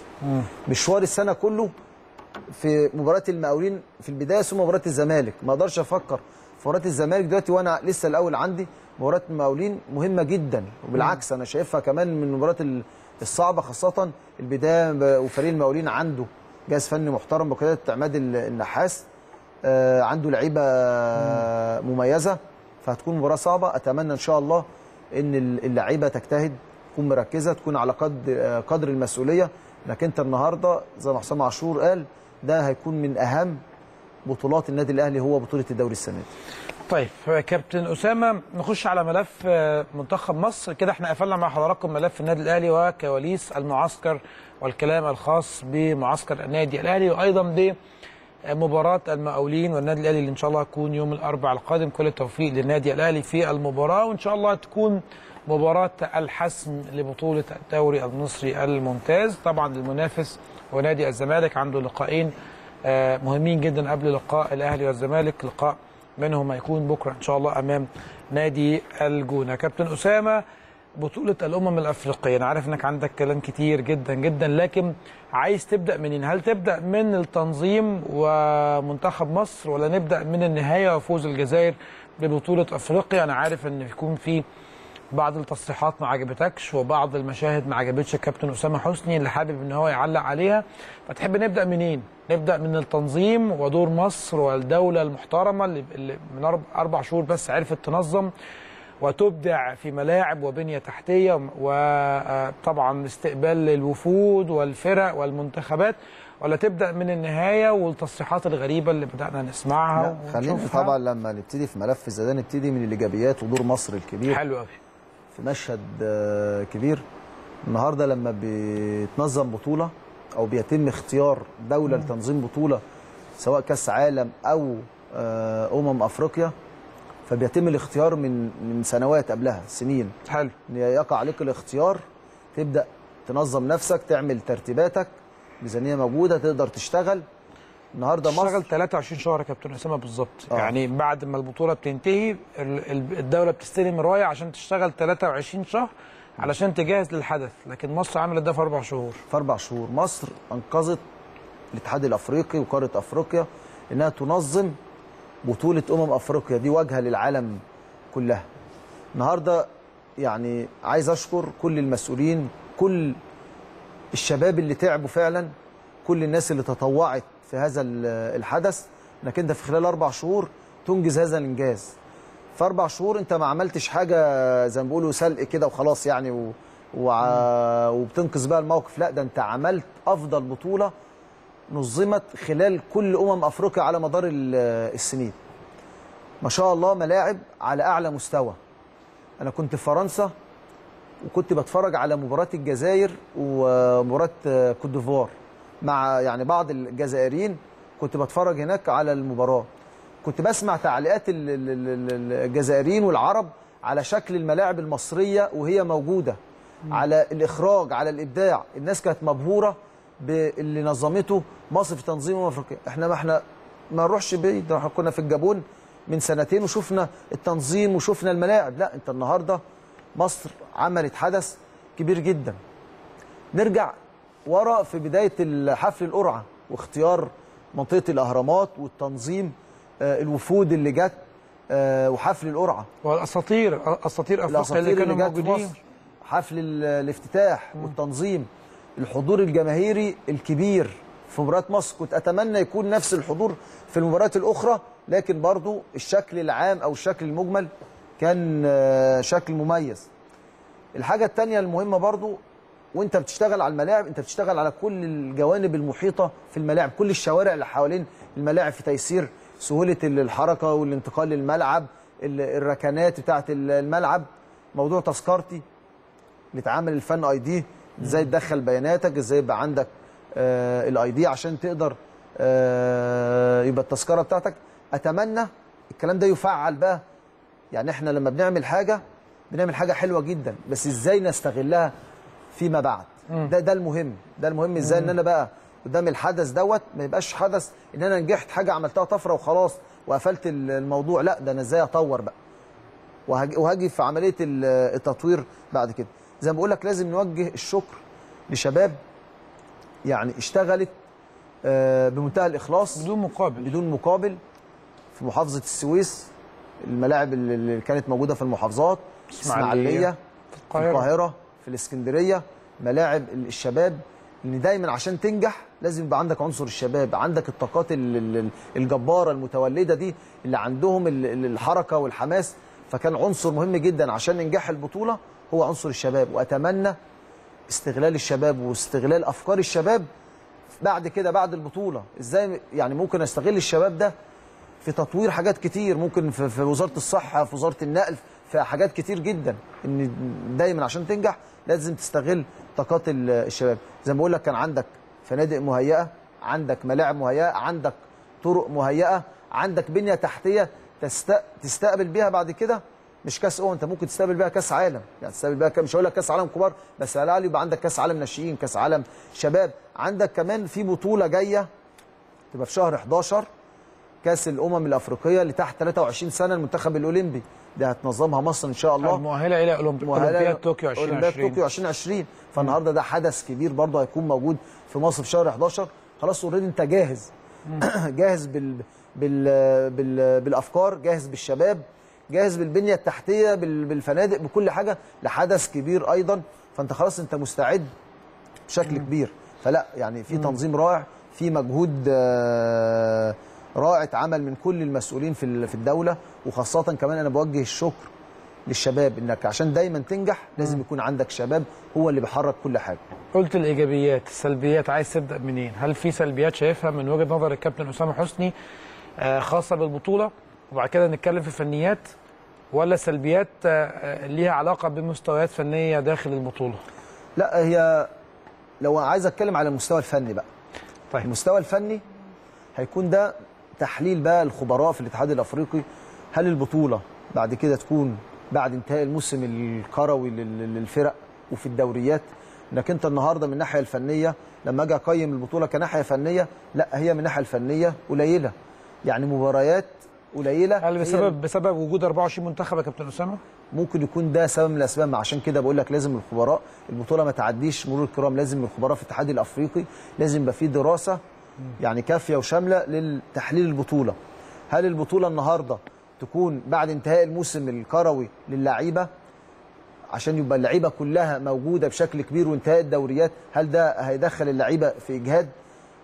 مشوار السنة كله في مباراة المقاولين في البداية ثم مباراة الزمالك. ما أقدرش أفكر في مباراة الزمالك دلوقتي وأنا لسه الأول عندي مباراة المقاولين مهمة جدا. وبالعكس أنا شايفها كمان من المباريات ال- الصعبة خاصة البداية وفريق المقاولين عنده جهاز فني محترم بقيادة عماد ال- النحاس. آه، عنده لعيبة مميزة. فهتكون مباراة صعبة. أتمنى إن شاء الله إن ال- اللعيبة تجتهد تكون مركزة تكون على آه، قدر المسؤولية. انك انت النهارده زي ما حسام عاشور قال ده هيكون من أهم بطولات النادي الأهلي هو بطولة الدوري السنة دي. طيب كابتن أسامة نخش على ملف آه، منتخب مصر. كده إحنا قفلنا مع حضراتكم ملف النادي الأهلي وكواليس المعسكر والكلام الخاص بمعسكر النادي الأهلي وأيضا ب مباراة المقاولين والنادي الأهلي اللي إن شاء الله هتكون يوم الأربعاء القادم. كل التوفيق للنادي الأهلي في المباراة وإن شاء الله تكون مباراة الحسم لبطولة الدوري المصري الممتاز. طبعا المنافس هو نادي الزمالك عنده لقاءين آه، مهمين جدا قبل لقاء الأهلي والزمالك. لقاء منهم هيكون بكرة إن شاء الله أمام نادي الجونة. كابتن أسامة بطولة الأمم الأفريقية أنا عارف إنك عندك كلام كتير جدا جدا لكن عايز تبدأ منين؟ هل تبدأ من التنظيم ومنتخب مصر ولا نبدأ من النهاية وفوز الجزائر ببطولة أفريقيا؟ أنا عارف إن يكون في بعض التصريحات ما عجبتكش وبعض المشاهد ما عجبتش الكابتن أسامة حسني اللي حابب إن هو يعلق عليها فتحب نبدأ منين؟ نبدأ من التنظيم ودور مصر والدولة المحترمة اللي اللي من أربع شهور بس عرفت تنظم وتبدع في ملاعب وبنية تحتية وطبعا استقبال الوفود والفرق والمنتخبات ولا تبدأ من النهاية والتصريحات الغريبة اللي بدأنا نسمعها خلينا؟ طبعا لما نبتدي في ملف زي ده نبتدي من الإيجابيات ودور مصر الكبير حلو قوي في مشهد آه، كبير. النهارده لما بيتنظم بطولة أو بيتم اختيار دولة لتنظيم بطولة سواء كأس عالم أو آه، أمم أفريقيا فبيتم الاختيار من من سنوات قبلها سنين. حلو. يقع عليك الاختيار تبدأ تنظم نفسك تعمل ترتيباتك ميزانية موجودة تقدر تشتغل. النهارده مصر 23 شهر يا كابتن اسامه بالظبط. آه. يعني بعد ما البطولة بتنتهي ال- ال- الدولة بتستلم الرايه عشان تشتغل 23 شهر علشان تجهز للحدث. لكن مصر عملت ده في أربع شهور. في أربع شهور. مصر أنقذت الاتحاد الأفريقي وقارة أفريقيا إنها تنظم بطولة أمم أفريقيا. دي واجهة للعالم كلها. النهارده يعني عايز أشكر كل المسؤولين كل الشباب اللي تعبوا فعلا كل الناس اللي تطوعت في هذا ال- الحدث إنك أنت في خلال أربع شهور تنجز هذا الإنجاز. في أربع شهور أنت ما عملتش حاجة زي ما بيقولوا سلق كده وخلاص يعني و... وع... وبتنقذ بقى الموقف. لا ده أنت عملت أفضل بطولة نظمت خلال كل أمم أفريقيا على مدار ال- السنين. ما شاء الله ملاعب على أعلى مستوى. أنا كنت في فرنسا وكنت بتفرج على مباراة الجزائر ومباراة كوت ديفوار. مع يعني بعض الجزائريين كنت بتفرج هناك على المباراة. كنت بسمع تعليقات ال- ال- ال- ال- الجزائريين والعرب على شكل الملاعب المصرية وهي موجودة. على الإخراج على الإبداع. الناس كانت مبهورة باللي نظمته مصر في تنظيم أمم أفريقيا. إحنا ما إحنا ما نروحش بعيد. إحنا كنا في الجابون من سنتين وشفنا التنظيم وشفنا الملاعب. لا أنت النهارده مصر عملت حدث كبير جدا. نرجع ورا في بداية حفل القرعة واختيار منطقة الأهرامات والتنظيم آه، الوفود اللي جت آه، وحفل القرعة. والأساطير اساطير أفريقيا اللي كانوا موجودين. حفل ال- الافتتاح والتنظيم. الحضور الجماهيري الكبير في مباراة مصر. كنت أتمنى يكون نفس الحضور في المباريات الأخرى لكن برضو الشكل العام أو الشكل المجمل كان آه، شكل مميز. الحاجة الثانية المهمة برضو وانت بتشتغل على الملاعب انت بتشتغل على كل الجوانب المحيطة في الملاعب كل الشوارع اللي حوالين الملاعب في تيسير سهولة الحركة والانتقال للملعب ال- الركنات بتاعة الملعب. موضوع تذكرتي بيتعامل الفن آي دي إزاي تدخل بياناتك إزاي يبقى عندك الاي دي عشان تقدر آه، يبقى التذكرة بتاعتك. أتمنى الكلام ده يفعل بقى. يعني إحنا لما بنعمل حاجة بنعمل حاجة حلوة جدا بس إزاي نستغلها فيما بعد. ده ده المهم. ده المهم إزاي ان أنا بقى قدام الحدث دوت ما يبقاش حدث ان أنا نجحت حاجة عملتها طفرة وخلاص وقفلت ال- الموضوع. لا ده أنا إزاي اطور بقى؟ وهاجي, في عملية ال- التطوير بعد كده. زي ما بقول لك لازم نوجه الشكر لشباب يعني اشتغلت آه، بمنتهى الإخلاص. بدون مقابل. بدون مقابل. في محافظة السويس الملاعب اللي كانت موجودة في المحافظات اسماعيلية في في القاهرة. في الإسكندرية ملاعب الشباب إن دايما عشان تنجح لازم يبقى عندك عنصر الشباب عندك الطاقات ال- ال- الجبارة المتولدة دي اللي عندهم ال- ال- الحركة والحماس. فكان عنصر مهم جدا عشان إنجاح البطولة هو عنصر الشباب. وأتمنى استغلال الشباب واستغلال أفكار الشباب بعد كده بعد البطولة. إزاي يعني ممكن أستغل الشباب ده في تطوير حاجات كتير. ممكن في, في وزارة الصحة في وزارة النقل في حاجات كتير جدا إن دايما عشان تنجح لازم تستغل طاقات ال- الشباب. زي ما بقول لك كان عندك فنادق مهيئة عندك ملاعب مهيئة عندك طرق مهيئة عندك بنية تحتية تست... تستقبل بيها بعد كده مش كأس أمم. أنت ممكن تستقبل بيها كأس عالم. يعني تستقبل بيها مش هقول لك كأس عالم كبار بس على الأقل يبقى عندك كأس عالم ناشئين كأس عالم شباب. عندك كمان في بطولة جاية تبقى في شهر 11 كأس الأمم الأفريقية اللي تحت 23 سنة المنتخب الأولمبي. ده هتنظمها مصر إن شاء الله. المؤهلة إلى أولمبياد طوكيو أولمبياد 2020 طوكيو 2020 فالنهاردة ده حدث كبير برضه هيكون موجود في مصر في شهر 11 خلاص already انت جاهز. جاهز بال بال بال بالأفكار. جاهز بالشباب. جاهز بالبنية التحتية بال- بالفنادق بكل حاجة. لحدث كبير أيضا. فأنت خلاص أنت مستعد بشكل كبير. فلا يعني في تنظيم رائع. في مجهود آه، رائع اتعمل من كل المسؤولين في في الدولة وخاصة كمان أنا بوجه الشكر للشباب إنك عشان دايما تنجح لازم يكون عندك شباب هو اللي بيحرك كل حاجة. قلت الإيجابيات السلبيات عايز تبدأ منين؟ هل في سلبيات شايفها من وجهة نظر الكابتن أسامة حسني آه، خاصة بالبطولة؟ وبعد كده نتكلم في فنيات ولا سلبيات آه، آه، ليها علاقة بمستويات فنية داخل البطولة؟ لا هي لو عايز أتكلم على المستوى الفني بقى. طيب. المستوى الفني هيكون ده تحليل بقى الخبراء في الاتحاد الأفريقي هل البطولة بعد كده تكون بعد انتهاء الموسم الكروي لل- للفرق وفي الدوريات؟ انك أنت النهارده من الناحية الفنية لما أجي أقيم البطولة كناحية فنية لا هي من الناحيه الفنية قليلة. يعني مباريات قليلة هل بسبب بسبب وجود 24 منتخب يا كابتن أسامة؟ ممكن يكون ده سبب من الأسباب. عشان كده بقول لك لازم الخبراء البطولة ما تعديش مرور الكرام لازم الخبراء في الاتحاد الأفريقي لازم يبقى في دراسة يعني كافية وشاملة لتحليل البطولة. هل البطولة النهارده تكون بعد انتهاء الموسم الكروي للعيبة؟ عشان يبقى اللعيبة كلها موجودة بشكل كبير وانتهاء الدوريات هل ده هيدخل اللعيبة في إجهاد؟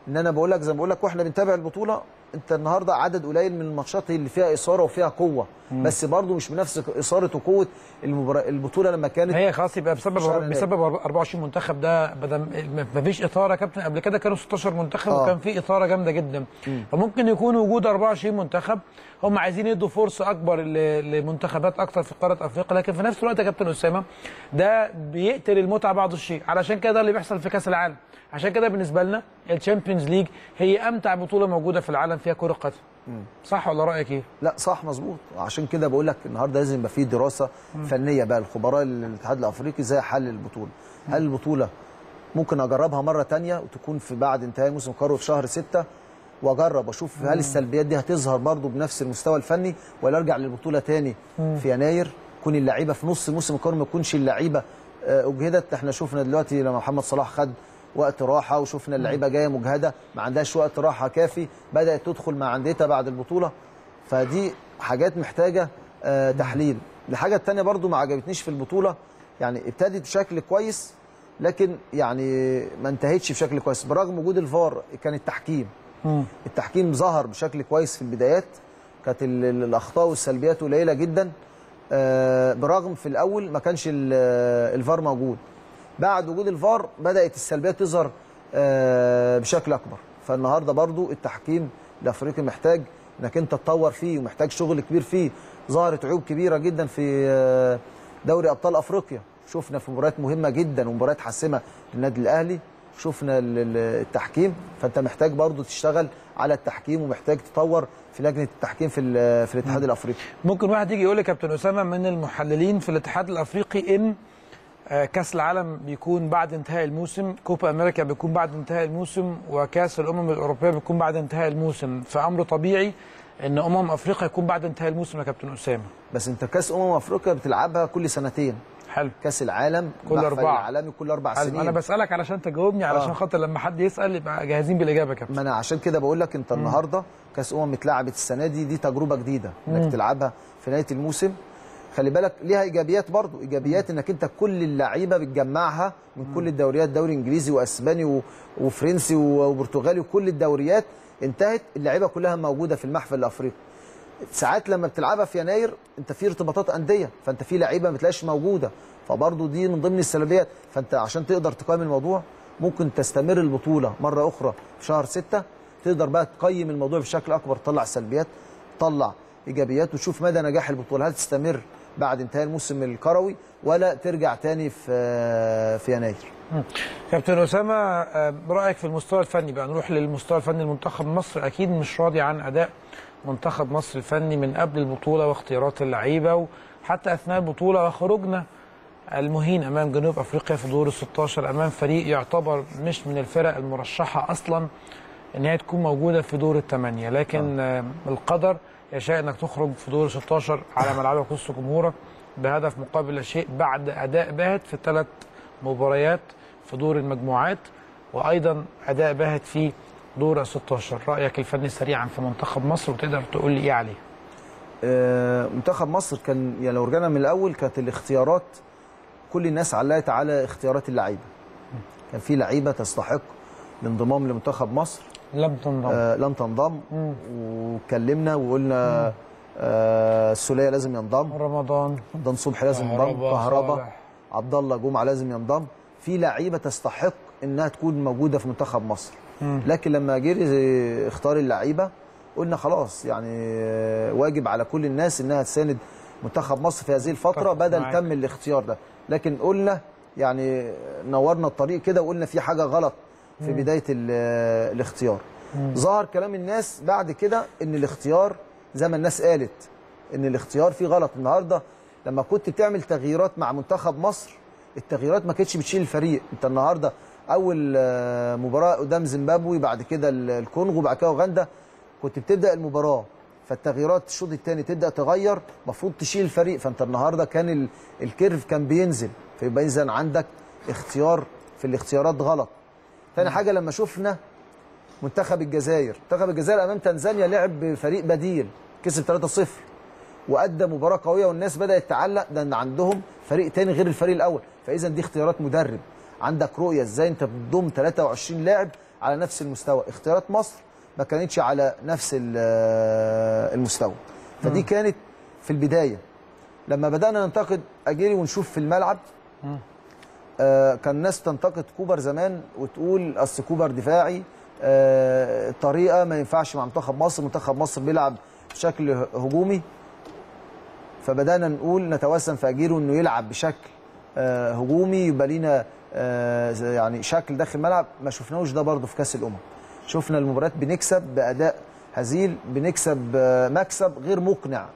إن أنا بقول لك زي ما بقول لك وإحنا بنتابع البطولة انت النهارده عدد قليل من الماتشات اللي فيها إثارة وفيها قوة. بس برضه مش بنفس إثارة وقوة المباراه البطولة لما كانت هي خلاص يبقى بسبب. بسبب 24 منتخب ده بدل ما فيش إثارة يا كابتن. قبل كده كانوا 16 منتخب آه. وكان في إثارة جامدة جدا. فممكن يكون وجود 24 منتخب. هم عايزين يدوا فرصة أكبر ل- لمنتخبات أكتر في قارة أفريقيا. لكن في نفس الوقت يا كابتن أسامة ده بيقتل المتعة بعض الشيء. علشان كده ده اللي بيحصل في كأس العالم. عشان كده بالنسبة لنا ال Champions League هي أمتع بطولة موجودة في العالم فيها كرة قدم. صح ولا رأيك إيه؟ لا صح مظبوط. عشان كده بقول لك النهارده لازم يبقى فيه دراسة فنية بقى. الخبراء الاتحاد الأفريقي إزاي حل البطولة؟ هل البطولة ممكن أجربها مرة تانية وتكون في بعد انتهاء الموسم الكروي في شهر ستة؟ وأجرب أشوف هل السلبيات دي هتظهر برضو بنفس المستوى الفني ولا أرجع للبطولة تاني في يناير؟ تكون اللعيبة في نص الموسم القروي ما تكونش اللعيبة آه، أجهدت. إحنا شفنا دلوقتي لما محمد صلاح خد وقت راحة وشفنا اللعيبة جاية مجهدة ما عندهاش وقت راحة كافي بدأت تدخل مع انديتها بعد البطولة. فدي حاجات محتاجة آه، تحليل. الحاجة الثانية برضو ما عجبتنيش في البطولة يعني ابتدت بشكل كويس لكن يعني ما انتهتش بشكل كويس. برغم وجود الفار كان التحكيم. التحكيم ظهر بشكل كويس في البدايات كانت ال- ال- الأخطاء والسلبيات قليلة جدا آه، برغم في الأول ما كانش آه، الفار موجود. بعد وجود الفار بدأت السلبيات تظهر آه، بشكل أكبر. فالنهاردة برضو التحكيم الافريقي محتاج إنك أنت تطور فيه ومحتاج شغل كبير فيه. ظهرت عيوب كبيرة جدا في آه، دوري أبطال أفريقيا. شفنا في مباريات مهمة جدا ومباريات حاسمة للنادي الأهلي. شفنا ال- ال- التحكيم. فأنت محتاج برضو تشتغل على التحكيم ومحتاج تطور في لجنة التحكيم في في الاتحاد الأفريقي. ممكن واحد يجي يقول لي كابتن أسامة من المحللين في الاتحاد الأفريقي إن كأس العالم بيكون بعد انتهاء الموسم كوبا أمريكا بيكون بعد انتهاء الموسم وكأس الأمم الأوروبية بيكون بعد انتهاء الموسم. فأمر طبيعي إن أمم أفريقيا يكون بعد انتهاء الموسم يا كابتن أسامة. بس أنت كأس أمم أفريقيا بتلعبها كل سنتين. حلو. كأس العالم كل المحفل أربعة. العالمي كل أربع حلو. سنين. أنا بسألك علشان تجاوبني علشان آه. خاطر لما حد يسأل يبقى جاهزين بالإجابة يا كابتن. ما أنا عشان كده بقول لك أنت النهارده كأس أمم اتلعبت السنة دي دي تجربة جديدة إنك تلعبها في نهاية الموسم. خلي بالك ليها إيجابيات برضو. إيجابيات إنك أنت كل اللعيبة بتجمعها من كل الدوريات دوري إنجليزي وأسباني وفرنسي وبرتغالي وكل الدوريات انتهت اللعيبة كلها موجودة في المحفل الأفريقي. ساعات لما بتلعبها في يناير أنت في ارتباطات أندية فأنت في لعيبة ما بتلاقيش موجودة. فبرضه دي من ضمن السلبيات. فأنت عشان تقدر تقيم الموضوع ممكن تستمر البطولة مرة أخرى في شهر ستة. تقدر بقى تقيم الموضوع بشكل أكبر. تطلع سلبيات تطلع إيجابيات وتشوف مدى نجاح البطولة. هل تستمر؟ بعد انتهاء الموسم الكروي ولا ترجع تاني في في يناير. كابتن أسامة آه، رايك في المستوى الفني بقى؟ نروح للمستوى الفني لمنتخب مصر. أكيد مش راضي عن أداء منتخب مصر الفني من قبل البطولة واختيارات اللعيبة وحتى أثناء البطولة وخروجنا المهين أمام جنوب أفريقيا في دور ال 16 أمام فريق يعتبر مش من الفرق المرشحة أصلا إن هي تكون موجودة في دور الثمانيه لكن آه. القدر يشاء إنك تخرج في دور ال 16 على ملعبك وسط جمهورك بهدف مقابل لا شيء بعد أداء باهت في ثلاث مباريات في دور المجموعات وأيضا أداء باهت في دور ال 16 رأيك الفني سريعا في منتخب مصر وتقدر تقول لي إيه عليه؟ آه، منتخب مصر كان يعني لو رجعنا من الأول كانت الاختيارات كل الناس علقت على اختيارات اللعيبة. كان في لعيبة تستحق الانضمام لمنتخب مصر. لم تنضم. آه لم تنضم. واتكلمنا وقلنا آه السوليه لازم ينضم. رمضان. رمضان صبحي لازم ينضم. كهربا،. عبد الله جمعة لازم ينضم. في لعيبة تستحق إنها تكون موجودة في منتخب مصر. لكن لما جه اختار اللعيبة قلنا خلاص يعني آه، واجب على كل الناس إنها تساند منتخب مصر في هذه الفترة بدل معاك. تم الاختيار ده. لكن قلنا يعني نورنا الطريق كده وقلنا في حاجة غلط. في بداية ال- آه، الاختيار ظهر كلام الناس بعد كده إن الاختيار زي ما الناس قالت إن الاختيار فيه غلط النهارده. لما كنت بتعمل تغييرات مع منتخب مصر التغييرات ما كانتش بتشيل الفريق. أنت النهارده أول آه، مباراة قدام زيمبابوي بعد كده ال- الكونغو بعد كده أوغندا كنت بتبدأ المباراة. فالتغييرات الشوط الثاني تبدأ تغير المفروض تشيل الفريق. فأنت النهارده كان ال- الكيرف كان بينزل. فيبقى اذا عندك اختيار في الاختيارات غلط. تاني حاجة لما شفنا منتخب الجزائر منتخب الجزائر أمام تنزانيا لعب بفريق بديل كسب 3-0 وادى مباراة قوية والناس بدأت تعلق ده إن عندهم فريق تاني غير الفريق الأول. فاذا دي اختيارات مدرب. عندك رؤية إزاي أنت بتضم 23 لاعب على نفس المستوى؟ اختيارات مصر ما كانتش على نفس ال- المستوى. فدي كانت في البداية. لما بدأنا ننتقد اجيري ونشوف في الملعب كان الناس تنتقد كوبر زمان وتقول أصل كوبر دفاعي آه طريقة ما ينفعش مع منتخب مصر منتخب مصر بيلعب بشكل هجومي. فبدأنا نقول نتوسم في اجيرو إنه يلعب بشكل آه هجومي يبقى لينا آه يعني شكل داخل الملعب. ما شفناهوش ده برضه في كأس الأمم. شفنا المباريات بنكسب بأداء هزيل بنكسب آه مكسب غير مقنع. آه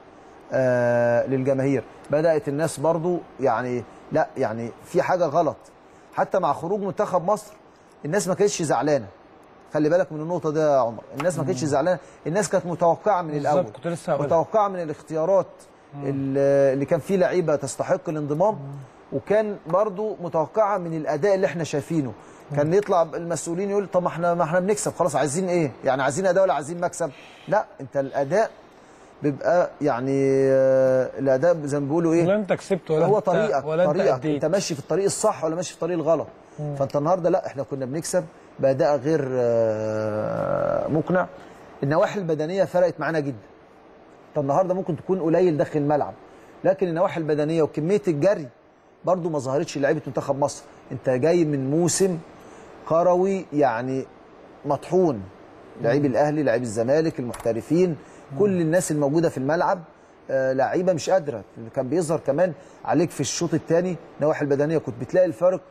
للجماهير. بدأت الناس برضه يعني لا يعني في حاجة غلط. حتى مع خروج منتخب مصر الناس ما كانتش زعلانة. خلي بالك من النقطة دي يا عمر. الناس ما كانتش زعلانة. الناس كانت متوقعة من الأول. كنت لسه. متوقعة من الاختيارات اللي اللي كان فيه لعيبة تستحق الانضمام. وكان برضو متوقعة من الأداء اللي إحنا شايفينه. كان يطلع المسؤولين يقول طب ما إحنا ما إحنا بنكسب. خلاص عايزين إيه؟ يعني عايزين أداء ولا عايزين مكسب؟ لا أنت الأداء بيبقى يعني آه، الأداء زي ما بيقولوا إيه ولا أنت كسبت ولا هو أنت طريقك ولا أنت طريقك. أديت. أنت ماشي في الطريق الصح ولا ماشي في الطريق الغلط. فأنت النهارده لا إحنا كنا بنكسب بأداء غير آه، مقنع. النواحي البدنية فرقت معانا جدا. انت النهارده ممكن تكون قليل داخل الملعب. لكن النواحي البدنية وكمية الجري برضو ما ظهرتش لعيبة منتخب مصر. أنت جاي من موسم كروي يعني مطحون. لعيب الأهلي لعيب الزمالك المحترفين. كل الناس الموجودة في الملعب آه، لعيبة مش قادرة. اللي كان بيظهر كمان عليك في الشوط الثاني النواحي البدنية كنت بتلاقي الفرق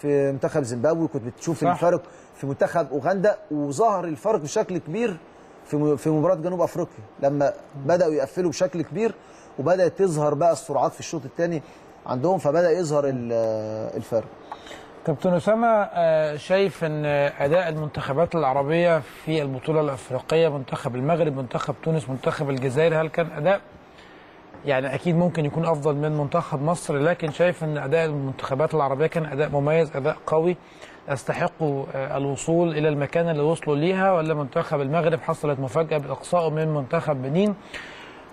في منتخب زيمبابوي كنت بتشوف صح. الفرق في منتخب أوغندا وظهر الفرق بشكل كبير في في مباراة جنوب أفريقيا. لما بدأوا يقفلوا بشكل كبير وبدأت تظهر بقى السرعات في الشوط الثاني عندهم فبدأ يظهر ال- الفرق. كابتن أسامة آه، شايف إن أداء المنتخبات العربية في البطولة الأفريقية منتخب المغرب منتخب تونس منتخب الجزائر هل كان أداء؟ يعني أكيد ممكن يكون أفضل من منتخب مصر لكن شايف إن أداء المنتخبات العربية كان أداء مميز أداء قوي. يستحقوا آه، الوصول إلى المكان اللي وصلوا ليها ولا منتخب المغرب حصلت مفاجأة بإقصائه من منتخب بنين؟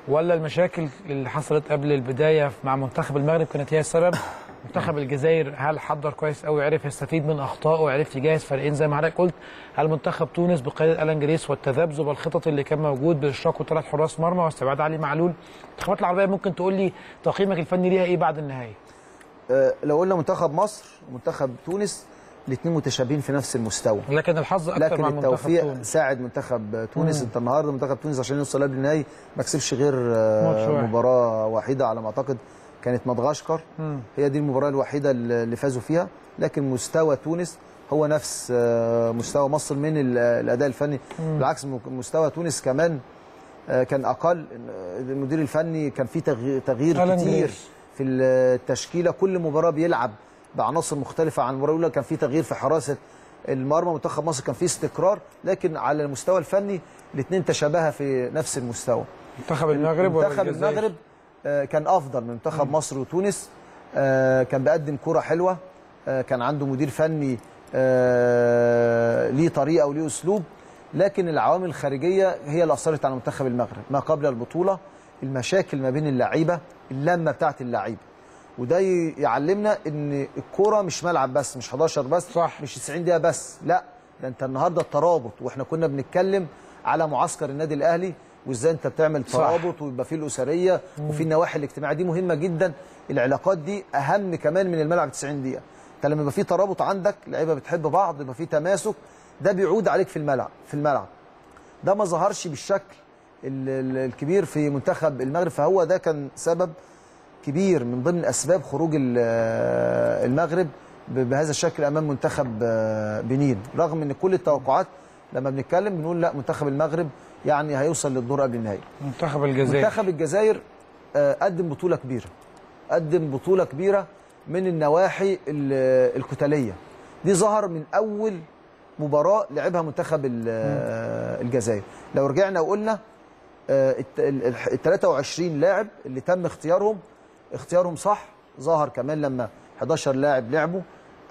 ولا المشاكل اللي حصلت قبل البداية مع منتخب المغرب كانت هي السبب؟ منتخب الجزائر هل حضر كويس قوي عرف يستفيد من أخطائه وعرف يجهز فريقين زي ما حضرتك قلت. هل منتخب تونس بقيادة الان جريس والتذبذب الخططي اللي كان موجود باشراك وثلاث حراس مرمى واستبعاد علي معلول. المنتخبات العربية ممكن تقول لي تقييمك الفني ليها إيه بعد النهايه آه، لو قلنا منتخب مصر ومنتخب تونس الاثنين متشابهين في نفس المستوى. لكن الحظ أكتر لكن مع منتخب التوفيق تونس. ساعد منتخب تونس. أنت النهارده منتخب تونس عشان يوصل قبل النهائي ما كسبش غير واحد. مباراة واحدة على ما أعتقد. كانت مدغشقر. هي دي المباراة الوحيدة اللي فازوا فيها. لكن مستوى تونس هو نفس آه، مستوى مصر من ال- الأداء الفني. بالعكس م- مستوى تونس كمان آه، كان أقل. المدير الفني كان فيه تغيير, كتير. في التشكيلة. كل مباراة بيلعب بعناصر مختلفة عن المباراة الأولى. كان في تغيير في حراسة المرمى. منتخب مصر كان فيه استقرار. لكن على المستوى الفني الاثنين تشابها في نفس المستوى. منتخب المغرب ولا منتخب؟ المغرب كان أفضل من منتخب مصر وتونس. آه، كان بيقدم كرة حلوة. آه، كان عنده مدير فني آه، ليه طريقة وليه أسلوب. لكن العوامل الخارجية هي اللي أثرت على منتخب المغرب. ما قبل البطولة المشاكل ما بين اللعيبة اللمة بتاعت اللعيبة. وده يعلمنا إن الكوره مش ملعب بس مش 11 بس صح. مش 90 دقيقة بس. لا ده أنت النهارده الترابط. وإحنا كنا بنتكلم على معسكر النادي الأهلي وازاي انت بتعمل. ترابط ويبقى فيه الأسرية وفي النواحي الاجتماعية. دي مهمة جدا. العلاقات دي أهم كمان من الملعب 90 دقيقة. انت لما يبقى في ترابط عندك لعيبة بتحب بعض يبقى في تماسك ده بيعود عليك في الملعب في الملعب. ده ما ظهرش بالشكل ال- ال- الكبير في منتخب المغرب فهو ده كان سبب كبير من ضمن أسباب خروج ال- المغرب بهذا الشكل أمام منتخب آه، بنين. رغم إن كل التوقعات لما بنتكلم بنقول لا منتخب المغرب يعني هيوصل للدور قبل النهائي. منتخب الجزائر. منتخب الجزائر آه، قدم بطولة كبيرة. قدم بطولة كبيرة من النواحي ال- القتالية. دي ظهر من أول مباراة لعبها منتخب آه، الجزائر. لو رجعنا وقلنا آه، ال 23 لاعب اللي تم اختيارهم اختيارهم صح ظهر كمان لما 11 لاعب لعبوا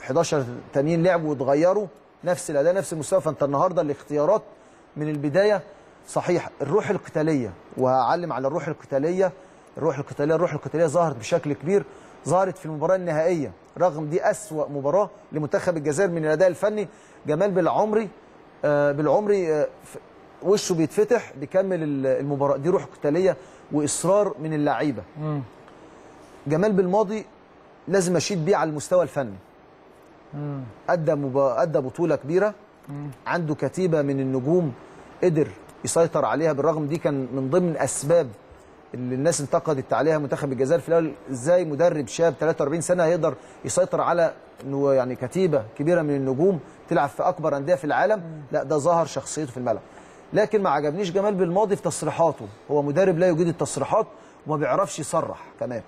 11 تانيين لعبوا واتغيروا. نفس الأداء نفس المستوى فأنت النهارده الاختيارات من البداية صحيحه الروح القتالية وهعلم على الروح القتالية. الروح القتالية الروح القتالية ظهرت بشكل كبير ظهرت في المباراة النهائية رغم دي أسوأ مباراة لمنتخب الجزائر من الأداء الفني. جمال بالعمري آه بالعمري آه وشه بيتفتح بيكمل ال- المباراة. دي روح قتالية وإصرار من اللعيبة. جمال بالماضي لازم أشيد بيه على المستوى الفني. أدى مب... أدى بطولة كبيرة. عنده كتيبة من النجوم قدر يسيطر عليها بالرغم دي كان من ضمن اسباب اللي الناس انتقدت عليها منتخب الجزائر في الأول. إزاي مدرب شاب 43 سنة هيقدر يسيطر على إنه يعني كتيبة كبيرة من النجوم تلعب في أكبر أندية في العالم؟ لا ده ظهر شخصيته في الملعب. لكن ما عجبنيش جمال بالماضي في تصريحاته. هو مدرب لا يجيد التصريحات وما بيعرفش يصرح كمان.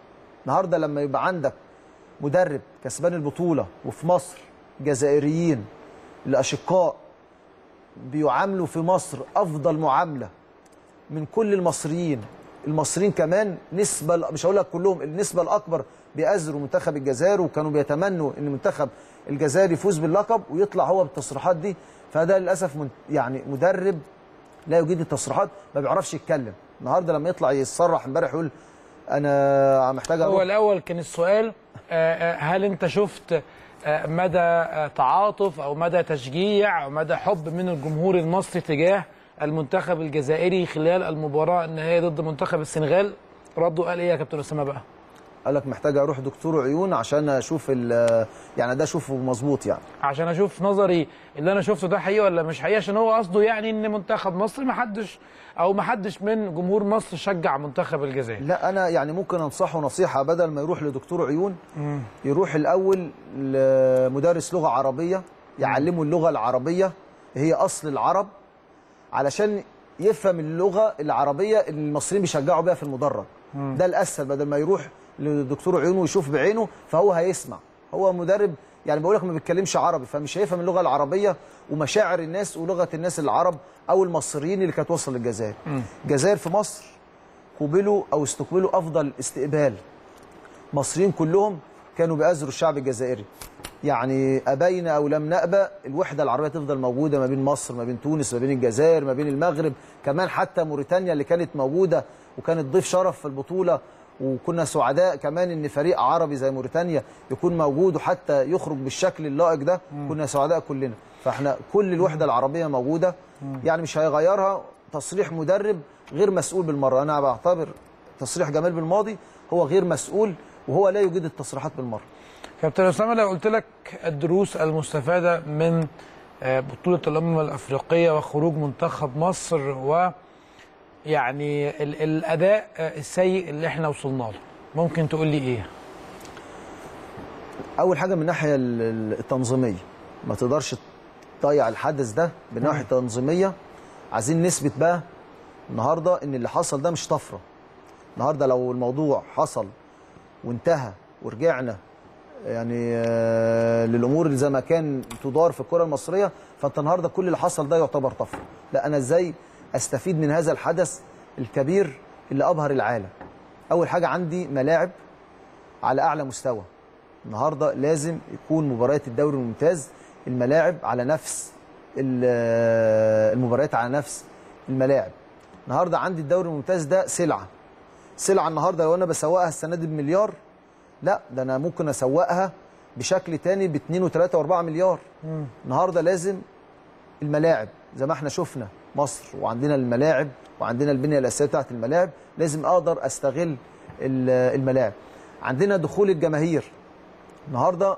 النهارده لما يبقى عندك مدرب كسبان البطولة وفي مصر جزائريين الأشقاء بيعاملوا في مصر أفضل معاملة من كل المصريين. المصريين كمان نسبه مش هقول لك كلهم النسبة الأكبر بيأزروا منتخب الجزائر وكانوا بيتمنوا إن منتخب الجزائر يفوز باللقب ويطلع هو بالتصريحات دي. فده للأسف يعني مدرب لا يجيد التصريحات ما بيعرفش يتكلم. النهارده لما يطلع يتصرح امبارح يقول أنا محتاج هو الأول كان السؤال آه، آه، هل أنت شفت مدى تعاطف أو مدى تشجيع أو مدى حب من الجمهور المصري تجاه المنتخب الجزائري خلال المباراة النهائية ضد منتخب السنغال؟ ردوا قال إيه يا كابتن اسامه بقى قال لك محتاج أروح دكتور عيون عشان أشوف يعني ده أشوفه مظبوط يعني. عشان أشوف نظري اللي أنا شفته ده حقيقي ولا مش حقيقي؟ عشان هو قصده يعني إن منتخب مصر ما حدش أو ما حدش من جمهور مصر شجع منتخب الجزائر؟ لا أنا يعني ممكن أنصحه نصيحة بدل ما يروح لدكتور عيون يروح الأول لمدرس لغة عربية يعلمه اللغة العربية هي أصل العرب علشان يفهم اللغة العربية اللي المصريين بيشجعوا بيها في المدرج. ده الأسهل بدل ما يروح لدكتور عيون ويشوف بعينه فهو هيسمع. هو مدرب يعني بقول لك ما بيتكلمش عربي فمش هيفهم اللغة العربية ومشاعر الناس ولغة الناس العرب أو المصريين اللي كانت وصل للجزائر. الجزائر في مصر قوبلوا أو استقبلوا أفضل استقبال. المصريين كلهم كانوا بيأزروا الشعب الجزائري. يعني أبينا أو لم نأبى الوحدة العربية تفضل موجودة ما بين مصر ما بين تونس ما بين الجزائر ما بين المغرب. كمان حتى موريتانيا اللي كانت موجودة وكانت ضيف شرف في البطولة وكنا سعداء كمان إن فريق عربي زي موريتانيا يكون موجود وحتى يخرج بالشكل اللائق ده كنا سعداء كلنا. فإحنا كل الوحدة العربية موجودة. يعني مش هيغيرها تصريح مدرب غير مسؤول بالمرة. أنا بعتبر تصريح جمال بالماضي هو غير مسؤول وهو لا يجيد التصريحات بالمرة. كابتن أسامة لو قلت لك الدروس المستفادة من آه، بطولة الأمم الأفريقية وخروج منتخب مصر و يعني ال- الأداء السيء اللي إحنا وصلنا له. ممكن تقول لي إيه؟ أول حاجة من الناحيه ال- ال- التنظيمية. ما تقدرش تضيع الحدث ده من ناحية تنظيمية. عايزين نثبت بقى النهارده إن اللي حصل ده مش طفرة. النهارده لو الموضوع حصل وانتهى ورجعنا يعني آه، للأمور اللي زي ما كان تدار في الكرة المصرية فأنت النهارده كل اللي حصل ده يعتبر طفرة. لا أنا إزاي أستفيد من هذا الحدث الكبير اللي ابهر العالم. أول حاجة عندي ملاعب على أعلى مستوى. النهارده لازم يكون مباريات الدوري الممتاز الملاعب على نفس ال- المباريات على نفس الملاعب. النهارده عندي الدوري الممتاز ده سلعة. سلعة النهارده لو أنا بسوقها السنة دي بمليار لا ده أنا ممكن أسوقها بشكل تاني ب 2 و3 و4 مليار النهارده لازم الملاعب زي ما إحنا شفنا. مصر وعندنا الملاعب وعندنا البنية الأساسية بتاعت الملاعب لازم أقدر أستغل ال- الملاعب. عندنا دخول الجماهير. النهارده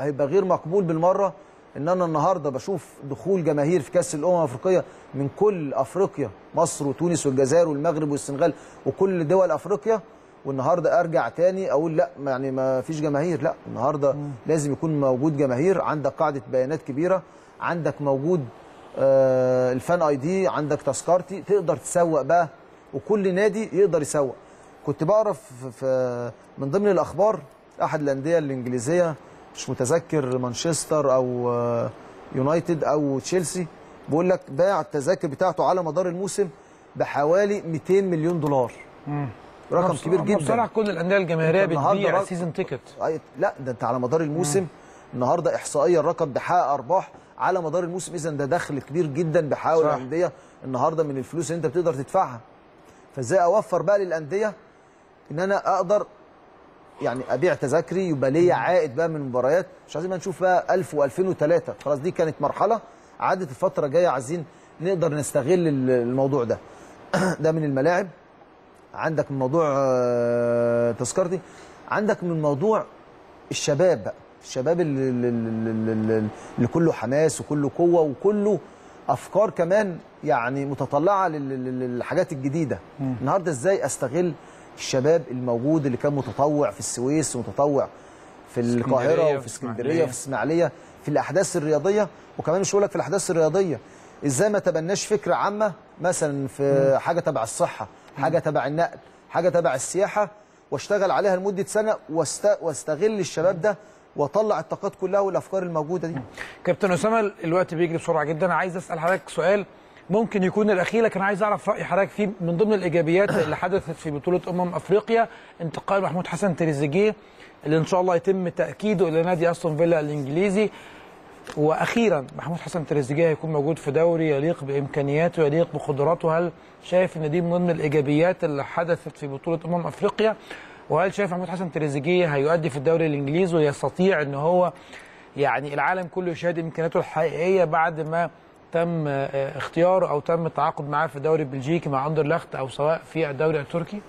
هيبقى غير مقبول بالمرة إن أنا النهارده بشوف دخول جماهير في كأس الأمم الأفريقية من كل أفريقيا مصر وتونس والجزائر والمغرب والسنغال وكل دول أفريقيا والنهاردة أرجع تاني أقول لأ يعني ما فيش جماهير لأ النهارده لازم يكون موجود جماهير. عندك قاعدة بيانات كبيرة عندك موجود الفان آي دي عندك تذكرتي تقدر تسوق بقى وكل نادي يقدر يسوق. كنت بقرا في- من ضمن الأخبار أحد الأندية الإنجليزية مش متذكر مانشستر أو آه، يونايتد أو تشيلسي بيقول لك باع التذاكر بتاعته على مدار الموسم بحوالي 200 مليون دولار. رقم كبير جدا. بصراحة كل الأندية الجماهيرية بتبيع season ticket لا ده انت على مدار الموسم. النهارده احصائيا الرقم بيحقق أرباح على مدار الموسم. اذا ده دخل كبير جدا بيحاول صح. الأندية النهارده من الفلوس اللي أنت بتقدر تدفعها. فإزاي أوفر بقى للأندية إن أنا أقدر يعني أبيع تذاكري يبقى ليا عائد بقى من المباريات؟ مش عايزين بقى نشوف بقى 1000 و2003 خلاص دي كانت مرحلة عادت الفترة الجاية. عايزين نقدر نستغل ال- الموضوع ده. ده من الملاعب. عندك من موضوع آه، تذكرتي. عندك من موضوع الشباب بقى. الشباب اللي, اللي, اللي, اللي كله حماس وكله قوة وكله أفكار كمان يعني متطلعة لل- لل- للحاجات الجديدة. النهارده إزاي أستغل الشباب الموجود اللي كان متطوع في السويس ومتطوع في القاهرة وفي اسكندرية. وفي إسماعيلية في الأحداث الرياضية. وكمان مش هقول لك في الأحداث الرياضية. إزاي ما تبناش فكرة عامة مثلا في حاجة تبع الصحة حاجة تبع النقل حاجة تبع السياحة واشتغل عليها لمدة سنة واست... واستغل الشباب ده واطلع الطاقات كلها والأفكار الموجودة دي. كابتن أسامة الوقت بيجري بسرعة جدا. عايز أسأل حضرتك سؤال ممكن يكون الأخير لكن عايز أعرف رأي حضرتك فيه. من ضمن الإيجابيات اللي حدثت في بطولة أمم أفريقيا انتقال محمود حسن تريزيجيه اللي إن شاء الله يتم تأكيده إلى نادي أستون فيلا الإنجليزي. وأخيرا محمود حسن تريزيجيه هيكون موجود في دوري يليق بإمكانياته يليق بقدراته. هل شايف إن دي من ضمن الإيجابيات اللي حدثت في بطولة أمم أفريقيا؟ وهل شايف محمود حسن تريزيجيه هيؤدي في الدوري الإنجليزي ويستطيع إن هو يعني العالم كله يشاهد امكانياته الحقيقية بعد ما تم آه، اختياره أو تم التعاقد معاه في الدوري البلجيكي مع اندرلخت أو سواء في الدوري التركي.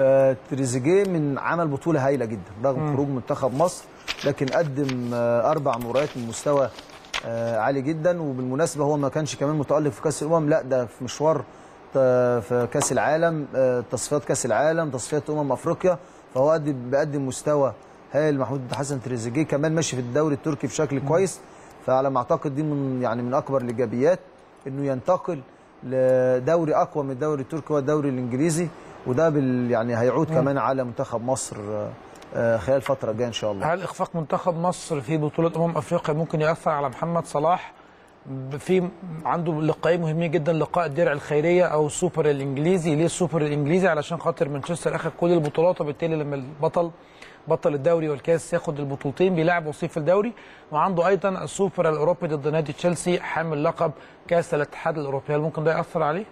آه، تريزيجيه من عمل بطولة هايلة جدا رغم خروج منتخب مصر لكن قدم آه، أربع مباريات من مستوى آه، عالي جدا وبالمناسبة هو ما كانش كمان متألق في كأس الأمم لا ده في مشوار آه، في كأس العالم آه، تصفيات كأس العالم تصفيات أمم أفريقيا فهو قدم بيقدم مستوى هايل محمود حسن تريزيجيه كمان ماشي في الدوري التركي بشكل كويس. فعلى ما أعتقد دي من يعني من أكبر الإيجابيات إنه ينتقل لدوري أقوى من الدوري التركي والدوري الإنجليزي. وده بال يعني هيعود كمان على منتخب مصر آه، آه، خلال الفترة الجايه إن شاء الله. هل إخفاق منتخب مصر في بطولة أمم أفريقيا ممكن ياثر على محمد صلاح؟ في عنده لقاءين مهمين جدا لقاء الدرع الخيرية أو السوبر الإنجليزي. ليه السوبر الإنجليزي؟ علشان خاطر مانشستر اخذ كل البطولات وبالتالي لما البطل بطل الدوري والكاس ياخد البطولتين بيلعب وصيف الدوري. وعنده أيضا السوبر الأوروبي ضد نادي تشيلسي حامل لقب كاس الاتحاد الأوروبي. هل ممكن ده يأثر عليه؟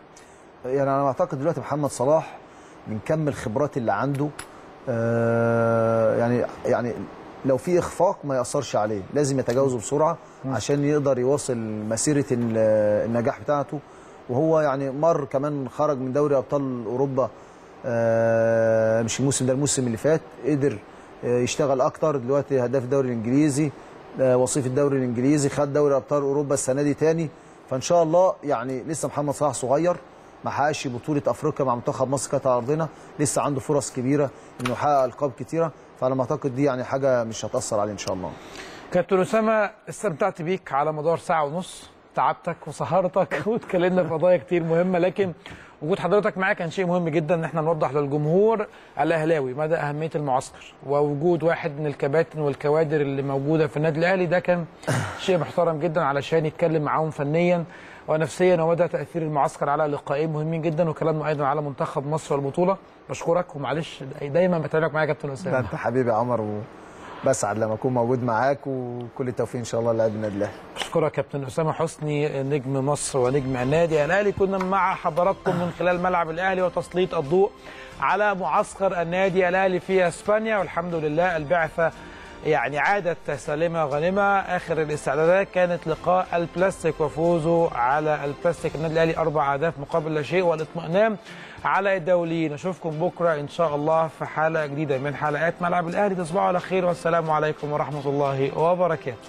يعني أنا أعتقد دلوقتي محمد صلاح من كم الخبرات اللي عنده. آه، يعني يعني لو في إخفاق ما يأثرش عليه لازم يتجاوزه بسرعة عشان يقدر يواصل مسيرة ال- النجاح بتاعته. وهو يعني مر كمان خرج من دوري أبطال أوروبا آه، مش الموسم ده الموسم اللي فات قدر آه، يشتغل أكتر. دلوقتي هداف الدوري الإنجليزي آه، وصيف الدوري الإنجليزي خد دوري أبطال أوروبا السنة دي تاني. فإن شاء الله يعني لسه محمد صلاح صغير ما حققش بطولة أفريقيا مع منتخب مصر كانت على أرضنا لسه عنده فرص كبيرة إنه يحقق ألقاب كتيرة. ما أعتقد دي يعني حاجة مش هتأثر عليه إن شاء الله. كابتن أسامة استمتعت بيك على مدار ساعة ونص تعبتك وسهرتك واتكلمنا في قضايا كتير مهمة لكن وجود حضرتك معايا كان شيء مهم جدا إن إحنا نوضح للجمهور الأهلاوي مدى أهمية المعسكر ووجود واحد من الكباتن والكوادر اللي موجودة في النادي الأهلي. ده كان شيء محترم جدا علشان يتكلم معاهم فنيا. ونفسيا ومدى تأثير المعسكر على لقاءين مهمين جدا وكلامنا أيضا على منتخب مصر والبطولة. بشكرك ومعلش دايما بتابعك معايا يا كابتن اسامه أنت حبيبي عمر وبسعد لما أكون موجود معاك وكل التوفيق إن شاء الله للاعب النادي الاهلي أشكرك كابتن أسامة حسني نجم مصر ونجم النادي الأهلي. كنا مع حضراتكم من خلال ملعب الأهلي وتسليط الضوء على معسكر النادي الأهلي في أسبانيا والحمد لله البعثة يعني عادت سالمة غانمة آخر الاستعدادات كانت لقاء البلاستيك وفوزه على البلاستيك النادي الأهلي أربع أهداف مقابل لا شيء والاطمئنان على الدولي. نشوفكم بكرة إن شاء الله في حلقة جديدة من حلقات ملعب الأهلي. تصبحوا على خير والسلام عليكم ورحمة الله وبركاته.